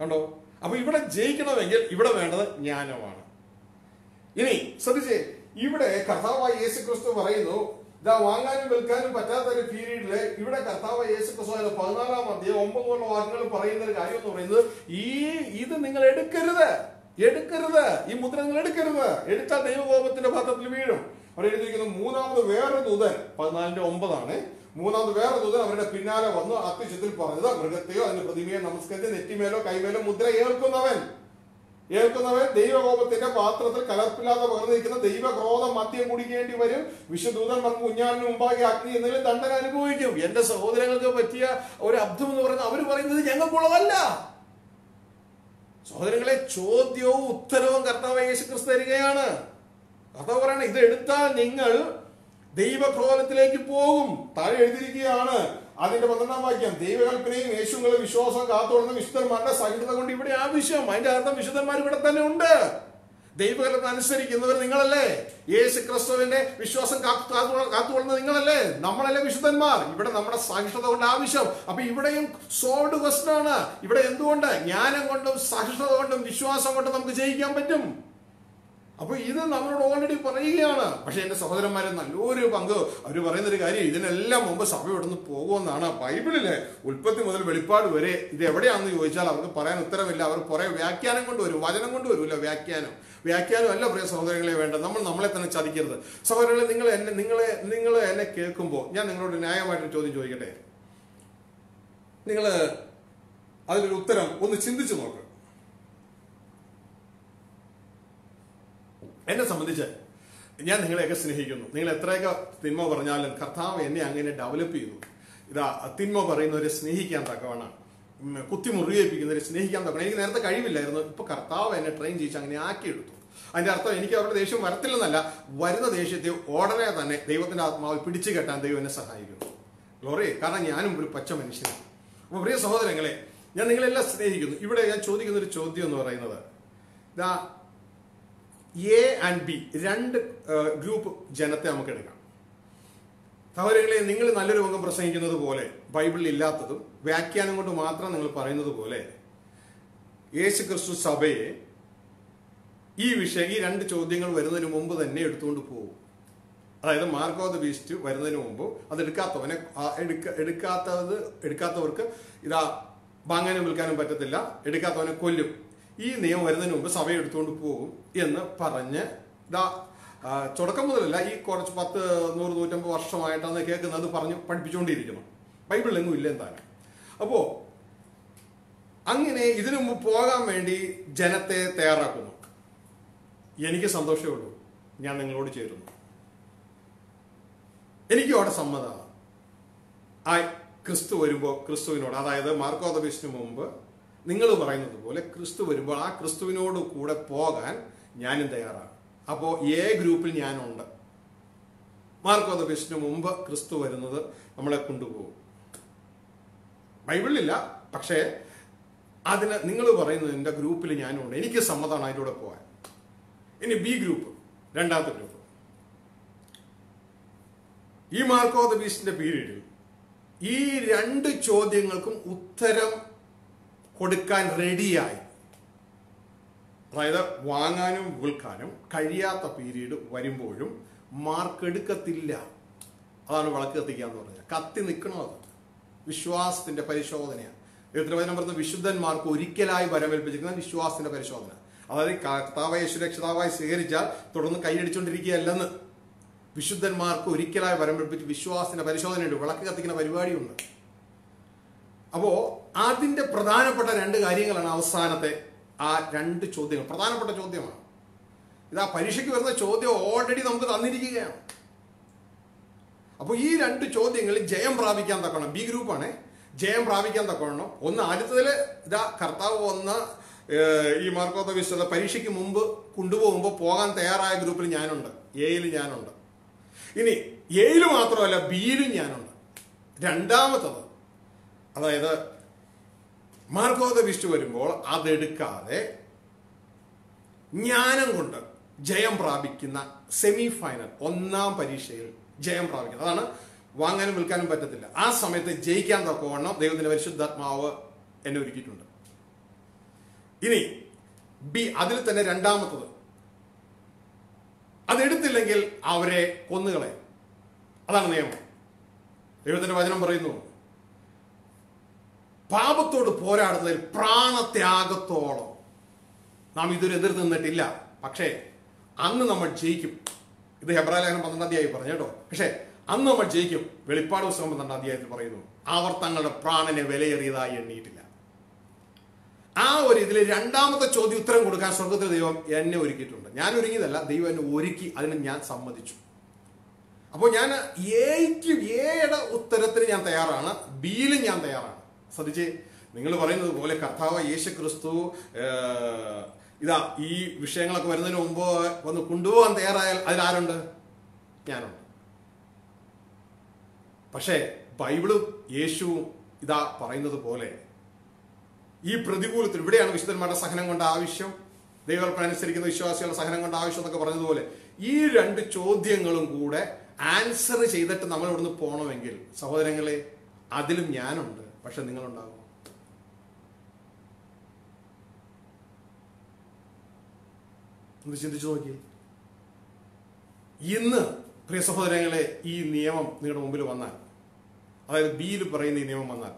കണ്ടോ? അപ്പൊ ഇവിടെ ജയിക്കണമെങ്കിൽ ഇവിടെ വേണ്ടത് ജ്ഞാനമാണ്. ഇനി ശ്രദ്ധിച്ചേ ഇവിടെ കർത്താവായ യേശു ക്രിസ്തു പറയുന്നു ഇതാ വാങ്ങാനും വിൽക്കാനും പറ്റാത്ത ഒരു പീരീഡിൽ ഇവിടെ കർത്താവ് യേശു ക്രിസ്തു പതിനാലാം അധ്യായം ഒമ്പതുള്ള വാക്കുകൾ പറയുന്ന ഒരു കാര്യം എന്ന് പറയുന്നത് ഈ ഇത് നിങ്ങൾ എടുക്കരുത് എടുക്കരുത്. ഈ മുദ്ര നിങ്ങൾ എടുക്കരുത്. എടുത്താൽ ദൈവകോപത്തിന്റെ പാത്രത്തിൽ വീഴും. അവിടെ എഴുതിയിരിക്കുന്നത് മൂന്നാമത് വേറെ ദൂതൻ പതിനാലിന്റെ ഒമ്പതാണ്. മൂന്നാമത് വേറെ ദൂതൻ അവരുടെ പിന്നാലെ വന്നു അത്യുച്ചത്തിൽ പറഞ്ഞത് മൃഗത്തെയോ അതിന്റെ പ്രതിമയോ നമസ്കരിച്ച് നെറ്റിമേലോ കൈമേലോ മുദ്ര ഏൽക്കുന്നവൻ. ഏൽക്കുന്നവൻ ദൈവകോപത്തിന്റെ പാത്രത്തിൽ കലർപ്പില്ലാതെ പകർന്നിരിക്കുന്ന ദൈവക്രോധം മദ്യം കുടിക്കേണ്ടി വരും. വിശുദ്ധൂതന്മാർക്ക് കുഞ്ഞാലിന് മുമ്പാകെ അഗ്നി എന്നതിൽ ദണ്ഡന അനുഭവിക്കും. എന്റെ സഹോദരങ്ങൾക്ക് പറ്റിയ ഒരു അബ്ദം എന്ന് പറയുന്നത് അവർ പറയുന്നത് ഞങ്ങൾക്കുള്ളതല്ല. സഹോദരങ്ങളെ ചോദ്യവും ഉത്തരവും കർത്താവ് യേശു ക്രിസ്തു തരികയാണ്. കർത്താവ് പറയണ ഇത് എടുത്താൽ നിങ്ങൾ ദൈവക്രോധത്തിലേക്ക് പോകും. താഴെ എഴുതിയിരിക്കുകയാണ് അതിന്റെ പന്ത്രണ്ടാം വാക്യം ദൈവകൽപ്പനയും യേശുങ്ങളും വിശ്വാസം കാത്തുകൊള്ളുന്ന വിശുദ്ധന്മാരുടെ സഹിതത കൊണ്ട് ഇവിടെ ആവശ്യം. അതിന്റെ അർത്ഥം വിശുദ്ധന്മാർ ഇവിടെ തന്നെ ഉണ്ട്. ദൈവകൽപ്പന അനുസരിക്കുന്നവർ നിങ്ങളല്ലേ? യേശു ക്രിസ്തുവിന്റെ വിശ്വാസം കാത്തു കാത്തു- കാത്തുകൊള്ളുന്ന നിങ്ങളല്ലേ? നമ്മളല്ലേ വിശുദ്ധന്മാർ? ഇവിടെ നമ്മുടെ സഹിഷ്ണുത കൊണ്ട് ആവശ്യം. അപ്പൊ ഇവിടെയും സോൾഡ് ക്വസ്റ്റൻ ആണ്. ഇവിടെ എന്തുകൊണ്ട്? ജ്ഞാനം കൊണ്ടും സഹിഷ്ണുത കൊണ്ടും വിശ്വാസം കൊണ്ടും നമുക്ക് ജയിക്കാൻ പറ്റും? അപ്പൊ ഇത് നമ്മളോട് ഓൾറെഡി പറയുകയാണ്. പക്ഷെ എന്റെ സഹോദരന്മാരെ നല്ലൊരു പങ്ക്. അവർ പറയുന്ന ഒരു കാര്യം ഇതിനെല്ലാം മുമ്പ് സഭ ഇവിടുന്ന് പോകുമെന്നാണ് ബൈബിളിലെ ഉൽപ്പത്തി മുതൽ വെളിപ്പാട് വരെ. ഇത് എവിടെയാണെന്ന് ചോദിച്ചാൽ അവർക്ക് പറയാൻ ഉത്തരമില്ല. അവർ കുറെ വ്യാഖ്യാനം കൊണ്ടുവരും വചനം കൊണ്ടുവരുമല്ലോ വ്യാഖ്യാനം. വ്യാഖ്യാനം അല്ല പ്രിയ സഹോദരങ്ങളെ വേണ്ട നമ്മൾ നമ്മളെ തന്നെ ചതിക്കരുത്. സഹോദരങ്ങളെ നിങ്ങൾ എന്നെ നിങ്ങളെ നിങ്ങൾ എന്നെ കേൾക്കുമ്പോൾ ഞാൻ നിങ്ങളോട് ന്യായമായിട്ടൊരു ചോദ്യം ചോദിക്കട്ടെ? നിങ്ങൾ അതിലൊരു ഉത്തരം ഒന്ന് ചിന്തിച്ചു നോക്ക്. എന്നെ സംബന്ധിച്ച് ഞാൻ നിങ്ങളെയൊക്കെ സ്നേഹിക്കുന്നു. നിങ്ങൾ എത്രയൊക്കെ തിന്മ പറഞ്ഞാലും കർത്താവ് എന്നെ അങ്ങനെ ഡെവലപ്പ് ചെയ്തു ഇതാ തിന്മ പറയുന്നവരെ സ്നേഹിക്കാൻ തക്കവണ്ണം ഉം, കുത്തി മുറിവേപ്പിക്കുന്നവരെ സ്നേഹിക്കാൻ തക്കണം എനിക്ക് നേരത്തെ കഴിവില്ലായിരുന്നു. ഇപ്പൊ കർത്താവ് എന്നെ ട്രെയിൻ ചെയ്യിച്ച് അങ്ങനെ ആക്കിയെടുത്തു. അതിന്റെ അർത്ഥം എനിക്ക് അവരുടെ ദേഷ്യം വരത്തില്ലെന്നല്ല വരുന്ന ദേഷ്യത്തെ ഉടനെ തന്നെ ദൈവത്തിന്റെ ആത്മാവ് പിടിച്ചു കെട്ടാൻ ദൈവം എന്നെ സഹായിക്കുന്നു. ഗ്ലോറി കാരണം ഞാനും ഒരു പച്ച മനുഷ്യനാണ്. അപ്പൊ പ്രിയ സഹോദരങ്ങളെ ഞാൻ നിങ്ങളെല്ലാം സ്നേഹിക്കുന്നു. ഇവിടെ ഞാൻ ചോദിക്കുന്ന ഒരു ചോദ്യം എന്ന് പറയുന്നത് ഇതാ എ ആൻഡ് ബി രണ്ട് ഗ്രൂപ്പ് ജനത്തെ നമുക്ക് എടുക്കാം. സഹോദരങ്ങളെ നിങ്ങൾ നല്ലൊരു പങ്കം പ്രസംഗിക്കുന്നത് പോലെ ബൈബിളിൽ ഇല്ലാത്തതും വ്യാഖ്യാനം കൊണ്ട് മാത്രം നിങ്ങൾ പറയുന്നത് പോലെ യേശു ക്രിസ്തു സഭയെ ഈ വിഷയം ഈ രണ്ട് ചോദ്യങ്ങൾ വരുന്നതിന് മുമ്പ് തന്നെ എടുത്തുകൊണ്ട് പോകും. അതായത് മാർഗോ ബീസ്റ്റ് വരുന്നതിന് മുമ്പ് അത് എടുക്കാത്തവനെ എടുക്കാത്തത് എടുക്കാത്തവർക്ക് ഇതാ വാങ്ങാനും വിൽക്കാനും പറ്റത്തില്ല എടുക്കാത്തവനെ കൊല്ലും. ഈ നിയമം വരുന്നതിന് മുമ്പ് സഭ എടുത്തുകൊണ്ട് പോകും എന്ന് പറഞ്ഞ് ഇതാ തുടക്കം മുതലല്ല ഈ കുറച്ച് പത്ത് നൂറ് നൂറ്റമ്പത് വർഷമായിട്ടാണ് കേൾക്കുന്നത് പറഞ്ഞ് പഠിപ്പിച്ചുകൊണ്ടിരിക്കുന്നു. ബൈബിളിലെങ്ങും ഇല്ല എന്താണ്? അപ്പോ അങ്ങനെ ഇതിനു മുമ്പ് പോകാൻ വേണ്ടി ജനത്തെ തയ്യാറാക്കുന്നു. എനിക്ക് സന്തോഷമേ ഉള്ളൂ. ഞാൻ നിങ്ങളോട് ചേരുന്നു. എനിക്കും അവിടെ സമ്മതമാണ്. ആ ക്രിസ്തു വരുമ്പോൾ ക്രിസ്തുവിനോട് അതായത് മാർക്കോദിനു മുമ്പ് നിങ്ങൾ പറയുന്നത് പോലെ ക്രിസ്തു വരുമ്പോൾ ആ ക്രിസ്തുവിനോട് കൂടെ പോകാൻ ഞാനും തയ്യാറാണ്. അപ്പോൾ എ ഗ്രൂപ്പിൽ ഞാനുണ്ട്. മാർക്കോദബീസിന് മുമ്പ് ക്രിസ്തു വരുന്നത് നമ്മളെ കൊണ്ടുപോകും. ബൈബിളിലില്ല പക്ഷേ അതിന് നിങ്ങൾ പറയുന്നത് എന്റെ ഗ്രൂപ്പിൽ ഞാനുണ്ട്. എനിക്ക് സമ്മതമാണ് അതിലൂടെ പോകാൻ. ഇനി ബി ഗ്രൂപ്പ് രണ്ടാമത്തെ ഗ്രൂപ്പ്. ഈ മാർക്കോ ദ ബീസ്റ്റിന്റെ പീരീഡിൽ ഈ രണ്ട് ചോദ്യങ്ങൾക്കും ഉത്തരം കൊടുക്കാൻ റെഡിയായി. അതായത് വാങ്ങാനും വിൽക്കാനും കഴിയാത്ത പീരീഡ് വരുമ്പോഴും മാർക്ക് എടുക്കത്തില്ല. അതാണ് വിളക്ക് കത്തിക്കുക എന്ന് പറഞ്ഞത്. കത്തി നിൽക്കണോ അത്? വിശ്വാസത്തിന്റെ പരിശോധനയാണ്. ദൈവത്തിന്റെ വചനം പറഞ്ഞ വിശുദ്ധന്മാർക്ക് ഒരിക്കലായി വരമേൽപ്പിച്ചിരിക്കുന്ന വിശ്വാസത്തിന്റെ പരിശോധന. അതായത് കർത്താവായ സുരക്ഷിതാവായി രക്ഷിതാവായി സ്വീകരിച്ചാൽ തുടർന്ന് കൈയടിച്ചുകൊണ്ടിരിക്കുകയല്ലെന്ന് വിശുദ്ധന്മാർക്ക് ഒരിക്കലായി വരമേൽപ്പിച്ച് വിശ്വാസത്തിന്റെ പരിശോധനയുണ്ട്. വിളക്ക് കത്തിക്കുന്ന പരിപാടിയുണ്ട്. അപ്പോ അതിന്റെ പ്രധാനപ്പെട്ട രണ്ട് കാര്യങ്ങളാണ് അവസാനത്തെ ആ രണ്ട് ചോദ്യങ്ങൾ. പ്രധാനപ്പെട്ട ചോദ്യമാണ്. ഇത് പരീക്ഷയ്ക്ക് വരുന്ന ചോദ്യം ഓൾറെഡി നമുക്ക് തന്നിരിക്കുകയാണ്. അപ്പോൾ ഈ രണ്ട് ചോദ്യങ്ങളിൽ ജയം പ്രാപിക്കാൻ തക്കണം ബി ഗ്രൂപ്പാണ് ജയം പ്രാപിക്കാൻ തക്കണം ഒന്ന് ആദ്യത്തിൽ ഇതാ കർത്താവ് വന്ന ഈ മാർക്കോത്ത വിശ്വത പരീക്ഷയ്ക്ക് മുമ്പ് കൊണ്ടുപോകുമ്പോൾ പോകാൻ തയ്യാറായ ഗ്രൂപ്പിൽ ഞാനുണ്ട്. എയിൽ ഞാനുണ്ട്. ഇനി എയിൽ മാത്രമല്ല ബിയിലും ഞാനുണ്ട്. രണ്ടാമത്തത് അതായത് മാർക്കോത വിഷ്ണു വരുമ്പോൾ അതെടുക്കാതെ ജ്ഞാനം കൊണ്ട് ജയം പ്രാപിക്കുന്ന സെമി ഫൈനൽ ഒന്നാം പരീക്ഷയിൽ ജയം പ്രാപിക്കുന്നത് അതാണ് വാങ്ങാനും വിൽക്കാനും പറ്റത്തില്ല. ആ സമയത്ത് ജയിക്കാൻ തക്കവണ്ണം ദൈവത്തിന്റെ പരിശുദ്ധാത്മാവ് എന്നെ ഒരുക്കിയിട്ടുണ്ട്. ഇനി ബി അതിൽ തന്നെ രണ്ടാമത്തത്. അതെടുത്തില്ലെങ്കിൽ അവരെ കൊന്നുകളെ അതാണ് നിയമം. ദൈവത്തിന്റെ വചനം പറയുന്നു പാപത്തോട് പോരാടുന്നതിൽ പ്രാണത്യാഗത്തോളം നാം ഇതുവരെ എതിർത്ത് നിന്നിട്ടില്ല പക്ഷേ അന്ന് നമ്മൾ ജയിക്കും. ഇത് ഹെബ്രാലേഖനം പന്ത്രണ്ടാം അധ്യായം പറഞ്ഞു കേട്ടോ. പക്ഷേ അന്ന് നമ്മൾ ജയിക്കും. വെളിപ്പാട് പുസ്തകം പന്ത്രണ്ടാം അധ്യായത്തിൽ പറയുന്നു അവർ തങ്ങളുടെ പ്രാണനെ വിലയേറിയതായി എണ്ണിയിട്ടില്ല. ആ ഒരു ഇതിൽ രണ്ടാമത്തെ ചോദ്യം ഉത്തരം കൊടുക്കാൻ സ്വർഗത്തിലെ ദൈവം എന്നെ ഒരുക്കിയിട്ടുണ്ട്. ഞാൻ ഒരുങ്ങിയതല്ല ദൈവം എന്നെ ഒരുക്കി അതിന് ഞാൻ സമ്മതിച്ചു. അപ്പോൾ ഞാൻ എയ്ക്ക് എയുടെ ഉത്തരത്തിന് ഞാൻ തയ്യാറാണ് ബിയിലും ഞാൻ തയ്യാറാണ്. ശ്രദ്ധിച്ച്. നിങ്ങൾ പറയുന്നത് പോലെ കർത്താവ് യേശു ക്രിസ്തു ഇതാ ഈ വിഷയങ്ങളൊക്കെ വരുന്നതിന് മുമ്പ് വന്ന് കൊണ്ടുപോകാൻ തയ്യാറായാൽ അതിലാരുണ്ട് ഞാനുണ്ട്. പക്ഷേ ബൈബിളും യേശുവും ഇതാ പറയുന്നത് പോലെ ഈ പ്രതികൂലത്തിൽ ഇവിടെയാണ് വിശുദ്ധന്മാരുടെ സഹനം കൊണ്ട് ആവശ്യം. ദൈവകൽപ്പന അനുസരിക്കുന്ന വിശ്വാസികളുടെ സഹനം കൊണ്ട് ആവശ്യം എന്നൊക്കെ പറഞ്ഞതുപോലെ ഈ രണ്ട് ചോദ്യങ്ങളും കൂടെ ആൻസർ ചെയ്തിട്ട് നമ്മൾ ഇവിടുന്ന് പോകണമെങ്കിൽ സഹോദരങ്ങളെ അതിലും ഞാനുണ്ട്. പക്ഷെ നിങ്ങളുണ്ടാകും. ഒന്ന് ചിന്തിച്ചു നോക്കി. ഇന്ന് പ്രിയ സഹോദരങ്ങളെ ഈ നിയമം നിങ്ങളുടെ മുമ്പിൽ വന്നാൽ അതായത് ബിയിൽ പറയുന്ന ഈ നിയമം വന്നാൽ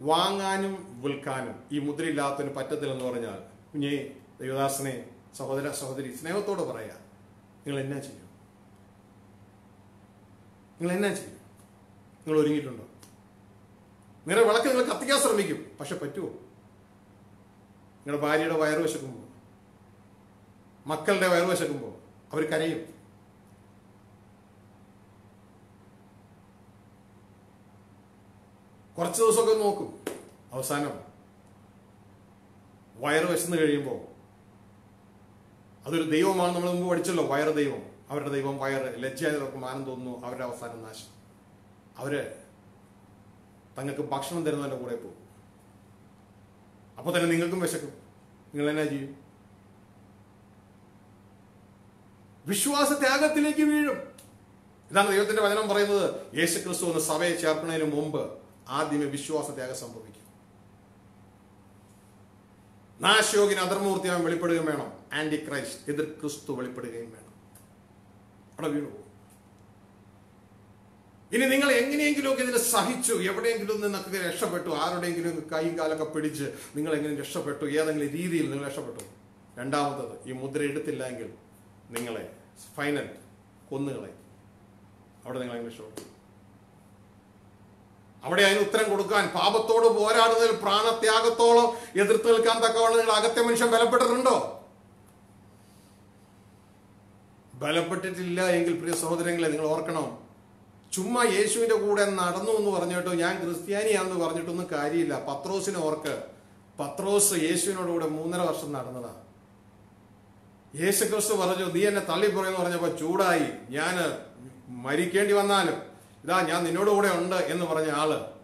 വാങ്ങാനും വിൽക്കാനും ഈ മുദ്രയില്ലാത്തതിന് പറ്റത്തില്ലെന്ന് പറഞ്ഞാൽ കുഞ്ഞെ ദൈവദാസനെ സഹോദര സഹോദരി സ്നേഹത്തോടെ പറയാ നിങ്ങൾ എന്നാ ചെയ്യും? നിങ്ങൾ എന്നാ ചെയ്യും? നിങ്ങൾ ഒരുങ്ങിയിട്ടുണ്ടോ? നിങ്ങളുടെ വിളക്ക് നിങ്ങൾ കത്തിക്കാൻ ശ്രമിക്കും. പക്ഷെ പറ്റുമോ നിങ്ങളുടെ ഭാര്യയുടെ വയറ് വിശക്കുമ്പോൾ മക്കളുടെ വയറ് വിശക്കുമ്പോൾ അവർ കരയും. കുറച്ച് ദിവസമൊക്കെ നോക്കും. അവസാനം വയറ് വിശന്ന് കഴിയുമ്പോൾ അതൊരു ദൈവമാണ് നമ്മൾ മുമ്പ് പഠിച്ചല്ലോ വയറ് ദൈവം. അവരുടെ ദൈവം വയറ് ലജ്ജായവർക്ക് മാനം തോന്നുന്നു അവരുടെ അവസാനം നാശം. അവർ തങ്ങൾക്ക് ഭക്ഷണം തരുന്നതിന്റെ കൂടെ പോകും. അപ്പോൾ തന്നെ നിങ്ങൾക്കും വിശക്കും. നിങ്ങൾ എന്നാ ചെയ്യും? വിശ്വാസ ത്യാഗത്തിലേക്ക് വീഴും. ഇതാണ് ദൈവത്തിന്റെ വചനം പറയുന്നത്. യേശു ക്രിസ്തു എന്ന സഭയെ ചേർക്കുന്നതിന് മുമ്പ് ആദ്യമേ വിശ്വാസ ത്യാഗം സംഭവിക്കും. നാശയോഗിന് അധർമ്മൂർത്തിയാൻ വെളിപ്പെടുകയും വേണം. ആന്റി ക്രൈസ്റ്റ് എതിർ ക്രിസ്തു വെളിപ്പെടുകയും വേണം. അവിടെ വീണു. ഇനി നിങ്ങൾ എങ്ങനെയെങ്കിലുമൊക്കെ ഇതിനെ സഹിച്ചു എവിടെയെങ്കിലും നിന്നൊക്കെ രക്ഷപ്പെട്ടു ആരുടെയെങ്കിലും കൈയും കാലൊക്കെ പിടിച്ച് നിങ്ങൾ എങ്ങനെ രക്ഷപ്പെട്ടു ഏതെങ്കിലും രീതിയിൽ നിങ്ങൾ രക്ഷപ്പെട്ടു. രണ്ടാമത്തത് ഈ മുദ്ര എടുത്തില്ലെങ്കിൽ നിങ്ങളെ ഫൈനൽ കൊന്നുകളെ. അവിടെ നിങ്ങൾ എങ്ങനെ രക്ഷപ്പെട്ടു? അവിടെ അതിന് ഉത്തരം കൊടുക്കാൻ പാപത്തോട് പോരാടുന്നതിൽ പ്രാണത്യാഗത്തോളം എതിർത്ത് നിൽക്കാൻ തക്കവണ്ണം നിങ്ങൾ അകത്തെ മനുഷ്യൻ ബലപ്പെട്ടിട്ടുണ്ടോ? ബലപ്പെട്ടിട്ടില്ല എങ്കിൽ പ്രിയ സഹോദരങ്ങളെ നിങ്ങൾ ഓർക്കണം ചുമ്മാ യേശുവിന്റെ കൂടെ നടന്നു എന്ന് പറഞ്ഞിട്ടോ ഞാൻ ക്രിസ്ത്യാനിയാന്ന് പറഞ്ഞിട്ടൊന്നും കാര്യമില്ല. പത്രോസിനെ ഓർക്ക്. പത്രോസ് യേശുവിനോട് കൂടെ മൂന്നര വർഷം നടന്നതാ. യേശു ക്രിസ്തു പറഞ്ഞു നീ എന്നെ തള്ളിപ്പുറയെന്ന് പറഞ്ഞപ്പോ ചൂടായി. ഞാൻ മരിക്കേണ്ടി വന്നാലും ഇതാ ഞാൻ നിന്നോട് കൂടെ ഉണ്ട് എന്ന് പറഞ്ഞ ആൾ.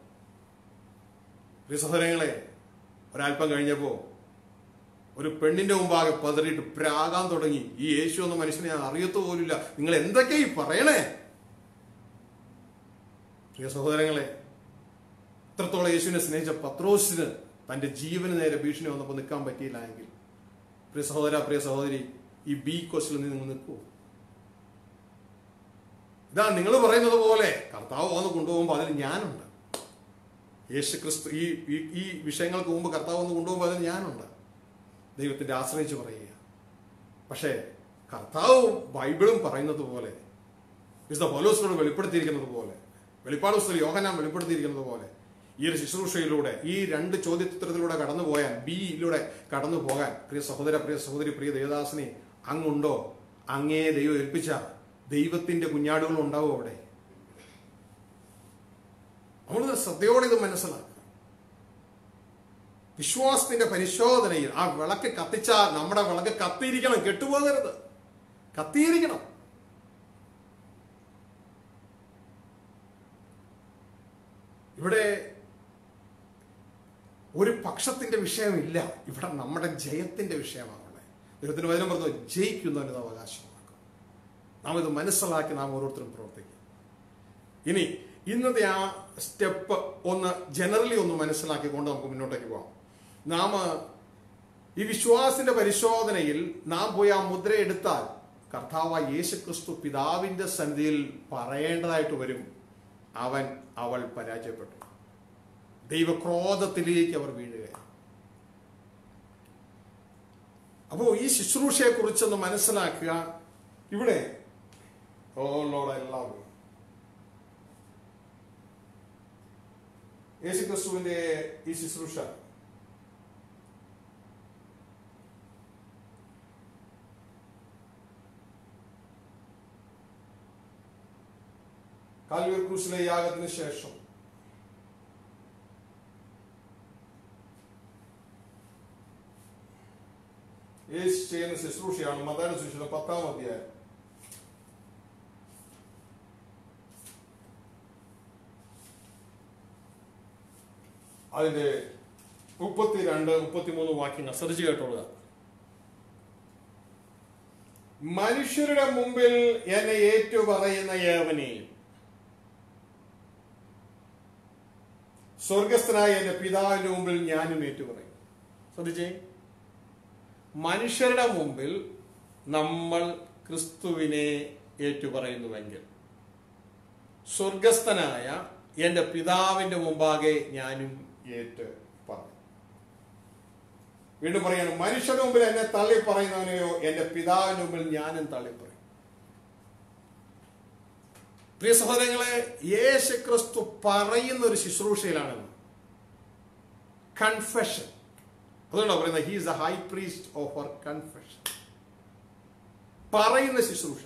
സഹോദരങ്ങളെ ഒരല്പം കഴിഞ്ഞപ്പോ ഒരു പെണ്ണിന്റെ മുമ്പാകെ പതറിയിട്ട് പ്രാകാൻ തുടങ്ങി. ഈ യേശു എന്ന മനുഷ്യനെ ഞാൻ അറിയത്തു പോലില്ല നിങ്ങൾ എന്തൊക്കെയാ ഈ പറയണേ? പ്രിയ സഹോദരങ്ങളെ ഇത്രത്തോളം യേശുവിനെ സ്നേഹിച്ച പത്രോസിന് തന്റെ ജീവന് നേരെ ഭീഷണി വന്നപ്പോൾ നിൽക്കാൻ പറ്റിയില്ല എങ്കിൽ. പ്രിയ സഹോദര പ്രിയ സഹോദരി ഈ ബി കോസ്റ്റിൽ നിങ്ങൾ നിൽക്കൂ. ഇതാ നിങ്ങൾ പറയുന്നത് പോലെ കർത്താവ് വന്ന് കൊണ്ടുപോകുമ്പോൾ അതിൽ ഞാനുണ്ട്. യേശു ക്രിസ്തു ഈ ഈ- വിഷയങ്ങൾക്ക് മുമ്പ് കർത്താവ് വന്ന് കൊണ്ടുപോകുമ്പോൾ അതിൽ ഞാനുണ്ട്. ദൈവത്തിന്റെ ആശ്രയിച്ച് പറയുക പക്ഷേ കർത്താവ് ബൈബിളും പറയുന്നത് പോലെ വിശുദ്ധ പൗലോസിനോട് വെളിപ്പെടുത്തിയിരിക്കുന്നത് പോലെ വെളിപ്പാട് പുസ്തകം യോഹനാൻ വെളിപ്പെടുത്തിയിരിക്കുന്നത് പോലെ ഈ ഒരു ശുശ്രൂഷയിലൂടെ ഈ രണ്ട് ചോദ്യത്തിലൂടെ കടന്നു പോയാൽ ബിയിലൂടെ കടന്നു പോകാൻ പ്രിയ സഹോദര പ്രിയ സഹോദരി പ്രിയ ദേവദാസിനി അങ്ങുണ്ടോ? അങ്ങേ ദൈവം ഏൽപ്പിച്ച ദൈവത്തിന്റെ കുഞ്ഞാടുകൾ ഉണ്ടാവും അവിടെ? നമ്മൾ ശ്രദ്ധയോടെ ഇത് മനസ്സിലാക്കുക. വിശ്വാസത്തിന്റെ പരിശോധനയിൽ ആ വിളക്ക് കത്തിച്ചാൽ നമ്മുടെ വിളക്ക് കത്തിയിരിക്കണം കെട്ടുപോകരുത്. കത്തിയിരിക്കണം. ഇവിടെ ഒരു പക്ഷത്തിന്റെ വിഷയമില്ല. ഇവിടെ നമ്മുടെ ജയത്തിന്റെ വിഷയമാണ് അവിടെ ദൈവത്തിന് വചനം പറഞ്ഞു ജയിക്കുന്നവനത് അവകാശമാക്കും. നാം ഇത് മനസ്സിലാക്കി നാം ഓരോരുത്തരും പ്രവർത്തിക്കും. ഇനി ഇന്നത്തെ ആ സ്റ്റെപ്പ് ഒന്ന് ജനറലി ഒന്ന് മനസ്സിലാക്കിക്കൊണ്ട് നമുക്ക് മുന്നോട്ടേക്ക് പോകാം. നാം ഈ വിശ്വാസിന്റെ പരിശോധനയിൽ നാം പോയി ആ മുദ്ര എടുത്താൽ കർത്താവ് യേശു ക്രിസ്തു പിതാവിന്റെ സന്ധിയിൽ പറയേണ്ടതായിട്ട് വരും. അവൻ അവൾ പരാജയപ്പെട്ടു. ദൈവക്രോധത്തിലേക്ക് അവർ വീഴുകയാണ് അപ്പോൾ ഈ ശുശ്രൂഷയെ കുറിച്ചൊന്ന് മനസ്സിലാക്കുക. ഇവിടെ ഓ ലോഡ് എല്ലാവരും. യേശു ഈ ശുശ്രൂഷ കാൽവർ ക്രൂസിലെ യാഗത്തിന് ശേഷം. യേശു ചെയ്യുന്ന ശുശ്രൂഷയാണ് മതാന ശുശ്രൂഷ പത്താം അധ്യായം. അതിന്റെ മുപ്പത്തിരണ്ട് മുപ്പത്തിമൂന്ന് വാക്യങ്ങൾ ശ്രദ്ധിച്ചു കേട്ടോളുക. മനുഷ്യരുടെ മുമ്പിൽ എന്നെ ഏറ്റുപറയുന്ന ഏവനെയും സ്വർഗസ്ഥനായ എന്റെ പിതാവിന്റെ മുമ്പിൽ ഞാനും ഏറ്റുപറയും. ശ്രദ്ധിച്ചേ. മനുഷ്യരുടെ മുമ്പിൽ നമ്മൾ ക്രിസ്തുവിനെ ഏറ്റുപറയുന്നുവെങ്കിൽ സ്വർഗസ്ഥനായ എന്റെ പിതാവിന്റെ മുമ്പാകെ ഞാനും ഏറ്റ് പറയും വീണ്ടും പറയാണ് മനുഷ്യരുടെ മുമ്പിൽ എന്നെ തള്ളി പറയുന്നവനെയോ എന്റെ പിതാവിന്റെ മുമ്പിൽ ഞാനും തള്ളി പറയും പ്രിയ സഹോദരങ്ങളെ യേശു ക്രിസ്തു പറയുന്ന ഒരു ശുശ്രൂഷയിലാണ് കൺഫെഷൻ അതുകൊണ്ടാണ് പറയുന്നത് he's a high priest of our confession പറയുന്ന ശുശ്രൂഷ.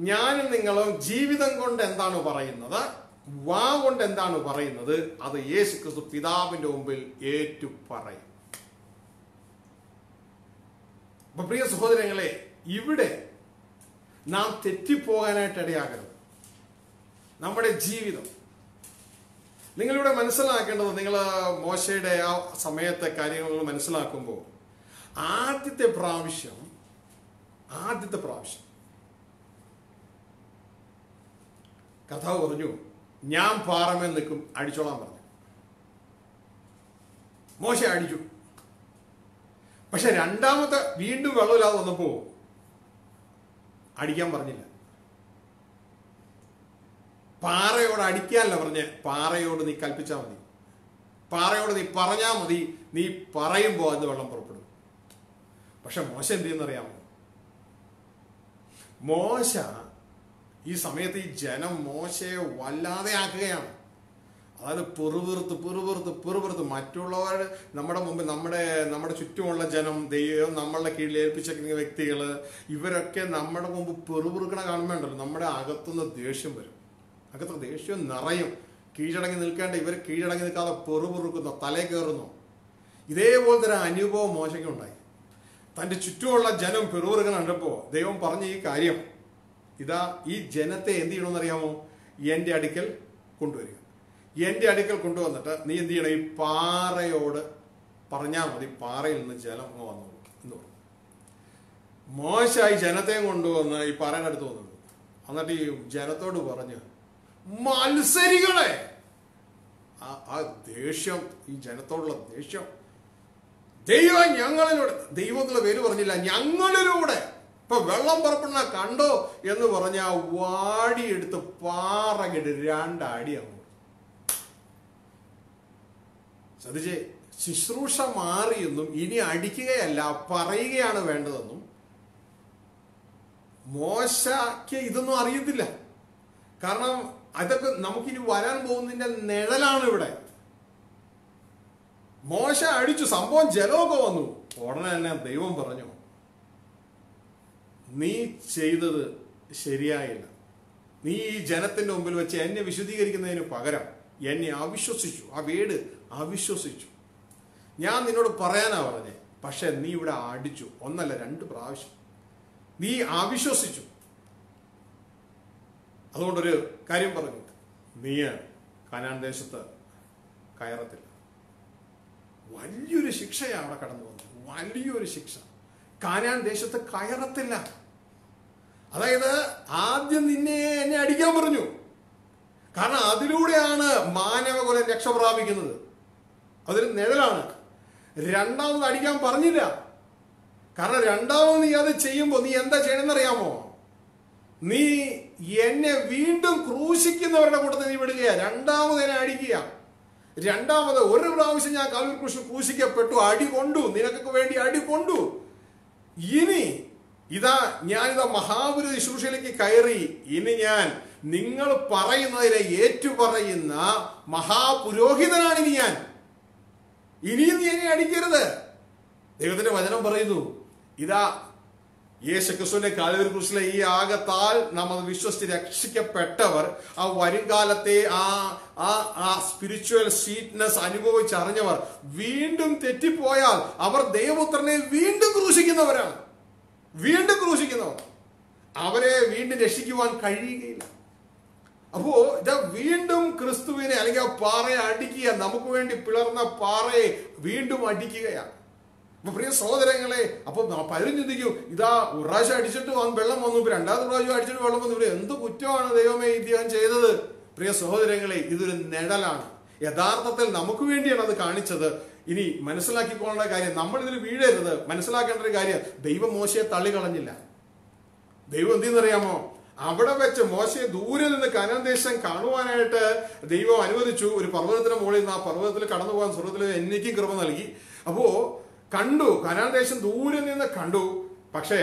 ഞാനും നിങ്ങളും ജീവിതം കൊണ്ട് എന്താണ് പറയുന്നത്? വാ കൊണ്ട് എന്താണ് പറയുന്നത്? അത് യേശു ക്രിസ്തു പിതാവിന്റെ മുമ്പിൽ ഏറ്റു പറയും അപ്പൊ പ്രിയ സഹോദരങ്ങളെ ഇവിടെ നാം തെറ്റിപ്പോകാനായിട്ട് ഇടയാകരുത് നമ്മുടെ ജീവിതം. നിങ്ങളിവിടെ മനസ്സിലാക്കേണ്ടത് നിങ്ങൾ മോശയുടെ ആ സമയത്തെ കാര്യങ്ങൾ മനസ്സിലാക്കുമ്പോൾ ആദ്യത്തെ പ്രാവശ്യം ആദ്യത്തെ പ്രാവശ്യം കഥാവ് പറഞ്ഞു ഞാൻ പാറമേ നിൽക്കും അടിച്ചോളാൻ പറഞ്ഞു. മോശ അടിച്ചു. പക്ഷെ രണ്ടാമത്തെ വീണ്ടും വെള്ളമില്ലാതെ വന്നപ്പോ അടിക്കാൻ പറഞ്ഞില്ല. പാറയോട് അടിക്കാനല്ല പറഞ്ഞ് പാറയോട് നീ കൽപ്പിച്ചാൽ മതി. പാറയോട് നീ പറഞ്ഞാൽ മതി നീ പറയുമ്പോൾ അത് വെള്ളം പുറപ്പെടും. പക്ഷെ മോശ എന്ത് ചെയ്യുന്നറിയാമോ മോശ ഈ സമയത്ത് ഈ ജനം മോശയെ വല്ലാതെ ആക്കുകയാണ്. അതായത് പെറുപെറുത്ത് പെറുപെറുത്ത് പെറുപെറുത്ത് മറ്റുള്ളവർ നമ്മുടെ മുമ്പ് നമ്മുടെ നമ്മുടെ ചുറ്റുമുള്ള ജനം ദൈവം നമ്മളുടെ കീഴിൽ ഏൽപ്പിച്ചിരിക്കുന്ന വ്യക്തികൾ ഇവരൊക്കെ നമ്മുടെ മുമ്പ് പെറുപെറുക്കണ കാണുമ്പോണ്ടല്ലോ നമ്മുടെ അകത്തുനിന്ന് ദേഷ്യം വരും. അകത്ത് ദേഷ്യം നിറയും. കീഴടങ്ങി നിൽക്കേണ്ട ഇവർ കീഴടങ്ങി നിൽക്കാതെ പെറുപെറുക്കുന്നു തലേ കയറുന്നു. ഇതേപോലെ തന്നെ അനുഭവം മോശയ്ക്കുണ്ടായി തന്റെ ചുറ്റുമുള്ള ജനം പെറുപെറുക്കണ കണ്ടപ്പോൾ ദൈവം പറഞ്ഞ ഈ കാര്യം. ഇതാ ഈ ജനത്തെ എന്ത് ചെയ്യണമെന്നറിയാമോ എന്റെ അടുക്കൽ കൊണ്ടുവരിക. എന്റെ അടുക്കൽ കൊണ്ടുവന്നിട്ട് നീ എന്ത് ചെയ്യണം? ഈ പാറയോട് പറഞ്ഞാൽ മതി പാറയിൽ നിന്ന് ജലം അങ്ങ് വന്നോളൂ എന്ന് പറഞ്ഞു. മോശമായി ജനത്തെയും കൊണ്ടുവന്ന് ഈ പാറയുടെ അടുത്ത് വന്നു. എന്നിട്ട് ഈ ജനത്തോട് പറഞ്ഞ് മത്സരികളെ. ആ ആ ദേഷ്യം ഈ ജനത്തോടുള്ള ദേഷ്യം. ദൈവം ഞങ്ങളിലൂടെ ദൈവം എന്നുള്ള പേര് പറഞ്ഞില്ല ഞങ്ങളിലൂടെ. ഇപ്പൊ വെള്ളം പുറപ്പെടുന്ന കണ്ടോ എന്ന് പറഞ്ഞ വാടിയെടുത്ത് പാറകിട്ട് രണ്ടടി അങ്ങോട്ട് ശ്രദ്ധിച്ചേ ശുശ്രൂഷ മാറിയെന്നും ഇനി അടിക്കുകയല്ല പറയുകയാണ് വേണ്ടതെന്നും മോശയ്ക്ക് ഇതൊന്നും അറിയത്തില്ല. കാരണം അതൊക്കെ നമുക്കിനി വരാൻ പോകുന്നതിന്റെ നിഴലാണ് ഇവിടെ. മോശ അടിച്ചു സംഭവം ജലമൊക്കെ വന്നു. ഉടനെ തന്നെ ദൈവം പറഞ്ഞു നീ ചെയ്തത് ശരിയായില്ല. നീ ഈ ജനത്തിന്റെ മുമ്പിൽ വെച്ച് എന്നെ വിശദീകരിക്കുന്നതിന് പകരം എന്നെ അവിശ്വസിച്ചു. ആ വീട് അവിശ്വസിച്ചു. ഞാൻ നിന്നോട് പറയാനാ പറഞ്ഞേ പക്ഷെ നീ ഇവിടെ അടിച്ചു. ഒന്നല്ല രണ്ട് പ്രാവശ്യം. നീ അവിശ്വസിച്ചു. അതുകൊണ്ടൊരു കാര്യം പറഞ്ഞു. നീ കനാൻ ദേശത്ത് കയറത്തില്ല. വലിയൊരു ശിക്ഷയാണ് അവിടെ കടന്നു വന്നത് വലിയൊരു ശിക്ഷ. കാനാൻ ദേശത്ത് കയറത്തില്ല. അതായത് ആദ്യം നിന്നെ എന്നെ അടിക്കാൻ പറഞ്ഞു. കാരണം അതിലൂടെയാണ് മാനവകുലം രക്ഷ പ്രാപിക്കുന്നത്. അതൊരു നിഴലാണ്. രണ്ടാമത് അടിക്കാൻ പറഞ്ഞില്ല. കാരണം രണ്ടാമത് നീ അത് ചെയ്യുമ്പോൾ നീ എന്താ ചെയ്യണമെന്നറിയാമോ നീ എന്നെ വീണ്ടും ക്രൂശിക്കുന്നവരുടെ കൂട്ടത്തിൽ നീ വിടുകയാ. രണ്ടാമത് എന്നെ അടിക്കുക രണ്ടാമത് ഒരു പ്രാവശ്യം ഞാൻ കാൽവർ കൃഷി ക്രൂശിക്കപ്പെട്ടു. അടി കൊണ്ടു. നിനക്കൊക്കെ വേണ്ടി അടി കൊണ്ടു. ഇനി ഇതാ ഞാനിതാ മഹാപുര ശുശ്രൂഷയിലേക്ക് കയറി. ഇനി ഞാൻ നിങ്ങൾ പറയുന്നതിനെ ഏറ്റുപറയുന്ന മഹാപുരോഹിതനാണ് ഇനി ഞാൻ. ഇനിയും നീ എന്നെ അടിക്കരുത്. ദൈവത്തിന്റെ വചനം പറയുന്നു. ഇതാ യേശു ക്രിസ്തുവിന്റെ കാലവരി കുറിച്ചുള്ള ഈ ആകത്താൽ നാം അത് വിശ്വസിച്ച് രക്ഷിക്കപ്പെട്ടവർ ആ വരുംകാലത്തെ ആ ആ ആ സ്പിരിച്വൽ സ്വീറ്റ്നെസ് അനുഭവിച്ചറിഞ്ഞവർ വീണ്ടും തെറ്റിപ്പോയാൽ അവർ ദൈവപുത്രനെ വീണ്ടും ക്രൂശിക്കുന്നവരാണ്. വീണ്ടും ക്രൂശിക്കുന്നവർ. അവരെ വീണ്ടും രക്ഷിക്കുവാൻ കഴിയുകയില്ല. അപ്പോ വീണ്ടും ക്രിസ്തുവിനെ അല്ലെങ്കിൽ ആ പാറയെ അടിക്കുക നമുക്ക് വേണ്ടി പിളർന്ന പാറയെ വീണ്ടും അടിക്കുകയാണ്. അപ്പൊ പ്രിയ സഹോദരങ്ങളെ അപ്പൊ പലരും ചിന്തിക്കും ഇതാ ഒരു അടിച്ചിട്ട് വന്ന് വെള്ളം വന്നു ഇപ്പൊ രണ്ടാമത്തെ പ്രാവശ്യം അടിച്ചിട്ട് വെള്ളം വന്നു. ഇവിടെ എന്ത് കുറ്റമാണ് ദൈവമേ ഇദ്ദേഹം ചെയ്തത്? പ്രിയ സഹോദരങ്ങളെ ഇതൊരു നിഴലാണ്. യഥാർത്ഥത്തിൽ നമുക്ക് വേണ്ടിയാണ് അത് കാണിച്ചത്. ഇനി മനസ്സിലാക്കിക്കൊള്ള കാര്യം നമ്മൾ ഇതിൽ വീഴരുത്. മനസ്സിലാക്കേണ്ട ഒരു കാര്യം ദൈവം മോശയെ തള്ളിക്കളഞ്ഞില്ല ദൈവം എന്തെന്നറിയാമോ അവിടെ വെച്ച് മോശയെ ദൂരെ നിന്ന് കനാൻ ദേശം കാണുവാനായിട്ട് ദൈവം അനുവദിച്ചു. ഒരു പർവതത്തിന് മുകളിൽ നിന്ന് ആ പർവതത്തിൽ കടന്നു പോകാൻ സ്വർഗത്തിൽ എന്നേക്കും കൃപ നൽകി. അപ്പോ കണ്ടു. കനാൻ ദേശം ദൂരെ നിന്ന് കണ്ടു. പക്ഷേ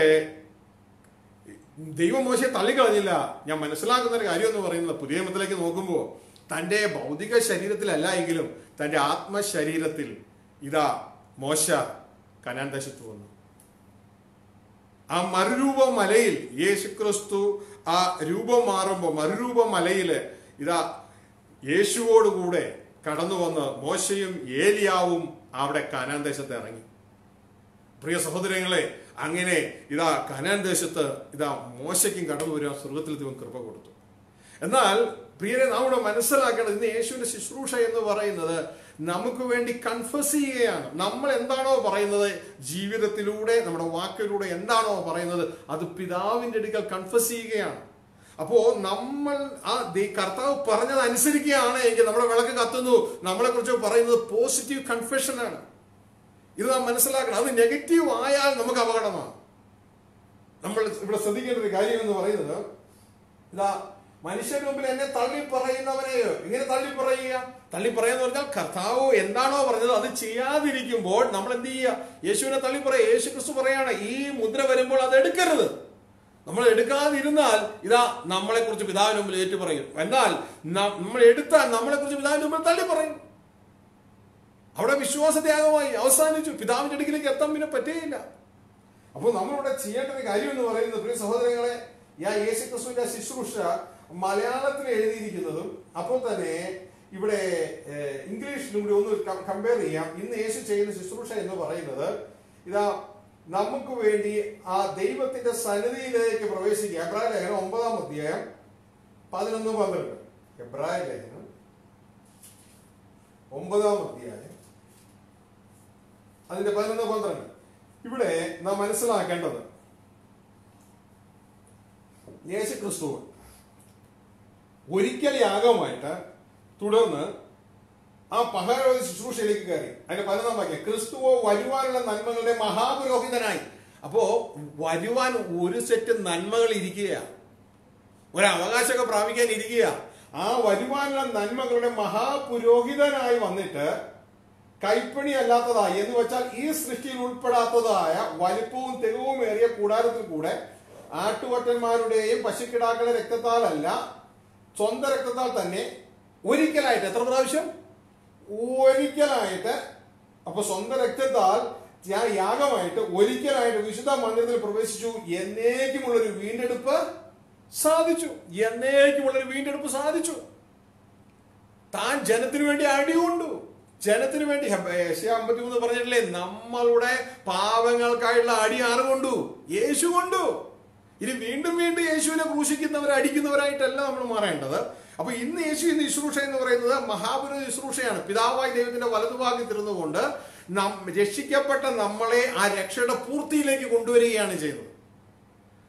ദൈവം മോശയെ തള്ളിക്കളഞ്ഞില്ല. ഞാൻ മനസ്സിലാക്കുന്ന ഒരു കാര്യം എന്ന് പറയുന്നത് പുതിയ മതത്തിലേക്ക് നോക്കുമ്പോൾ തന്റെ ഭൗതിക ശരീരത്തിലല്ല എങ്കിലും തന്റെ ആത്മശരീരത്തിൽ ഇതാ മോശ കനാൻ ദേശത്ത് വന്നു. ആ മറുരൂപ മലയിൽ യേശുക്രിസ്തു ആ രൂപം മാറുമ്പോൾ മറുരൂപ മലയിൽ ഇതാ യേശുവോടുകൂടെ കടന്നു വന്ന് മോശയും ഏലിയാവും അവിടെ കാനാൻ ദേശത്ത് ഇറങ്ങി. പ്രിയ സഹോദരങ്ങളെ അങ്ങനെ ഇതാ കനാൻ ദേശത്ത് ഇതാ മോശയ്ക്കും കടന്നു വരാൻ സ്വർഗത്തിൽ ദൈവം കൃപ കൊടുത്തു. എന്നാൽ പ്രിയരെ നാം ഇവിടെ മനസ്സിലാക്കേണ്ടത് ഇന്ന് യേശുവിന്റെ ശുശ്രൂഷ എന്ന് പറയുന്നത് നമുക്ക് വേണ്ടി കൺഫസ് ചെയ്യുകയാണ്. നമ്മൾ എന്താണോ പറയുന്നത്? ജീവിതത്തിലൂടെ നമ്മുടെ വാക്കിലൂടെ എന്താണോ പറയുന്നത്? അത് പിതാവിന്റെ അടുക്കൽ കൺഫസ് ചെയ്യുകയാണ്. അപ്പോ നമ്മൾ ആ കർത്താവ് പറഞ്ഞത് അനുസരിക്കുകയാണ് എങ്കിൽ നമ്മുടെ വിളക്ക് കത്തുന്നു. നമ്മളെ കുറിച്ച് പറയുന്നത് പോസിറ്റീവ് കൺഫെഷൻ ആണ്. ഇത് നാം മനസ്സിലാക്കണം. അത് നെഗറ്റീവ് ആയാൽ നമുക്ക് അപകടമാണ്. നമ്മൾ ഇവിടെ ശ്രദ്ധിക്കേണ്ട ഒരു കാര്യം എന്ന് പറയുന്നത് ഇതാ മനുഷ്യന് മുമ്പിൽ എന്നെ തള്ളി പറയുന്നവനെയോ ഇങ്ങനെ തള്ളി പറയുക. തള്ളി പറയാന്ന് പറഞ്ഞാൽ കർത്താവ് എന്താണോ പറഞ്ഞത് അത് ചെയ്യാതിരിക്കുമ്പോൾ നമ്മൾ എന്ത് ചെയ്യുക? യേശുവിനെ തള്ളി പറയുക. യേശു ക്രിസ്തു പറയാണ് ഈ മുദ്ര വരുമ്പോൾ അത് എടുക്കരുത്. നമ്മൾ എടുക്കാതിരുന്നാൽ ഇതാ നമ്മളെ കുറിച്ച് പിതാവിന് മുമ്പിൽ ഏറ്റു പറയും എന്നാൽ നമ്മൾ എടുത്താൽ നമ്മളെ കുറിച്ച് പിതാവിന് മുമ്പിൽ തള്ളി പറയും. അവിടെ വിശ്വാസത്യാഗമായി അവസാനിച്ചു. പിതാവിന്റെ അടുക്കിലേക്ക് എത്താൻ പിന്നെ പറ്റേയില്ല. അപ്പോൾ നമ്മളിവിടെ ചെയ്യേണ്ട ഒരു കാര്യം എന്ന് പറയുന്നത് പ്രിയ സഹോദരങ്ങളെ ഞാൻ യേശു ക്രിസ്തുവിന്റെ ശുശ്രൂഷ മലയാളത്തിൽ എഴുതിയിരിക്കുന്നതും അപ്പോൾ തന്നെ ഇവിടെ ഇംഗ്ലീഷിലും കൂടി ഒന്ന് കമ്പയർ ചെയ്യാം. ഇന്ന് യേശു ചെയ്യുന്ന ശുശ്രൂഷ എന്ന് പറയുന്നത് ഇതാ നമുക്ക് വേണ്ടി ആ ദൈവത്തിന്റെ സന്നിധിയിലേക്ക് പ്രവേശിക്കുക. എബ്രായ ലേഖനം ഒമ്പതാം അധ്യായം പതിനൊന്ന് പന്ത്രണ്ട്. എബ്രായ ലേഖനം ഒമ്പതാം അധ്യായം അതിന്റെ പതിനൊന്ന് പന്ത്രണ്ട്. ഇവിടെ നാം മനസ്സിലാക്കേണ്ടത് യേശു ക്രിസ്തു ഒരിക്കൽ യാഗമായിട്ട് തുടർന്ന് ആ പഹാരോഹി ശുശ്രൂഷയിലേക്ക് കയറി. അതിന്റെ പതിനൊന്നാം വാക്യം ക്രിസ്തുവോ വരുവാനുള്ള നന്മകളുടെ മഹാപുരോഹിതനായി. അപ്പോ വരുവാൻ ഒരു സെറ്റ് നന്മകൾ ഇരിക്കുകയാണ് ഒരവകാശമൊക്കെ പ്രാപിക്കാൻ ഇരിക്കുക ആ വരുവാനുള്ള നന്മകളുടെ മഹാപുരോഹിതനായി വന്നിട്ട് കൈപ്പണി അല്ലാത്തതായി എന്ന് വെച്ചാൽ ഈ സൃഷ്ടിയിൽ ഉൾപ്പെടാത്തതായ വലിപ്പവും തെളിവും ഏറിയ കൂടാരത്തിൽ കൂടെ ആട്ടുകൊറ്റന്മാരുടെയും പശുക്കിടാക്കളുടെ രക്തത്താലല്ല സ്വന്തം രക്തത്താൽ തന്നെ ഒരിക്കലായിട്ട് എത്ര പ്രാവശ്യം? ഒരിക്കലായിട്ട്. അപ്പൊ സ്വന്തം രക്തത്താൽ ഞാൻ യാഗമായിട്ട് ഒരിക്കലായിട്ട് വിശുദ്ധ മന്ദിരത്തിൽ പ്രവേശിച്ചു. എന്നേക്കുമുള്ളൊരു വീണ്ടെടുപ്പ് സാധിച്ചു. എന്നേക്കുമുള്ളൊരു വീണ്ടെടുപ്പ് സാധിച്ചു. താൻ ജനത്തിനു വേണ്ടി അടികൊണ്ടു. ജനത്തിനു വേണ്ടി അമ്പത്തി മൂന്ന് പറഞ്ഞിട്ടില്ലേ? നമ്മളുടെ പാവങ്ങൾക്കായുള്ള അടി ആറ് കൊണ്ടു? യേശു കൊണ്ടു. ഇനി വീണ്ടും വീണ്ടും യേശുവിനെ ക്രൂശിക്കുന്നവർ അടിക്കുന്നവരായിട്ടല്ല നമ്മൾ മാറേണ്ടത്. അപ്പൊ ഇന്ന് യേശു ഇന്ന് ശുശ്രൂഷ എന്ന് പറയുന്നത് മഹാപുര ശുശ്രൂഷയാണ്. പിതാവായി ദൈവത്തിന്റെ വലതുഭാഗം തിരുന്നുകൊണ്ട് നാം രക്ഷിക്കപ്പെട്ട നമ്മളെ ആ രക്ഷയുടെ പൂർത്തിയിലേക്ക് കൊണ്ടുവരികയാണ് ചെയ്യുന്നത്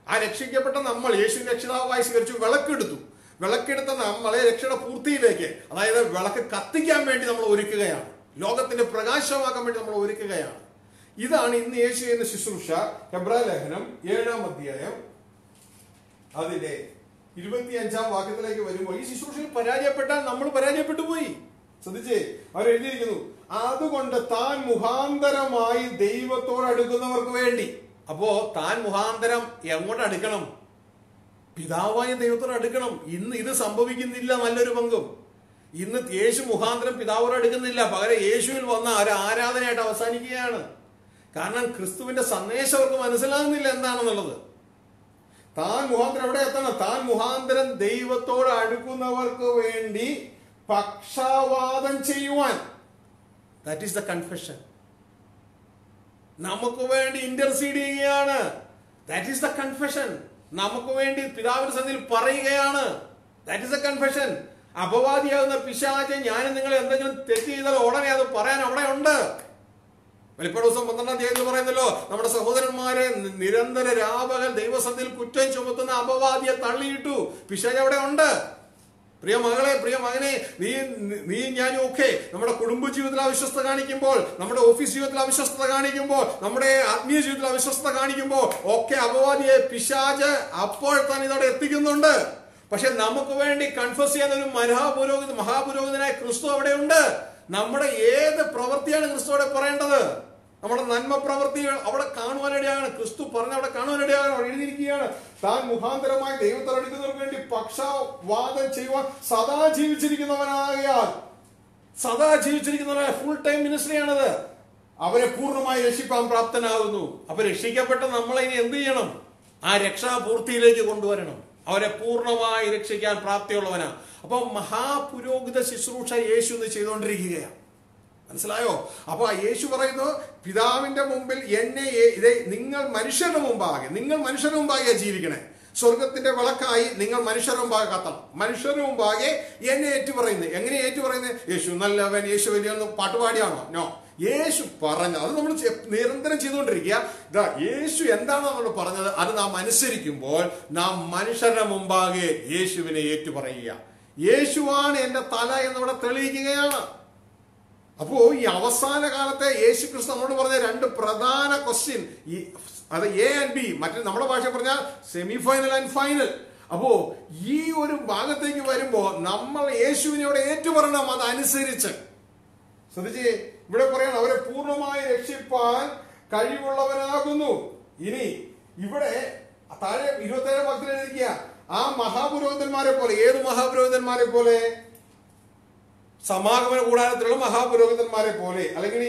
ആ രക്ഷിക്കപ്പെട്ട നമ്മൾ യേശു രക്ഷിതാവായി സ്വീകരിച്ചു വിളക്കെടുത്തു. വിളക്കെടുത്ത നമ്മളെ രക്ഷയുടെ പൂർത്തിയിലേക്ക് അതായത് വിളക്ക് കത്തിക്കാൻ വേണ്ടി നമ്മൾ ഒരുക്കുകയാണ്. ലോകത്തിന്റെ പ്രകാശമാക്കാൻ വേണ്ടി നമ്മൾ ഒരുക്കുകയാണ്. ഇതാണ് ഇന്ന് യേശു എന്ന ശുശ്രൂഷ ഹെബ്രാ ലേഖനം ഏഴാം അധ്യായം അതിന്റെ ഇരുപത്തിയഞ്ചാം വാക്യത്തിലേക്ക് വരുമ്പോൾ ഈ ശുശ്രൂഷയിൽ പരാജയപ്പെട്ടാൽ നമ്മൾ പരാജയപ്പെട്ടു പോയി. ശ്രദ്ധിച്ചേ അവർ എഴുതിയിരിക്കുന്നു അതുകൊണ്ട് താൻ മുഖാന്തരമായി ദൈവത്തോട് അടുക്കുന്നവർക്ക് വേണ്ടി. അപ്പോ താൻ മുഖാന്തരം എങ്ങോട്ട് അടുക്കണം? പിതാവായ ദൈവത്തോട് അടുക്കണം. ഇന്ന് ഇത് സംഭവിക്കുന്നില്ല നല്ലൊരു പങ്കും. ഇന്ന് യേശു മുഖാന്തരം പിതാവോട് അടുക്കുന്നില്ല. പകരം യേശുവിൽ വന്ന ഒരു ആരാധനയായിട്ട് അവസാനിക്കുകയാണ്. കാരണം ക്രിസ്തുവിന്റെ സന്ദേശം അവർക്ക് മനസ്സിലാകുന്നില്ല എന്താണെന്നുള്ളത്. താൻ മുഖാന്തരം എവിടെ എത്തണം? താൻ മുഖാന്തരം ദൈവത്തോട് അടുക്കുന്നവർക്ക് വേണ്ടി പക്ഷാവാദം ചെയ്യുവാൻ. ദാറ്റ് ഈസ് ദ കൺഫെഷൻ നമുക്ക് വേണ്ടി ഇന്റർസീഡ് ചെയ്യുകയാണ്. ദാറ്റ് ഈസ് ദ കൺഫെഷൻ നമുക്ക് വേണ്ടി പിതാവിന്റെ സന്നിധിയിൽ പറയുകയാണ്. ദാറ്റ് ഇസ് എ കൺഫെഷൻ അപവാദിയാകുന്ന പിശാചെ ഞാൻ നിങ്ങൾ എന്തെങ്കിലും തെറ്റ് ചെയ്താൽ ഉടനെ അത് പറയാൻ അവിടെ ഉണ്ട്. വെളിപ്പാട് ദിവസം പന്ത്രണ്ടാം തീയതി പറയുന്നല്ലോ നമ്മുടെ സഹോദരന്മാരെ നിരന്തര രാപകൽ ദൈവസന്ധിയിൽ കുറ്റം ചുമത്തുന്ന അപവാദിയെ തള്ളിയിട്ടു. പിശാജ് അവിടെ ഉണ്ട്. പ്രിയ മകളെ പ്രിയ മകനെ നീ നീ ഞാനും ഒക്കെ നമ്മുടെ കുടുംബ ജീവിതത്തിൽ അവിശ്വസ്ത കാണിക്കുമ്പോൾ നമ്മുടെ ഓഫീസ് ജീവിതത്തിൽ അവിശ്വസ്ത കാണിക്കുമ്പോൾ നമ്മുടെ ആത്മീയ ജീവിതത്തിൽ അവിശ്വസ്ത കാണിക്കുമ്പോൾ ഒക്കെ അപവാദിയെ പിശാജ് അപ്പോൾ തന്നെ ഇതോടെ എത്തിക്കുന്നുണ്ട്. പക്ഷെ നമുക്ക് വേണ്ടി കൺഫസ് ചെയ്യാൻ ഒരു മഹാപുരോഹിത മഹാപുരോഹിതനായ ക്രിസ്തു അവിടെയുണ്ട്. നമ്മുടെ ഏത് പ്രവൃത്തിയാണ് ക്രിസ്തു അവിടെ പറയേണ്ടത്? നമ്മുടെ നന്മ പ്രവൃത്തികൾ അവിടെ കാണുവാനിടയാണ്. ക്രിസ്തു പറഞ്ഞ അവിടെ കാണുവാനിടയാണ്. എഴുതിയിരിക്കുകയാണ്. താൻ മുഖാന്തരമായി ദൈവത്തെ അടിക്കുന്നവർക്ക് വേണ്ടി പക്ഷവാദം ചെയ്യുവാൻ സദാ ജീവിച്ചിരിക്കുന്നവനാകയാൽ സദാ ജീവിച്ചിരിക്കുന്നവനായ ഫുൾ ടൈം മിനിസ്ട്രിയാണത് അവരെ പൂർണമായി രക്ഷിക്കാൻ പ്രാപ്തനാകുന്നു. അപ്പൊ രക്ഷിക്കപ്പെട്ട നമ്മളെ ഇനി എന്ത് ചെയ്യണം? ആ രക്ഷാപൂർത്തിയിലേക്ക് കൊണ്ടുവരണം. അവരെ പൂർണമായി രക്ഷിക്കാൻ പ്രാപ്തിയുള്ളവനാണ് അപ്പൊ മഹാപുരോഹിത ശുശ്രൂഷ യേശു എന്ന് ചെയ്തുകൊണ്ടിരിക്കുകയാണ്. മനസ്സിലായോ? അപ്പൊ ആ യേശു പറയുന്നു പിതാവിന്റെ മുമ്പിൽ എന്നെ ഇതേ നിങ്ങൾ മനുഷ്യരുടെ മുമ്പാകെ നിങ്ങൾ മനുഷ്യരുടെ മുമ്പാകെ ജീവിക്കണേ. സ്വർഗത്തിന്റെ വിളക്കായി നിങ്ങൾ മനുഷ്യരുടെ മുമ്പാകെ കത്തണം. മനുഷ്യരുടെ മുമ്പാകെ എന്നെ ഏറ്റു പറയുന്നത് എങ്ങനെ ഏറ്റു പറയുന്നത് യേശു നല്ലവൻ യേശു വലിയൊന്ന് പാട്ടുപാടിയാണോ നോ. യേശു പറഞ്ഞ അത് നമ്മൾ നിരന്തരം ചെയ്തുകൊണ്ടിരിക്കുക. ഇതാ യേശു എന്താണ് നമ്മൾ പറഞ്ഞത് അത് നാം അനുസരിക്കുമ്പോൾ നാം മനുഷ്യരുടെ മുമ്പാകെ യേശുവിനെ ഏറ്റു പറയുക. യേശുവാണ് എന്റെ തല എന്നിവിടെ തെളിയിക്കുകയാണ്. അപ്പോ ഈ അവസാന കാലത്തെ യേശു ക്രിസ്തു നമ്മളോട് പറഞ്ഞ രണ്ട് പ്രധാന ക്വസ്റ്റ്യൻ ഈ അത് എ ആൻഡ് ബി മറ്റേ നമ്മുടെ ഭാഷ പറഞ്ഞാൽ സെമി ഫൈനൽ ആൻഡ് ഫൈനൽ അപ്പോ ഈ ഒരു ഭാഗത്തേക്ക് വരുമ്പോ നമ്മൾ യേശുവിനോട് ഏറ്റുപറയണം അതനുസരിച്ച്. ശ്രദ്ധിച്ചേ? ഇവിടെ പറയണം അവരെ പൂർണമായി രക്ഷിപ്പാൻ കഴിവുള്ളവനാകുന്നു. ഇനി ഇവിടെ താഴെ ഇരുപത്തേഴ് എഴുതിക്കുക ആ മഹാപുരോഹിതന്മാരെ പോലെ. ഏത് മഹാപുരോഹിതന്മാരെ പോലെ? സമാഗമന കൂടാരത്തിലുള്ള മഹാപുരോഹിതന്മാരെ പോലെ അല്ലെങ്കിൽ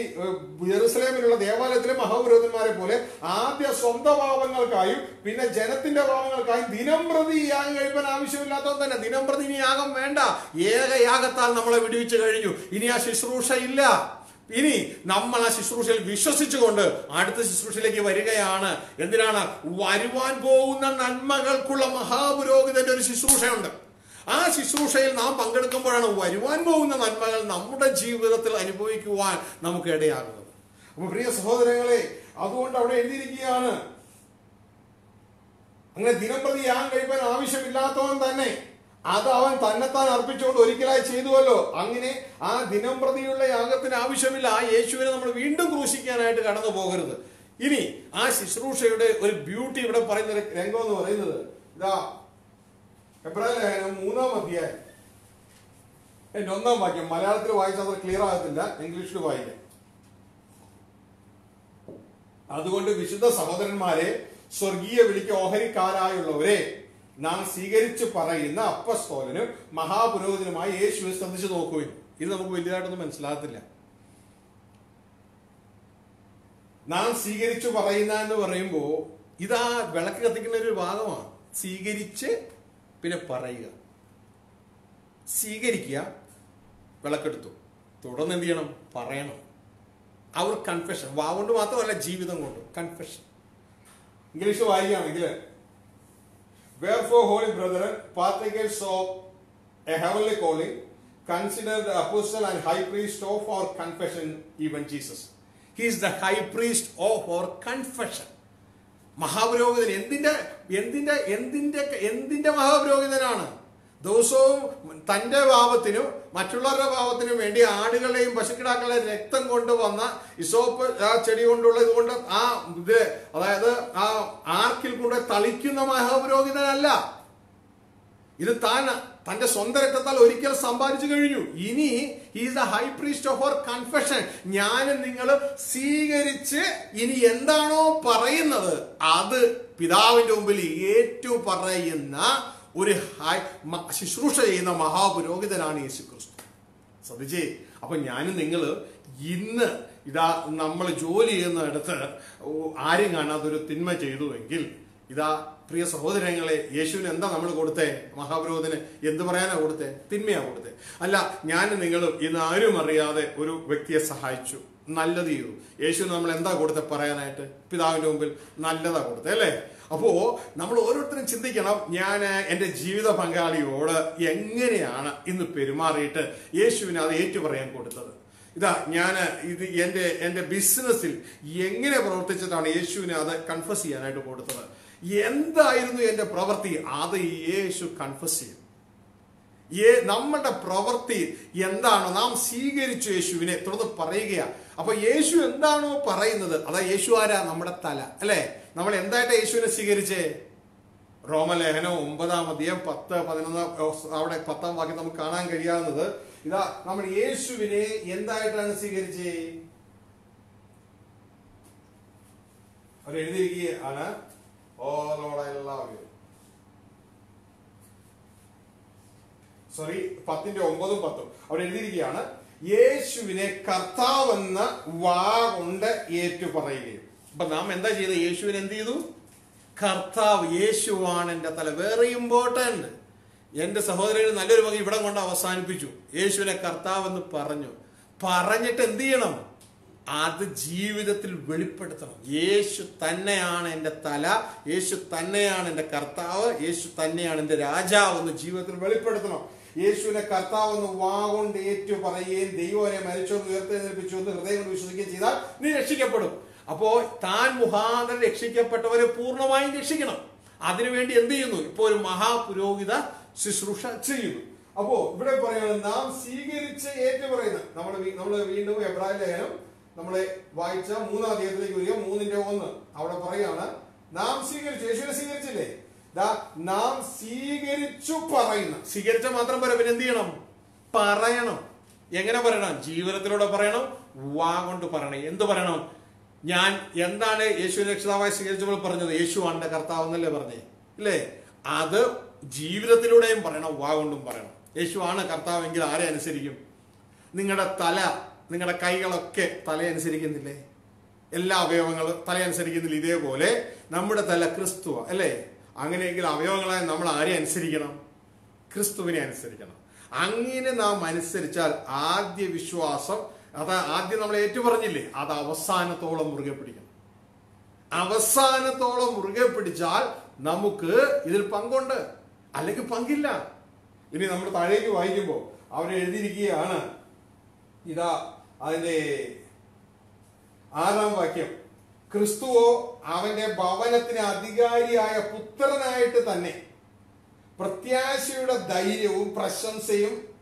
ജെറുസലേമിലുള്ള ദേവാലയത്തിലെ മഹാപുരോഹിതന്മാരെ പോലെ ആദ്യ സ്വന്തം ഭാവങ്ങൾക്കായും പിന്നെ ജനത്തിന്റെ ഭാവങ്ങൾക്കായും ദിനം പ്രതി യാഗം കഴിപ്പാൻ ആവശ്യമില്ലാത്തവൻ തന്നെ. ദിനം പ്രതി ഇനി യാഗം വേണ്ട. ഏക യാഗത്താൽ നമ്മളെ വിടുവിച്ചു കഴിഞ്ഞു. ഇനി ആ ശുശ്രൂഷ ഇല്ല. ഇനി നമ്മൾ ആ ശുശ്രൂഷയിൽ വിശ്വസിച്ചുകൊണ്ട് അടുത്ത ശുശ്രൂഷയിലേക്ക് വരികയാണ്. എന്തിനാണ്? വരുവാൻ പോകുന്ന നന്മകൾക്കുള്ള മഹാപുരോഹിതന്റെ ഒരു ശുശ്രൂഷയുണ്ട്. ആ ശുശ്രൂഷയിൽ നാം പങ്കെടുക്കുമ്പോഴാണ് വരുവാൻ പോകുന്ന നന്മകൾ നമ്മുടെ ജീവിതത്തിൽ അനുഭവിക്കുവാൻ നമുക്ക് ഇടയാകുന്നത്. അപ്പൊ പ്രിയ സഹോദരങ്ങളെ അതുകൊണ്ട് അവിടെ എഴുതിയിരിക്കുകയാണ് അങ്ങനെ ദിനംപ്രതി യാഗം കഴിപ്പാൻ ആവശ്യമില്ലാത്തവൻ തന്നെ അത് അവൻ തന്നെത്താൻ അർപ്പിച്ചുകൊണ്ട് ഒരിക്കലായി ചെയ്തുവല്ലോ. അങ്ങനെ ആ ദിനം പ്രതിയുള്ള യാഗത്തിന് ആവശ്യമില്ല. ആ യേശുവിനെ നമ്മൾ വീണ്ടും ക്രൂശിക്കാനായിട്ട് കടന്നു പോകരുത്. ഇനി ആ ശുശ്രൂഷയുടെ ഒരു ബ്യൂട്ടി ഇവിടെ പറയുന്ന രംഗം എന്ന് പറയുന്നത് ഇതാ എബ്രാഹിം ലേഖനം മൂന്നാം അധ്യായം. എന്റെ ഒന്നാം വാക്യം മലയാളത്തിൽ വായിച്ചാൽ അത്ര ക്ലിയർ ആകത്തില്ല ഇംഗ്ലീഷിൽ വായിക്കാം അതുകൊണ്ട് വിശുദ്ധ സഹോദരന്മാരെ സ്വർഗീയ വിളിക്ക് ഓഹരിക്കാരായുള്ളവരെ നാം സ്വീകരിച്ചു പറയുന്ന അപ്പസ്തോലനും മഹാപുരോഹിതനുമായി യേശുവിനെ ശ്രദ്ധിച്ചു നോക്കുകയും ഇത് നമുക്ക് വലിയതായിട്ടൊന്നും മനസ്സിലാകത്തില്ല. നാം സ്വീകരിച്ചു പറയുന്ന എന്ന് പറയുമ്പോൾ ഇതാ വിളക്ക് കത്തിക്കുന്ന ഒരു ഭാഗമാണ്. സ്വീകരിച്ച് പിന്നെ പറയുക. സ്വീകരിക്കുക. വിളക്കെടുത്തു. തുടർന്ന് എന്ത് ചെയ്യണം? പറയണം. അവർ ഒരു കൺഫെഷൻ വാവുകൊണ്ട് മാത്രമല്ല ജീവിതം കൊണ്ട്. കൺഫെഷൻ ഇംഗ്ലീഷ് വായിക്കുകയാണെങ്കിൽ wherefore holy brother partakers of a heavenly calling consider the apostle and high priest of our confession even Jesus he is the high priest of our confession മഹാപുരോഹിതൻ എന്തിന്റെ എന്തിന്റെ എന്തിന്റെ എന്തിന്റെ മഹാപുരോഹിതനാണ്? ദിവസവും തന്റെ പാപത്തിനും മറ്റുള്ളവരുടെ പാപത്തിനും വേണ്ടി ആടുകളെയും പശുക്കിടാക്കളെയും രക്തം കൊണ്ടുവന്ന ഇസോപ്പ് ആ ചെടി കൊണ്ടുള്ള ഇതുകൊണ്ട് ആ ഇത് അതായത് ആ ആർക്കിൽ കൊണ്ട് തളിക്കുന്ന മഹാപുരോഹിതനല്ല. ഇത് താൻ തന്റെ സ്വന്തം രക്തത്താൽ ഒരിക്കൽ സമ്പാദിച്ചു കഴിഞ്ഞു. ഇനി is the high priest of our confession ഞാനും നിങ്ങൾ സ്വീകരിച്ച് ഇനി എന്താണോ പറയുന്നത് അത് പിതാവിന്റെ മുമ്പിൽ ഏറ്റു പറയുന്ന ഒരു ഹൈ ശുശ്രൂഷ ചെയ്യുന്ന മഹാപുരോഹിതനാണ് യേശു ക്രിസ്തു ശ്രദ്ധിച്ചേ അപ്പൊ ഞാനും നിങ്ങൾ ഇന്ന് ഇതാ നമ്മൾ ജോലി ചെയ്യുന്നിടത്ത് ആരും കാണാതൊരു തിന്മ ചെയ്തുവെങ്കിൽ ഇതാ പ്രിയ സഹോദരങ്ങളെ യേശുവിന് എന്താ നമ്മൾ കൊടുത്തേ? മഹാപുരോഹിതന് എന്ത് പറയാനാ കൊടുത്തേ? തിന്മയാ കൊടുത്തേ. അല്ല ഞാൻ നിങ്ങളും ഇന്ന് ആരും അറിയാതെ ഒരു വ്യക്തിയെ സഹായിച്ചു. നല്ലത് ചെയ്തു. യേശുവിന് നമ്മൾ എന്താ കൊടുത്തേ പറയാനായിട്ട്? പിതാവിന്റെ മുമ്പിൽ നല്ലതാ കൊടുത്തേ അല്ലേ? അപ്പോ നമ്മൾ ഓരോരുത്തരും ചിന്തിക്കണം ഞാൻ എന്റെ ജീവിത പങ്കാളിയോട് എങ്ങനെയാണ് ഇന്ന് പെരുമാറിയിട്ട് യേശുവിന് അത് ഏറ്റുപറയാൻ കൊടുത്തത്? ഇതാ ഞാൻ ഇത് എന്റെ എന്റെ ബിസിനസ്സിൽ എങ്ങനെ പ്രവർത്തിച്ചിട്ടാണ് യേശുവിനെ അത് കൺഫസ് ചെയ്യാനായിട്ട് കൊടുത്തത്? എന്തായിരുന്നു എന്റെ പ്രവൃത്തി? അത് യേശു കൺഫസ് ചെയ്യും ഏ നമ്മളുടെ പ്രവൃത്തി എന്താണോ? നാം സ്വീകരിച്ചു യേശുവിനെ. തുടർന്ന് പറയുകയാ അപ്പൊ യേശു എന്താണോ പറയുന്നത്? അതാ യേശു ആരാ? നമ്മുടെ തല അല്ലെ? നമ്മൾ എന്തായിട്ട് യേശുവിനെ സ്വീകരിച്ചേ? റോമലേഖനം ഒമ്പതാം അധ്യയം പത്ത് പതിനൊന്ന് അവിടെ പത്താം വാക്യം നമുക്ക് കാണാൻ കഴിയാവുന്നത്. ഇതാ നമ്മൾ യേശുവിനെ എന്തായിട്ടാണ് സ്വീകരിച്ചേ? അവർ എഴുതിയിരിക്കുകയാണ് oh Lord, I love you sorry പത്തിന്റെ ഒമ്പതും പത്തും. അവിടെ എഴുതിയിരിക്കുകയാണ് യേശുവിനെ കർത്താവെന്ന് വാ കൊണ്ട് ഏറ്റു പറയുകയും അപ്പൊ നാം എന്താ ചെയ്തത്? യേശുവിനെ എന്ത് ചെയ്തു? കർത്താവ് യേശുവാണ് എന്റെ തല വെറി ഇമ്പോർട്ടന്റ് എന്റെ സഹോദരന് നല്ലൊരു വക ഇവിടെ കൊണ്ട് അവസാനിപ്പിച്ചു. യേശുവിനെ കർത്താവ് എന്ന് പറഞ്ഞു. പറഞ്ഞിട്ട് എന്ത് ചെയ്യണം? അത് ജീവിതത്തിൽ വെളിപ്പെടുത്തണം. യേശു തന്നെയാണ് എന്റെ തല യേശു തന്നെയാണ് എന്റെ കർത്താവ് യേശു തന്നെയാണ് എന്റെ രാജാവ് എന്ന് ജീവിതത്തിൽ വെളിപ്പെടുത്തണം. യേശുവിനെ കർത്താവ് എന്ന് വാഗൊണ്ട് ഏറ്റു പറയുകയും ദൈവനെ മരിച്ചോന്ന് ഉയർത്തെഴുന്നേൽപ്പിച്ചു എന്ന് ഹൃദയം കൊണ്ട് വിശ്വസിക്കുകയും ചെയ്താൽ നീ രക്ഷിക്കപ്പെടും. അപ്പോ താൻ മുഖാന്തരം രക്ഷിക്കപ്പെട്ടവരെ പൂർണമായും രക്ഷിക്കണം. അതിനുവേണ്ടി എന്ത് ചെയ്യുന്നു? ഇപ്പോൾ ഒരു മഹാപുരോഹിത ശുശ്രൂഷ ചെയ്യുന്നു. അപ്പോ ഇവിടെ പറയുന്നത് നാം സ്വീകരിച്ച് ഏറ്റു പറയുന്നത് നമ്മൾ നമ്മൾ വീണ്ടും എബ്രാഹിം ലേഖനം നമ്മളെ വായിച്ച മൂന്നാം അധ്യായത്തിലേക്ക് വരിക. മൂന്നിന്റെ ഒന്ന് അവിടെ പറയാണ് നാം സ്വീകരിച്ചു യേശുവിനെ സ്വീകരിച്ചില്ലേ? ദാ നാം സ്വീകരിച്ചു പറയുന്ന. സ്വീകരിച്ച മാത്രം പോരാ പിന്നെ എന്ത് ചെയ്യണം? പറയണം. എങ്ങനെ പറയണം? ജീവിതത്തിലൂടെ പറയണം വാ കൊണ്ട് പറയണം. എന്ത് പറയണം? ഞാൻ എന്താണ് യേശു രക്ഷിതാവായി സ്വീകരിച്ചപ്പോൾ പറഞ്ഞത്? യേശു ആണ്ടെ കർത്താവ് എന്നല്ലേ പറഞ്ഞേ. ഇല്ലേ? അത് ജീവിതത്തിലൂടെയും പറയണം വാ കൊണ്ടും പറയണം. യേശു ആണ് കർത്താവെങ്കിൽ ആരെ അനുസരിക്കും? നിങ്ങളുടെ തല നിങ്ങളുടെ കൈകളൊക്കെ തലയനുസരിക്കുന്നില്ലേ? എല്ലാ അവയവങ്ങളും തലയനുസരിക്കുന്നില്ല? ഇതേപോലെ നമ്മുടെ തല ക്രിസ്തുവ അല്ലേ? അങ്ങനെയെങ്കിൽ അവയവങ്ങളായ നമ്മൾ ആരെ അനുസരിക്കണം? ക്രിസ്തുവിനെ അനുസരിക്കണം. അങ്ങനെ നാം അനുസരിച്ചാൽ ആദ്യ വിശ്വാസം അത് ആദ്യം നമ്മൾ ഏറ്റുപറഞ്ഞില്ലേ? അത് അവസാനത്തോളം മുറുകെ പിടിക്കണം. അവസാനത്തോളം മുറുകെ പിടിച്ചാൽ നമുക്ക് ഇതിൽ പങ്കുണ്ട്. അല്ലെങ്കിൽ പങ്കില്ല. ഇനി നമ്മൾ താഴേക്ക് വായിക്കുമ്പോൾ അവർ എഴുതിയിരിക്കുകയാണ് ഇതാ അതിന്റെ ആറാം വാക്യം. ക്രിസ്തുവോ അവന്റെ ഭവനത്തിന് അധികാരിയായ പുത്രനായിട്ട് തന്നെ പ്രത്യാശയുടെ ധൈര്യവും പ്രശംസയും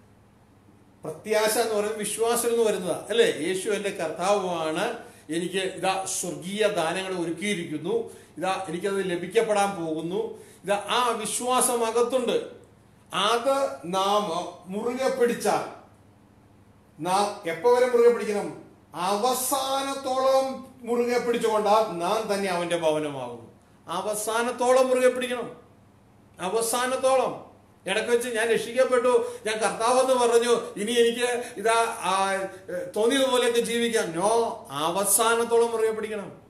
പ്രത്യാശ എന്ന് പറയുന്നത് വിശ്വാസം എന്ന് വരുന്നതാ അല്ലേ? യേശു എന്റെ കർത്താവുമാണ്. എനിക്ക് ഇതാ സ്വർഗീയ ദാനങ്ങൾ ഒരുക്കിയിരിക്കുന്നു. ഇതാ എനിക്കത് ലഭിക്കപ്പെടാൻ പോകുന്നു. ഇതാ ആ വിശ്വാസം അകത്തുണ്ട്. അത് നാം മുറുകെ പിടിച്ചാൽ നാം എപ്പോ വരെ മുറുകെ പിടിക്കണം? അവസാനത്തോളം മുറുകെ പിടിച്ചുകൊണ്ടാൽ നാം തന്നെ അവന്റെ ഭവനമാകുന്നു അവസാനത്തോളം മുറുകെ പിടിക്കണം. അവസാനത്തോളം. ഇടയ്ക്ക് വെച്ച് ഞാൻ രക്ഷിക്കപ്പെട്ടു. ഞാൻ കർത്താവെന്ന് പറഞ്ഞു. ഇനി എനിക്ക് ഇതാ തോന്നിയതുപോലെയൊക്കെ ജീവിക്കാം. നോ അവസാനത്തോളം മുറുകെ പിടിക്കണം.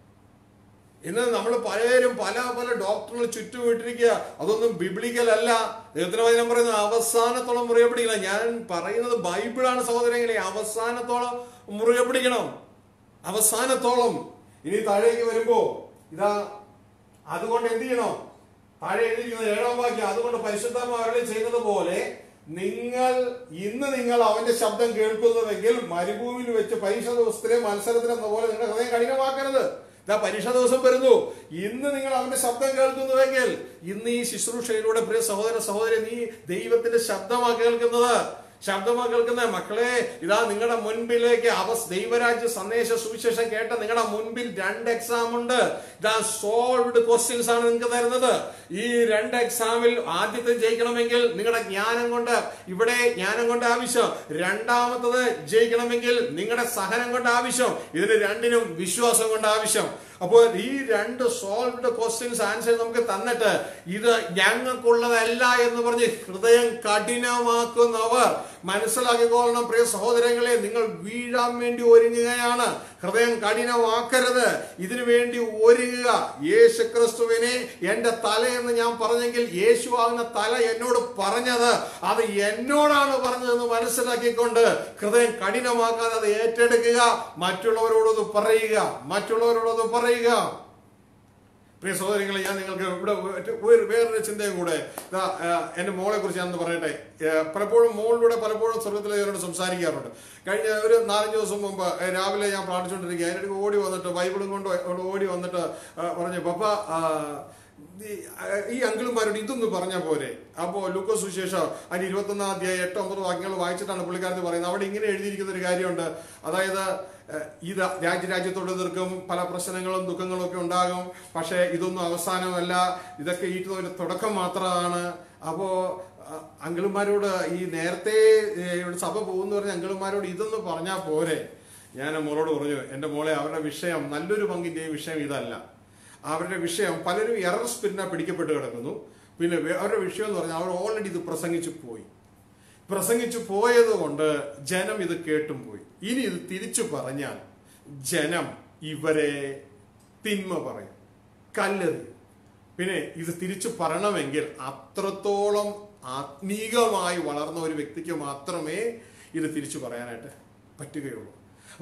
ഇന്ന് നമ്മൾ പലരും പല പല ഡോക്ടറുകൾ ചുറ്റും വിട്ടിരിക്കുക അതൊന്നും ബിബ്ലിക്കൽ അല്ല. ദൈവത്തിന് വചനം പറയുന്നത് അവസാനത്തോളം മുറിയെ പിടിക്കണം ഞാൻ പറയുന്നത് ബൈബിളാണ് സഹോദരങ്ങളെ. അവസാനത്തോളം മുറിയെ പിടിക്കണം അവസാനത്തോളം ഇനി താഴേക്ക് വരുമ്പോ ഇതാ അതുകൊണ്ട് എന്ത് ചെയ്യണം? താഴെ എഴുതിയിരിക്കുന്നത് ഏഴാം വാക്യം. അതുകൊണ്ട് പരിശുദ്ധമാരുടെ ചെയ്യുന്നത് പോലെ നിങ്ങൾ ഇന്ന് നിങ്ങൾ അവന്റെ ശബ്ദം കേൾക്കുന്നുവെങ്കിൽ മരുഭൂമിയിൽ വെച്ച് പരീക്ഷ ദിവസത്തിലെ മത്സരത്തിലെന്ന പോലെ നിങ്ങളുടെ ഹൃദയം കഠിനമാക്കരുത്. ഇതാ പരീക്ഷ ദിവസം വരുന്നു. ഇന്ന് നിങ്ങൾ അവന്റെ ശബ്ദം കേൾക്കുന്നുവെങ്കിൽ ഇന്ന് ഈ ശുശ്രൂഷയിലൂടെ പ്രിയ സഹോദര സഹോദരി നീ ദൈവത്തിന്റെ ശബ്ദമാണ് കേൾക്കുന്നത്. ശബ്ദമാ കേൾക്കുന്ന? മക്കളെ ഇതാ നിങ്ങളുടെ മുൻപിലേക്ക് അവസ് ദൈവരാജ്യ സന്ദേശ സുവിശേഷം കേട്ട നിങ്ങളുടെ മുൻപിൽ രണ്ട് എക്സാം ഉണ്ട്. ഇതാ സോൾവ്ഡ് ക്വസ്റ്റ്യൻസ് ആണ് നിങ്ങൾക്ക് തരുന്നത്. ഈ രണ്ട് എക്സാമിൽ ആദ്യത്തെ ജയിക്കണമെങ്കിൽ നിങ്ങളുടെ ജ്ഞാനം കൊണ്ട് ഇവിടെ ജ്ഞാനം കൊണ്ട് ആവശ്യം. രണ്ടാമത്തത് ജയിക്കണമെങ്കിൽ നിങ്ങളുടെ സഹനം കൊണ്ട് ആവശ്യം. ഇതിന് രണ്ടിനും വിശ്വാസം കൊണ്ട് ആവശ്യം. അപ്പോൾ ഈ രണ്ട് സോൾവ്ഡ് ക്വസ്റ്റ്യൻസ് ആൻസർ നമുക്ക് തന്നിട്ട് ഇത് ഞങ്ങൾക്കുള്ളതല്ല എന്ന് പറഞ്ഞ് ഹൃദയം കഠിനമാക്കുന്നവർ മനസ്സിലാക്കിക്കൊള്ളണം. പ്രിയ സഹോദരങ്ങളെ നിങ്ങൾ വീഴാൻ വേണ്ടി ഒരുങ്ങുകയാണ്. ഹൃദയം കഠിനമാക്കരുത്. ഇതിനു വേണ്ടി ഒരുങ്ങുക. യേശു ക്രിസ്തുവിനെ എന്റെ തല എന്ന് ഞാൻ പറഞ്ഞെങ്കിൽ യേശു ആകുന്ന തല എന്നോട് പറഞ്ഞത്. അത് എന്നോടാണ് പറഞ്ഞതെന്ന് മനസ്സിലാക്കിക്കൊണ്ട് ഹൃദയം കഠിനമാക്കാതെ അത് ഏറ്റെടുക്കുക. മറ്റുള്ളവരോടത് പറയുക. മറ്റുള്ളവരോടത് പറയുക. പ്രിയ സഹോദരങ്ങളെ ഞാൻ നിങ്ങൾക്ക് ഇവിടെ ഒരു- വേറൊരു ചിന്തയും കൂടെ എന്റെ മോളെ കുറിച്ച് ഞാൻ പറയട്ടെ പലപ്പോഴും മോളിലൂടെ പലപ്പോഴും സ്വർഗത്തിലെ ഇവരോട് സംസാരിക്കാറുണ്ട്. കഴിഞ്ഞ ഒരു നാലഞ്ച് ദിവസം മുമ്പ് രാവിലെ ഞാൻ പ്രാർത്ഥിച്ചുകൊണ്ടിരിക്കുക അതിന്റെ ഇടയ്ക്ക് ഓടി വന്നിട്ട് ബൈബിളും കൊണ്ട് ഓടി വന്നിട്ട് പറഞ്ഞു പപ്പ ഈ- അങ്കിളുമാരോട് ഇതൊന്ന് പറഞ്ഞ പോരെ. അപ്പോൾ ലൂക്കോസ് സുശേഷം അതിന് ഇരുപത്തൊന്നാം അധ്യായം എട്ടോ ഒമ്പത് വാക്യങ്ങൾ വായിച്ചിട്ടാണ് പുള്ളിക്കാരത്തിൽ പറയുന്നത്. അവിടെ ഇങ്ങനെ എഴുതിയിരിക്കുന്ന ഒരു കാര്യമുണ്ട്. അതായത് ഇത് രാജ്യരാജ്യത്തോട് തീർക്കും പല പ്രശ്നങ്ങളും ദുഃഖങ്ങളും ഒക്കെ ഉണ്ടാകും. പക്ഷേ ഇതൊന്നും അവസാനമല്ല. ഇതൊക്കെ ഈ തുടക്കം മാത്രമാണ്. അപ്പോ അഹ്, അങ്കിളുമാരോട് ഈ നേരത്തെ സഭ പോകുന്ന പറഞ്ഞ അങ്കിളുമാരോട് ഇതൊന്ന് പറഞ്ഞാൽ പോരെ. ഞാൻ മോളോട് പറഞ്ഞു എന്റെ മോളെ അവരുടെ വിഷയം നല്ലൊരു പങ്കിന്റെയും വിഷയം ഇതല്ല. അവരുടെ വിഷയം പലരും എറർ സ്പിരിറ്റിനെ പിടിക്കപ്പെട്ട് കിടക്കുന്നു. പിന്നെ അവരുടെ വിഷയം എന്ന് പറഞ്ഞാൽ അവർ ഓൾറെഡി ഇത് പ്രസംഗിച്ചു പോയി. പ്രസംഗിച്ചു പോയതുകൊണ്ട് ജനം ഇത് കേട്ടും പോയി ഇനി ഇത് തിരിച്ചു പറഞ്ഞാൽ ജനം ഇവരെ തിന്മ പറയും കല്ലെറിയും. പിന്നെ ഇത് തിരിച്ചു പറയണമെങ്കിൽ അത്രത്തോളം ആത്മീകമായി വളർന്ന ഒരു വ്യക്തിക്ക് മാത്രമേ ഇത് തിരിച്ചു പറയാനായിട്ട് പറ്റുകയുള്ളൂ.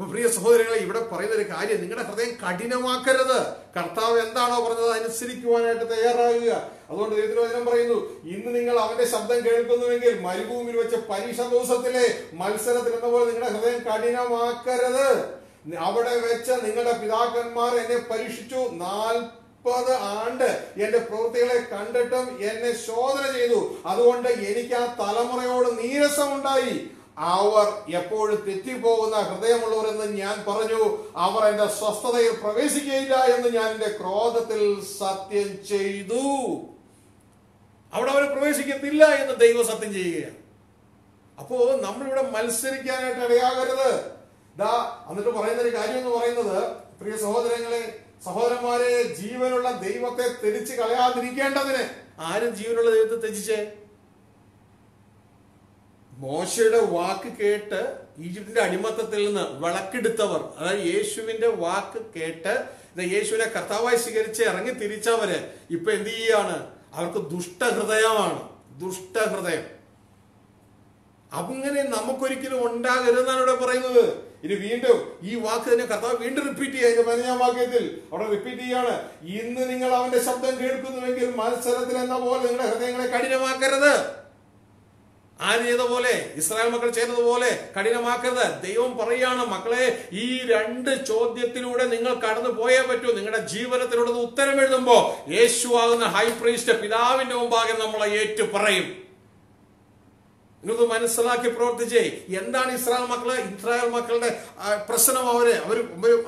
പ്രിയ സഹോദരങ്ങളെ ഇവിടെ പറയുന്ന ഒരു കാര്യം നിങ്ങളുടെ ഹൃദയം കഠിനമാക്കരുത്. കർത്താവ് എന്താണോ പറഞ്ഞത് അനുസരിക്കുവാനായിട്ട് തയ്യാറാകുക. അതുകൊണ്ട് ദൈവത്തിനോചനം പറയുന്നു ഇന്ന് നിങ്ങൾ അവന്റെ ശബ്ദം കേൾക്കുന്നുവെങ്കിൽ മരുഭൂമിയിൽ വെച്ച പരീക്ഷ ദിവസത്തിലെ മത്സരത്തിൽ എന്ന പോലെ നിങ്ങളുടെ ഹൃദയം കഠിനമാക്കരുത്. അവിടെ വെച്ച നിങ്ങളുടെ പിതാക്കന്മാർ എന്നെ പരീക്ഷിച്ചു നാൽപ്പത് ആണ്ട്. എന്റെ പ്രവൃത്തികളെ കണ്ടിട്ടും എന്നെ ശോധന ചെയ്തു. അതുകൊണ്ട് എനിക്ക് ആ തലമുറയോട് നീരസമുണ്ടായി. അവർ എപ്പോഴും തെറ്റിപ്പോകുന്ന ഹൃദയമുള്ളവരെന്ന് ഞാൻ പറഞ്ഞു. അവർ എന്റെ സ്വസ്ഥതയിൽ പ്രവേശിക്കുകയില്ല എന്ന് ഞാൻ എന്റെ ക്രോധത്തിൽ സത്യം ചെയ്തു. അവിടെ അവർ പ്രവേശിക്കത്തില്ല എന്ന് ദൈവം സത്യം ചെയ്യുകയാണ്. അപ്പോ നമ്മളിവിടെ മത്സരിക്കാനായിട്ട് ഇടയാകരുത്. ദാ എന്നിട്ട് പറയുന്ന ഒരു കാര്യം എന്ന് പറയുന്നത് പ്രിയ സഹോദരങ്ങളെ സഹോദരന്മാരെ ജീവനുള്ള ദൈവത്തെ തെരിച്ച് കളയാതിരിക്കേണ്ടതിന്. ആരും ജീവനുള്ള ദൈവത്തെ ത്യജിച്ചേ മോശയുടെ വാക്ക് കേട്ട് ഈജിപ്തിന്റെ അടിമത്തത്തിൽ നിന്ന് വിളക്കെടുത്തവർ അതായത് യേശുവിന്റെ വാക്ക് കേട്ട് യേശുവിനെ കർത്താവായി സ്വീകരിച്ച് ഇറങ്ങി തിരിച്ചവര് ഇപ്പൊ എന്ത് ചെയ്യാണ്? അവർക്ക് ദുഷ്ടഹൃദയമാണ്. ദുഷ്ടഹൃദയം. അങ്ങനെ നമുക്കൊരിക്കലും ഉണ്ടാകരുതെന്നാണ് ഇവിടെ പറയുന്നത്. ഇനി വീണ്ടും ഈ വാക്ക് തന്നെ കർത്താവ് വീണ്ടും റിപ്പീറ്റ് ചെയ്യുക. പതിനഞ്ചാം വാക്യത്തിൽ അവിടെ റിപ്പീറ്റ് ചെയ്യാണ് ഇന്ന് നിങ്ങൾ അവന്റെ ശബ്ദം കേൾക്കുന്നുവെങ്കിൽ മത്സരത്തിൽ എന്ന പോലെ നിങ്ങളുടെ ഹൃദയങ്ങളെ കഠിനമാക്കരുത്. ആര് ചെയ്ത പോലെ ഇസ്രായേൽ മക്കൾ ചെയ്തതുപോലെ കഠിനമാക്കരുത്. ദൈവം പറയുകയാണ് മക്കളെ ഈ രണ്ട് ചോദ്യത്തിലൂടെ നിങ്ങൾ കടന്നു പോയേ പറ്റൂ. നിങ്ങളുടെ ജീവനത്തിലൂടെ ഉത്തരം എഴുതുമ്പോ യേശു ആകുന്ന ഹൈ പ്രീസ്റ്റ് പിതാവിന്റെ മുമ്പാകെ നമ്മളെ ഏറ്റു പറയും. ഇന്നത് മനസ്സിലാക്കി പ്രവർത്തിച്ചേ. എന്താണ് ഇസ്രായേൽ മക്കൾ ഇസ്രായേൽ മക്കളുടെ പ്രശ്നം അവർ? അവർ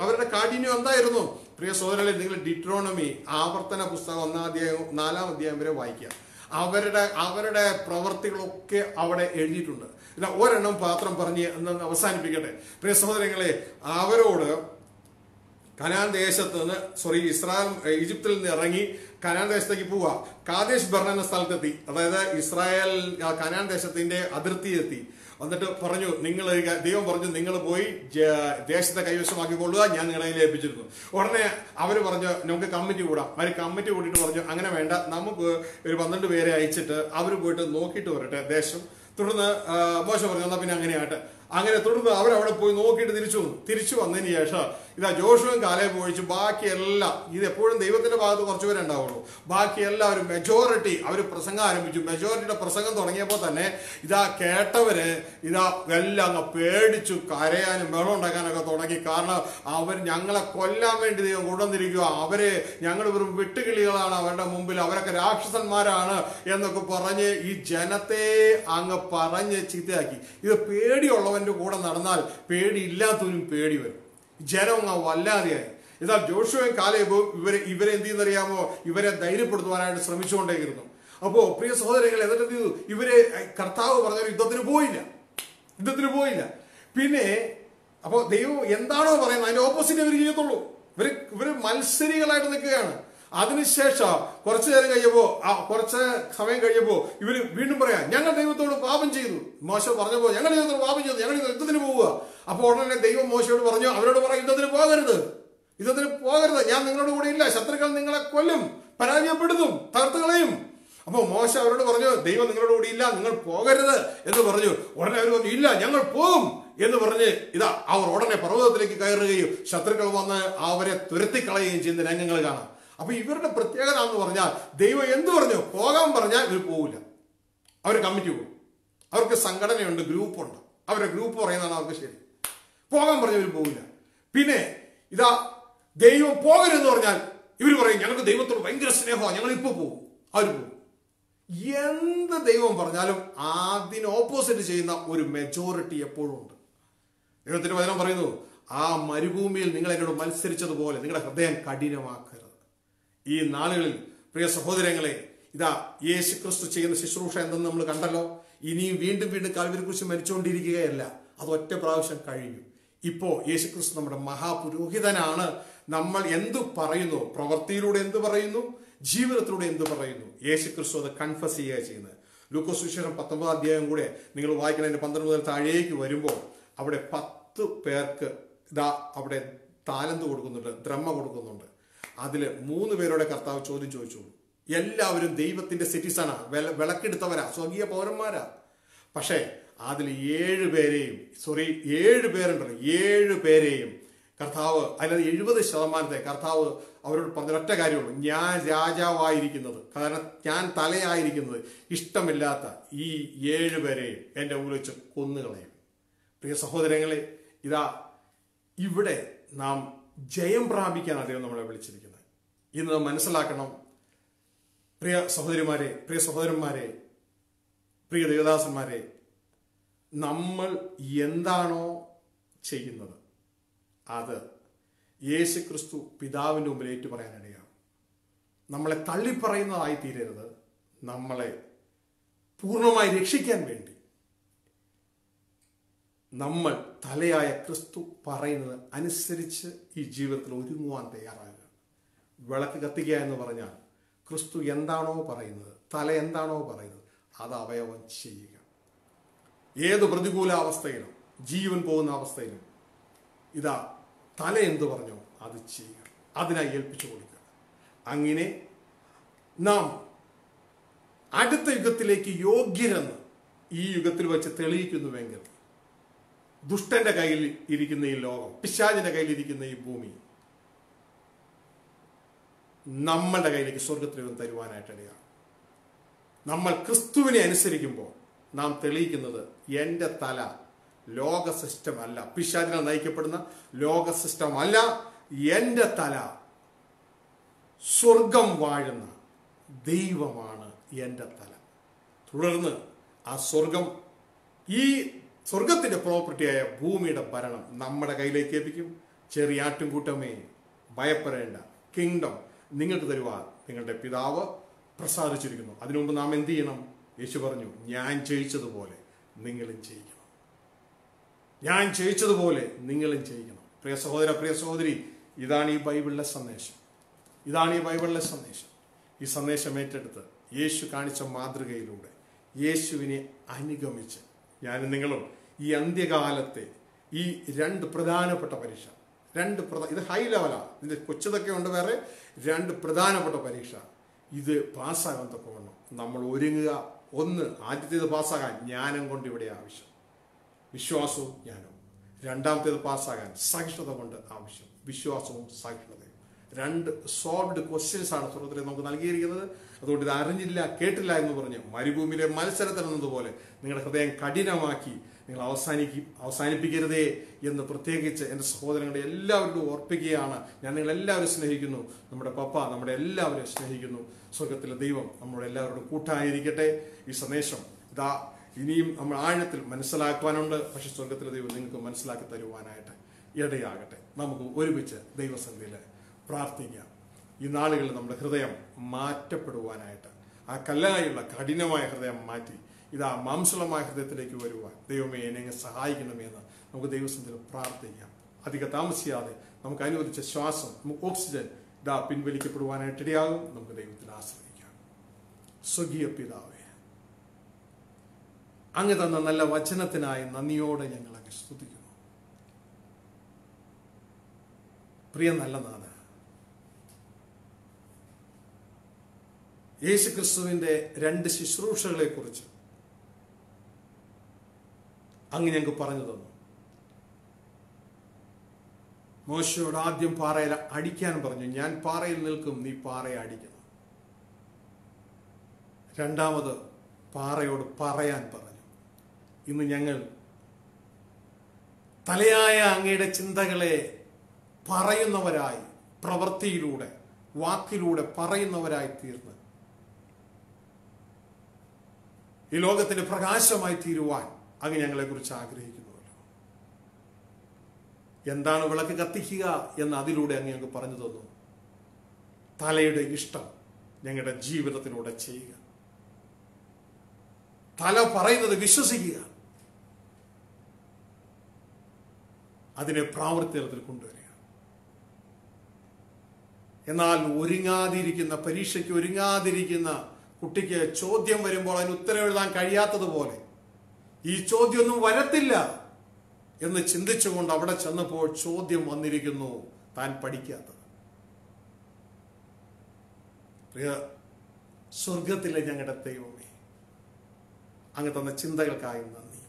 അവരുടെ കാഠിന്യം എന്തായിരുന്നു? പ്രിയ സഹോദരങ്ങളെ നിങ്ങൾ ഡിട്രോണമി ആവർത്തന പുസ്തകം ഒന്നാം അധ്യായം നാലാം അധ്യായം വരെ വായിക്കുക. അവരുടെ അവരുടെ പ്രവർത്തികളൊക്കെ അവിടെ എഴുതിയിട്ടുണ്ട്. പിന്നെ ഒരെണ്ണം പാത്രം പറഞ്ഞ് അവസാനിപ്പിക്കട്ടെ. പ്രിയ സഹോദരങ്ങളെ അവരോട് കനാൻ ദേശത്ത് നിന്ന് സോറി ഇസ്രായേൽ ഈജിപ്തിൽ നിന്ന് ഇറങ്ങി കനാൻ ദേശത്തേക്ക് പോവുക. കാദേശ് ഭരണ എന്ന സ്ഥലത്തെത്തി. അതായത് ഇസ്രായേൽ കനാൻ ദേശത്തിന്റെ അതിർത്തിയെത്തി എന്നിട്ട് പറഞ്ഞു നിങ്ങൾ ദൈവം പറഞ്ഞു നിങ്ങൾ പോയി ദേശത്തെ കൈവശമാക്കിക്കൊള്ളുക ഞാൻ നിങ്ങളെ ഏൽപ്പിച്ചിരുന്നു ഉടനെ അവർ പറഞ്ഞു നമുക്ക് കമ്മിറ്റി കൂടാം. അവർ കമ്മിറ്റി കൂടിയിട്ട് പറഞ്ഞു അങ്ങനെ വേണ്ട നമുക്ക് ഒരു പന്ത്രണ്ട് പേരെ അയച്ചിട്ട് അവർ പോയിട്ട് നോക്കിയിട്ട് വരട്ടെ ദേശം. തുടർന്ന് മോശം പറഞ്ഞു എന്നാൽ പിന്നെ അങ്ങനെയാട്ടെ അങ്ങനെ തുടർന്ന് അവരവിടെ പോയി നോക്കിയിട്ട് തിരിച്ചു വന്നു. തിരിച്ചു വന്നതിന് ശേഷം ഇതാ ജോഷുവും കാലയും ഒഴിച്ച് ബാക്കിയെല്ലാം ഇത് എപ്പോഴും ദൈവത്തിന്റെ ഭാഗത്ത് കുറച്ച് പേരെ ഉണ്ടാവുള്ളൂ. ബാക്കി എല്ലാവരും മെജോറിറ്റി അവർ പ്രസംഗം ആരംഭിച്ചു. മെജോറിറ്റിയുടെ പ്രസംഗം തുടങ്ങിയപ്പോൾ തന്നെ ഇതാ കേട്ടവര് ഇതാ എല്ലാം അങ്ങ് പേടിച്ചു കരയാനും വെള്ളം ഉണ്ടാക്കാനൊക്കെ തുടങ്ങി. കാരണം അവർ ഞങ്ങളെ കൊല്ലാൻ വേണ്ടി ദൈവം കൊണ്ടുവന്നിരിക്കുക. അവർ ഞങ്ങൾ വെറും വിട്ടുകിളികളാണ്. അവരുടെ മുമ്പിൽ അവരൊക്കെ രാക്ഷസന്മാരാണ് എന്നൊക്കെ പറഞ്ഞ് ഈ ജനത്തെ അങ്ങ് പറഞ്ഞ് ചീത്തയാക്കി. ഇത് പേടിയുള്ളവന്റെ കൂടെ നടന്നാൽ പേടിയില്ലാത്തവനും പേടി വരും. ജനം വല്ലാതെയായി. എന്നാൽ ജോഷുവും കാലേബും ഇവരെ ഇവരെ എന്ത് ചെയ്യുന്നറിയാമോ? ഇവരെ ധൈര്യപ്പെടുത്തുവാനായിട്ട് ശ്രമിച്ചുകൊണ്ടേയിരുന്നു. അപ്പോ പ്രിയ സഹോദരങ്ങൾ എന്നിട്ട് എന്ത് ചെയ്തു? ഇവരെ കർത്താവ് പറഞ്ഞ യുദ്ധത്തിന് പോയില്ല. യുദ്ധത്തിന് പോയില്ല. പിന്നെ അപ്പോ ദൈവം എന്താണോ പറയുന്നത്? അതിന്റെ ഓപ്പോസിറ്റ് ഇവർ ചെയ്യത്തുള്ളൂ. ഇവർ ഇവർ മത്സരികളായിട്ട് നിൽക്കുകയാണ്. അതിനുശേഷം കുറച്ചു നേരം കഴിയുമ്പോ ആ കുറച്ച് സമയം കഴിയുമ്പോ ഇവർ വീണ്ടും പറയാം ഞങ്ങൾ ദൈവത്തോട് പാപം ചെയ്തു. മോശ പറഞ്ഞപ്പോ ഞങ്ങൾ ദൈവത്തോട് പാപം ചെയ്തു. ഞങ്ങൾ യുദ്ധത്തിന് പോവുക. അപ്പോൾ ഉടനെ ദൈവം മോശയോട് പറഞ്ഞു അവരോട് പറ യുദ്ധത്തിന് പോകരുത്. യുദ്ധത്തിന് പോകരുത്. ഞാൻ നിങ്ങളോട് കൂടെ ഇല്ല. ശത്രുക്കൾ നിങ്ങളെ കൊല്ലും പരാജയപ്പെടുത്തും തകർത്ത് കളയും. അപ്പൊ മോശ അവരോട് പറഞ്ഞു ദൈവം നിങ്ങളുടെ കൂടി ഇല്ല. നിങ്ങൾ പോകരുത്. എന്ന് പറഞ്ഞു. ഉടനെ അവർ പറഞ്ഞു ഇല്ല ഞങ്ങൾ പോകും. എന്ന് പറഞ്ഞ് ഇതാ അവർ ഉടനെ പർവതത്തിലേക്ക് കയറുകയും ശത്രുക്കൾ വന്ന് അവരെ തുരത്തിക്കളയുകയും ചെയ്യുന്ന രംഗങ്ങൾ കാണാം. അപ്പൊ ഇവരുടെ പ്രത്യേകത എന്ന് പറഞ്ഞാൽ ദൈവം എന്ത് പറഞ്ഞു? പോകാൻ പറഞ്ഞാൽ ഇവർ പോകില്ല അവർ കമ്മിറ്റി പോകും. അവർക്ക് സംഘടനയുണ്ട് ഗ്രൂപ്പുണ്ട്. അവരുടെ ഗ്രൂപ്പ് പറയുന്നതാണ് അവർക്ക് ശരി. പോകാൻ പറഞ്ഞാൽ ഇവർ പോകില്ല പിന്നെ ഇതാ ദൈവം പോകരുതെന്ന് പറഞ്ഞാൽ ഇവർ പറയും ഞങ്ങൾക്ക് ദൈവത്തോട് ഭയങ്കര സ്നേഹമാണ്. ഞങ്ങൾ ഇപ്പോൾ പോകും. അവർ പോകും. എന്ത് ദൈവം പറഞ്ഞാലും അതിന് ഓപ്പോസിറ്റ് ചെയ്യുന്ന ഒരു മെജോറിറ്റി എപ്പോഴും ഉണ്ട്. ദൈവത്തിന്റെ വചനം പറയുന്നു ആ മരുഭൂമിയിൽ നിങ്ങൾ എന്നോട് മത്സരിച്ചതുപോലെ നിങ്ങളുടെ ഹൃദയം കഠിനമാക്കരുത്. ഈ നാളുകളിൽ പ്രിയ സഹോദരങ്ങളെ ഇതാ യേശു ക്രിസ്തു ചെയ്യുന്ന ശുശ്രൂഷ എന്തെന്ന് നമ്മൾ കണ്ടല്ലോ? ഇനിയും വീണ്ടും വീണ്ടും കാൽവരി കുറിച്ച് മരിച്ചുകൊണ്ടിരിക്കുകയല്ല. അത് ഒറ്റ പ്രാവശ്യം കഴിഞ്ഞു. ഇപ്പോ യേശു ക്രിസ്തു നമ്മുടെ മഹാപുരോഹിതനാണ്. നമ്മൾ എന്തു പറയുന്നു? പ്രവൃത്തിയിലൂടെ എന്തു പറയുന്നു? ജീവിതത്തിലൂടെ എന്തു പറയുന്നു? യേശു ക്രിസ്തു അത് കൺഫസ് ചെയ്യുക ചെയ്യുന്നത്. ലൂക്കോസ് വിശേഷം പത്തൊമ്പതാം അധ്യായം കൂടെ നിങ്ങൾ വായിക്കണതിന്റെ പന്ത്രണ്ട് മുതൽ താഴേക്ക് വരുമ്പോൾ അവിടെ പത്ത് പേർക്ക് ഇതാ അവിടെ താലന്ത് കൊടുക്കുന്നുണ്ട് ദ്രമ കൊടുക്കുന്നുണ്ട്. അതിൽ മൂന്ന് പേരോടെ കർത്താവ് ചോദ്യം ചോദിച്ചു. എല്ലാവരും ദൈവത്തിന്റെ സിറ്റിസണാ വിളക്കെടുത്തവരാ സ്വർഗീയ പൗരന്മാരാ. പക്ഷേ അതിൽ ഏഴ് പേരെയും സോറി ഏഴ് പേരുണ്ടല്ലോ ഏഴ് പേരെയും കർത്താവ് അതിനകത്ത് എഴുപത് ശതമാനത്തെ കർത്താവ് അവരോട് പറഞ്ഞ ഒറ്റ കാര്യമുള്ളൂ. ഞാൻ രാജാവായിരിക്കുന്നത് കാരണം ഞാൻ തലയായിരിക്കുന്നത് ഇഷ്ടമില്ലാത്ത ഈ ഏഴ് പേരെയും എന്റെ വെച്ച് കൊന്നുകളയും. പ്രിയ സഹോദരങ്ങളെ ഇതാ ഇവിടെ നാം ജയം പ്രാപിക്കാൻ അദ്ദേഹം നമ്മളെ വിളിച്ചിരിക്കുന്നത്. ഇന്ന് മനസ്സിലാക്കണം പ്രിയ സഹോദരിമാരെ പ്രിയ സഹോദരന്മാരെ പ്രിയ ദേവദാസന്മാരെ നമ്മൾ എന്താണോ ചെയ്യുന്നത് അത് യേശു ക്രിസ്തു പിതാവിന്റെ മുമ്പിൽ ഏറ്റു പറയാനിടയാണ് നമ്മളെ തള്ളിപ്പറയുന്നതായി തീരരുത് നമ്മളെ പൂർണമായി രക്ഷിക്കാൻ വേണ്ടി നമ്മൾ തലയായ ക്രിസ്തു പറയുന്നത് അനുസരിച്ച് ഈ ജീവിതത്തിൽ ഒരുങ്ങുവാൻ തയ്യാറാകുക. വിളക്ക് കത്തിക്കുക എന്ന് പറഞ്ഞാൽ ക്രിസ്തു എന്താണോ പറയുന്നത് തല എന്താണോ പറയുന്നത് അത് അവയവം ചെയ്യുക. ഏത് പ്രതികൂല അവസ്ഥയിലും ജീവൻ പോകുന്ന അവസ്ഥയിലും ഇതാ തല എന്തു പറഞ്ഞോ അത് ചെയ്യുക. അതിനായി ഏൽപ്പിച്ചു കൊടുക്കുക. അങ്ങനെ നാം അടുത്ത യുഗത്തിലേക്ക് യോഗ്യരെന്ന് ഈ യുഗത്തിൽ വെച്ച് തെളിയിക്കുന്നുവെങ്കിൽ ദുഷ്ടന്റെ കയ്യിൽ ഇരിക്കുന്ന ഈ ലോകം പിശാചിന്റെ കയ്യിൽ ഇരിക്കുന്ന ഈ ഭൂമി നമ്മളുടെ കയ്യിലേക്ക് സ്വർഗത്തിലും തരുവാനായിട്ടിടയാണ് നമ്മൾ ക്രിസ്തുവിനെ അനുസരിക്കുമ്പോൾ നാം തെളിയിക്കുന്നത് എന്റെ തല ലോക സിസ്റ്റം അല്ല പിശാചിനാൽ നയിക്കപ്പെടുന്ന ലോക സിസ്റ്റം അല്ല എന്റെ തല സ്വർഗം വാഴുന്ന ദൈവമാണ് എന്റെ തല. തുടർന്ന് ആ സ്വർഗം ഈ സ്വർഗത്തിന്റെ പ്രോപ്പർട്ടിയായ ഭൂമിയുടെ ഭരണം നമ്മുടെ കയ്യിലേക്ക് ഏൽപ്പിക്കും. ചെറിയ ആട്ടുംകൂട്ടമേ ഭയപ്പെടേണ്ട. കിങ്ഡം നിങ്ങൾക്ക് തരുവാൻ നിങ്ങളുടെ പിതാവ് പ്രസാദിച്ചിരിക്കുന്നു. അതിനു മുമ്പ് നാം എന്ത് ചെയ്യണം? യേശു പറഞ്ഞു ഞാൻ ചെയ്യിച്ചതുപോലെ നിങ്ങളും ചെയ്യിക്കണം ഞാൻ ചെയ്യിച്ചതുപോലെ നിങ്ങളും ചെയ്യിക്കണം പ്രിയ സഹോദര പ്രിയ സഹോദരി ഇതാണ് ഈ ബൈബിളിലെ സന്ദേശം. ഇതാണ് ഈ ബൈബിളിലെ സന്ദേശം. ഈ സന്ദേശം ഏറ്റെടുത്ത് യേശു കാണിച്ച മാതൃകയിലൂടെ യേശുവിനെ അനുഗമിച്ച് ഞാനും നിങ്ങളും ഈ അന്ത്യകാലത്തെ ഈ രണ്ട് പ്രധാനപ്പെട്ട പരീക്ഷ രണ്ട് പ്രധാന ഇത് ഹൈ ലെവലാണ് ഇതിന്റെ കൊച്ചതൊക്കെ ഉണ്ട് വേറെ. രണ്ട് പ്രധാനപ്പെട്ട പരീക്ഷ. ഇത് പാസ്സാകാൻ തക്കവണ്ണം നമ്മൾ ഒരുങ്ങുക. ഒന്ന് ആദ്യത്തേത് പാസ്സാകാൻ ജ്ഞാനം കൊണ്ട് ഇവിടെ ആവശ്യം. വിശ്വാസവും ജ്ഞാനവും. രണ്ടാമത്തേത് പാസ്സാകാൻ സഹിഷ്ണുത കൊണ്ട് ആവശ്യം. വിശ്വാസവും സഹിഷ്ണുതയും. രണ്ട് സോൾവ്ഡ് ക്വസ്റ്റ്യൻസ് ആണ് നമുക്ക് നൽകിയിരിക്കുന്നത്. അതുകൊണ്ട് ഇത് അറിഞ്ഞില്ല കേട്ടില്ല എന്ന് പറഞ്ഞ് മരുഭൂമിയിലെ മത്സരത്തിൽ എന്നതുപോലെ നിങ്ങളുടെ ഹൃദയം കഠിനമാക്കി നിങ്ങൾ അവസാനിക്കും അവസാനിപ്പിക്കരുതേ എന്ന് പ്രത്യേകിച്ച് എന്റെ സഹോദരങ്ങളെ എല്ലാവരോടും ഓർപ്പിക്കുകയാണ്. ഞാൻ നിങ്ങളെല്ലാവരും സ്നേഹിക്കുന്നു. നമ്മുടെ പപ്പ നമ്മുടെ എല്ലാവരെയും സ്നേഹിക്കുന്നു. സ്വർഗത്തിലെ ദൈവം നമ്മുടെ എല്ലാവരോടും കൂട്ടായിരിക്കട്ടെ. ഈ സന്ദേശം ഇതാ ഇനിയും നമ്മൾ ആഴത്തിൽ മനസ്സിലാക്കുവാനുണ്ട്. പക്ഷെ സ്വർഗത്തിലെ ദൈവം നിങ്ങൾക്ക് മനസ്സിലാക്കി തരുവാനായിട്ട് ഇടയാകട്ടെ. നമുക്ക് ഒരുമിച്ച് ദൈവസന്ധിയിൽ പ്രാർത്ഥിക്കാം. ഈ നാളുകളിൽ നമ്മുടെ ഹൃദയം മാറ്റപ്പെടുവാനായിട്ട്. ആ കല്ലായുള്ള കഠിനമായ ഹൃദയം മാറ്റി ഇതാ മാംസളമായ ഹൃദയത്തിലേക്ക് വരുവാൻ ദൈവമേ എന്നെ സഹായിക്കണമേ എന്ന് നമുക്ക് ദൈവസ്വത്തിൽ പ്രാർത്ഥിക്കാം. അധിക താമസിയാതെ നമുക്ക് അനുവദിച്ച ശ്വാസം നമുക്ക് ഓക്സിജൻ ഇതാ പിൻവലിക്കപ്പെടുവാനായിട്ട് ഇടയാകും. നമുക്ക് ദൈവത്തിൽ ആശ്രയിക്കാം. സ്വകീയ പിതാവേ അങ്ങ് തന്ന നല്ല വചനത്തിനായി നന്ദിയോടെ ഞങ്ങൾ അങ്ങ് സ്തുതിക്കുന്നു. പ്രിയ നല്ല നാഥ യേശു ക്രിസ്തുവിന്റെ രണ്ട് ശുശ്രൂഷകളെ കുറിച്ച് അങ്ങ് ഞങ്ങൾക്ക് പറഞ്ഞു തന്നു. മോശയോട് ആദ്യം പാറയിൽ അടിക്കാൻ പറഞ്ഞു ഞാൻ പാറയിൽ നിൽക്കും നീ പാറയെ അടിക്കണം രണ്ടാമത് പാറയോട് പറയാൻ പറഞ്ഞു ഇന്ന് ഞങ്ങൾ തലയായ അങ്ങയുടെ ചിന്തകളെ പറയുന്നവരായി പ്രവൃത്തിയിലൂടെ വാക്കിലൂടെ പറയുന്നവരായി തീർന്ന്. ഈ ലോകത്തിന് പ്രകാശമായി തീരുവാൻ അങ്ങ് ഞങ്ങളെ കുറിച്ച് ആഗ്രഹിക്കുന്നുവല്ലോ. എന്താണ് വിളക്ക് കത്തിക്കുക എന്ന് അതിലൂടെ അങ്ങ് ഞങ്ങൾക്ക് പറഞ്ഞു തന്നു. തലയുടെ ഇഷ്ടം ഞങ്ങളുടെ ജീവിതത്തിലൂടെ ചെയ്യുക. തല പറയുന്നത് വിശ്വസിക്കുക. അതിനെ പ്രാവർത്തികത്തിൽ കൊണ്ടുവരിക. എന്നാൽ ഒരുങ്ങാതിരിക്കുന്ന പരീക്ഷയ്ക്ക് ഒരുങ്ങാതിരിക്കുന്ന കുട്ടിക്ക് ചോദ്യം വരുമ്പോൾ അതിന് ഉത്തരം എഴുതാൻ കഴിയാത്തതുപോലെ ഈ ചോദ്യമൊന്നും വരത്തില്ല എന്ന് ചിന്തിച്ചുകൊണ്ട് അവിടെ ചെന്നപ്പോൾ ചോദ്യം വന്നിരിക്കുന്നു താൻ പഠിക്കാത്തത്. പ്രിയ സ്വർഗത്തിലെ ഞങ്ങളുടെ ദൈവമേ അങ്ങ് തന്ന ചിന്തകൾക്കായി നന്ദി.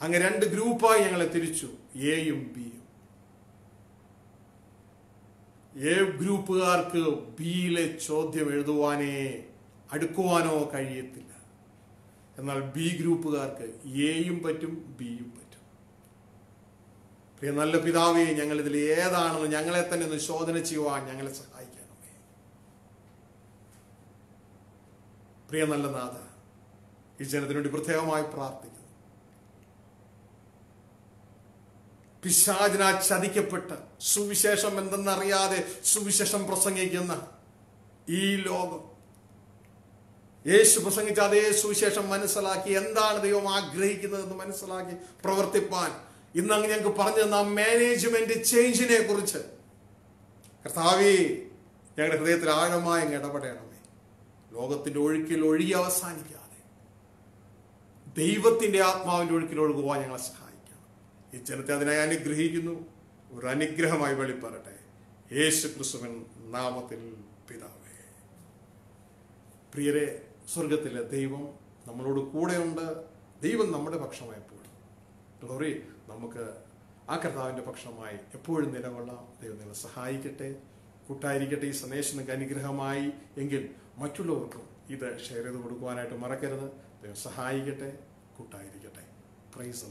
അങ്ങ് രണ്ട് ഗ്രൂപ്പായി ഞങ്ങളെ തിരിച്ചു എയും ബിയും എ ഗ്രൂപ്പുകാർക്ക് ബിയിലെ ചോദ്യം എഴുതുവാനേ അടുക്കുവാനോ കഴിയത്തില്ല. എന്നാൽ ബി ഗ്രൂപ്പുകാർക്ക് എയും പറ്റും ബിയും പറ്റും. പ്രിയ നല്ല പിതാവേ ഞങ്ങൾ ഇതിൽ ഏതാണെന്ന് ഞങ്ങളെ തന്നെ ഒന്ന് ശോധന ചെയ്യുവാൻ ഞങ്ങളെ സഹായിക്കണമേ. പ്രിയ നല്ല നാഥ ഈ ജനത്തിനുവേണ്ടി പ്രത്യേകമായി പ്രാർത്ഥിക്കുന്നു. പിശാചിനാൽ ചതിക്കപ്പെട്ട് സുവിശേഷം എന്തെന്നറിയാതെ സുവിശേഷം പ്രസംഗിക്കുന്ന ഈ ലോകം. യേശു പ്രസംഗിച്ച അതേ സുവിശേഷം മനസ്സിലാക്കി എന്താണ് ദൈവം ആഗ്രഹിക്കുന്നതെന്ന് മനസ്സിലാക്കി പ്രവർത്തിപ്പാൻ. ഇന്ന് അങ്ങ് ഞങ്ങൾക്ക് പറഞ്ഞു തന്ന മാനേജ്മെന്റ് ചേഞ്ചിനെ കുറിച്ച്. കർത്താവി ഞങ്ങളുടെ ഹൃദയത്തിൽ ആഴമായി ഇടപെടണമേ. ലോകത്തിന്റെ ഒഴുക്കിൽ ഒഴുകി അവസാനിക്കാതെ. ദൈവത്തിന്റെ ആത്മാവിന്റെ ഒഴുക്കിൽ ഒഴുകുവാൻ ഞങ്ങളെ സഹായിക്കണം ഈ ജനത്തെ അതിനായി അനുഗ്രഹിക്കുന്നു. ഒരു അനുഗ്രഹമായി വെളിപ്പെടട്ടെ. യേശു ക്രിസ്തുവൻ നാമത്തിൽ പിതാവേ. പ്രിയരെ സ്വർഗത്തിലെ ദൈവം നമ്മളോട് കൂടെയുണ്ട്. ദൈവം നമ്മുടെ പക്ഷമായപ്പോഴും. ഗ്ലോറി നമുക്ക് ആ കർത്താവിന്റെ പക്ഷമായി എപ്പോഴും നിലകൊള്ളാം. ദൈവം നിങ്ങളെ സഹായിക്കട്ടെ. കൂട്ടായിരിക്കട്ടെ ഈ സന്ദേശം നിങ്ങൾക്ക് അനുഗ്രഹമായി. എങ്കിൽ മറ്റുള്ളവർക്കും ഇത് ഷെയർ ചെയ്ത് കൊടുക്കുവാനായിട്ട് മറക്കരുത്. ദൈവം സഹായിക്കട്ടെ. കൂട്ടായിരിക്കട്ടെ. പ്രൈസ്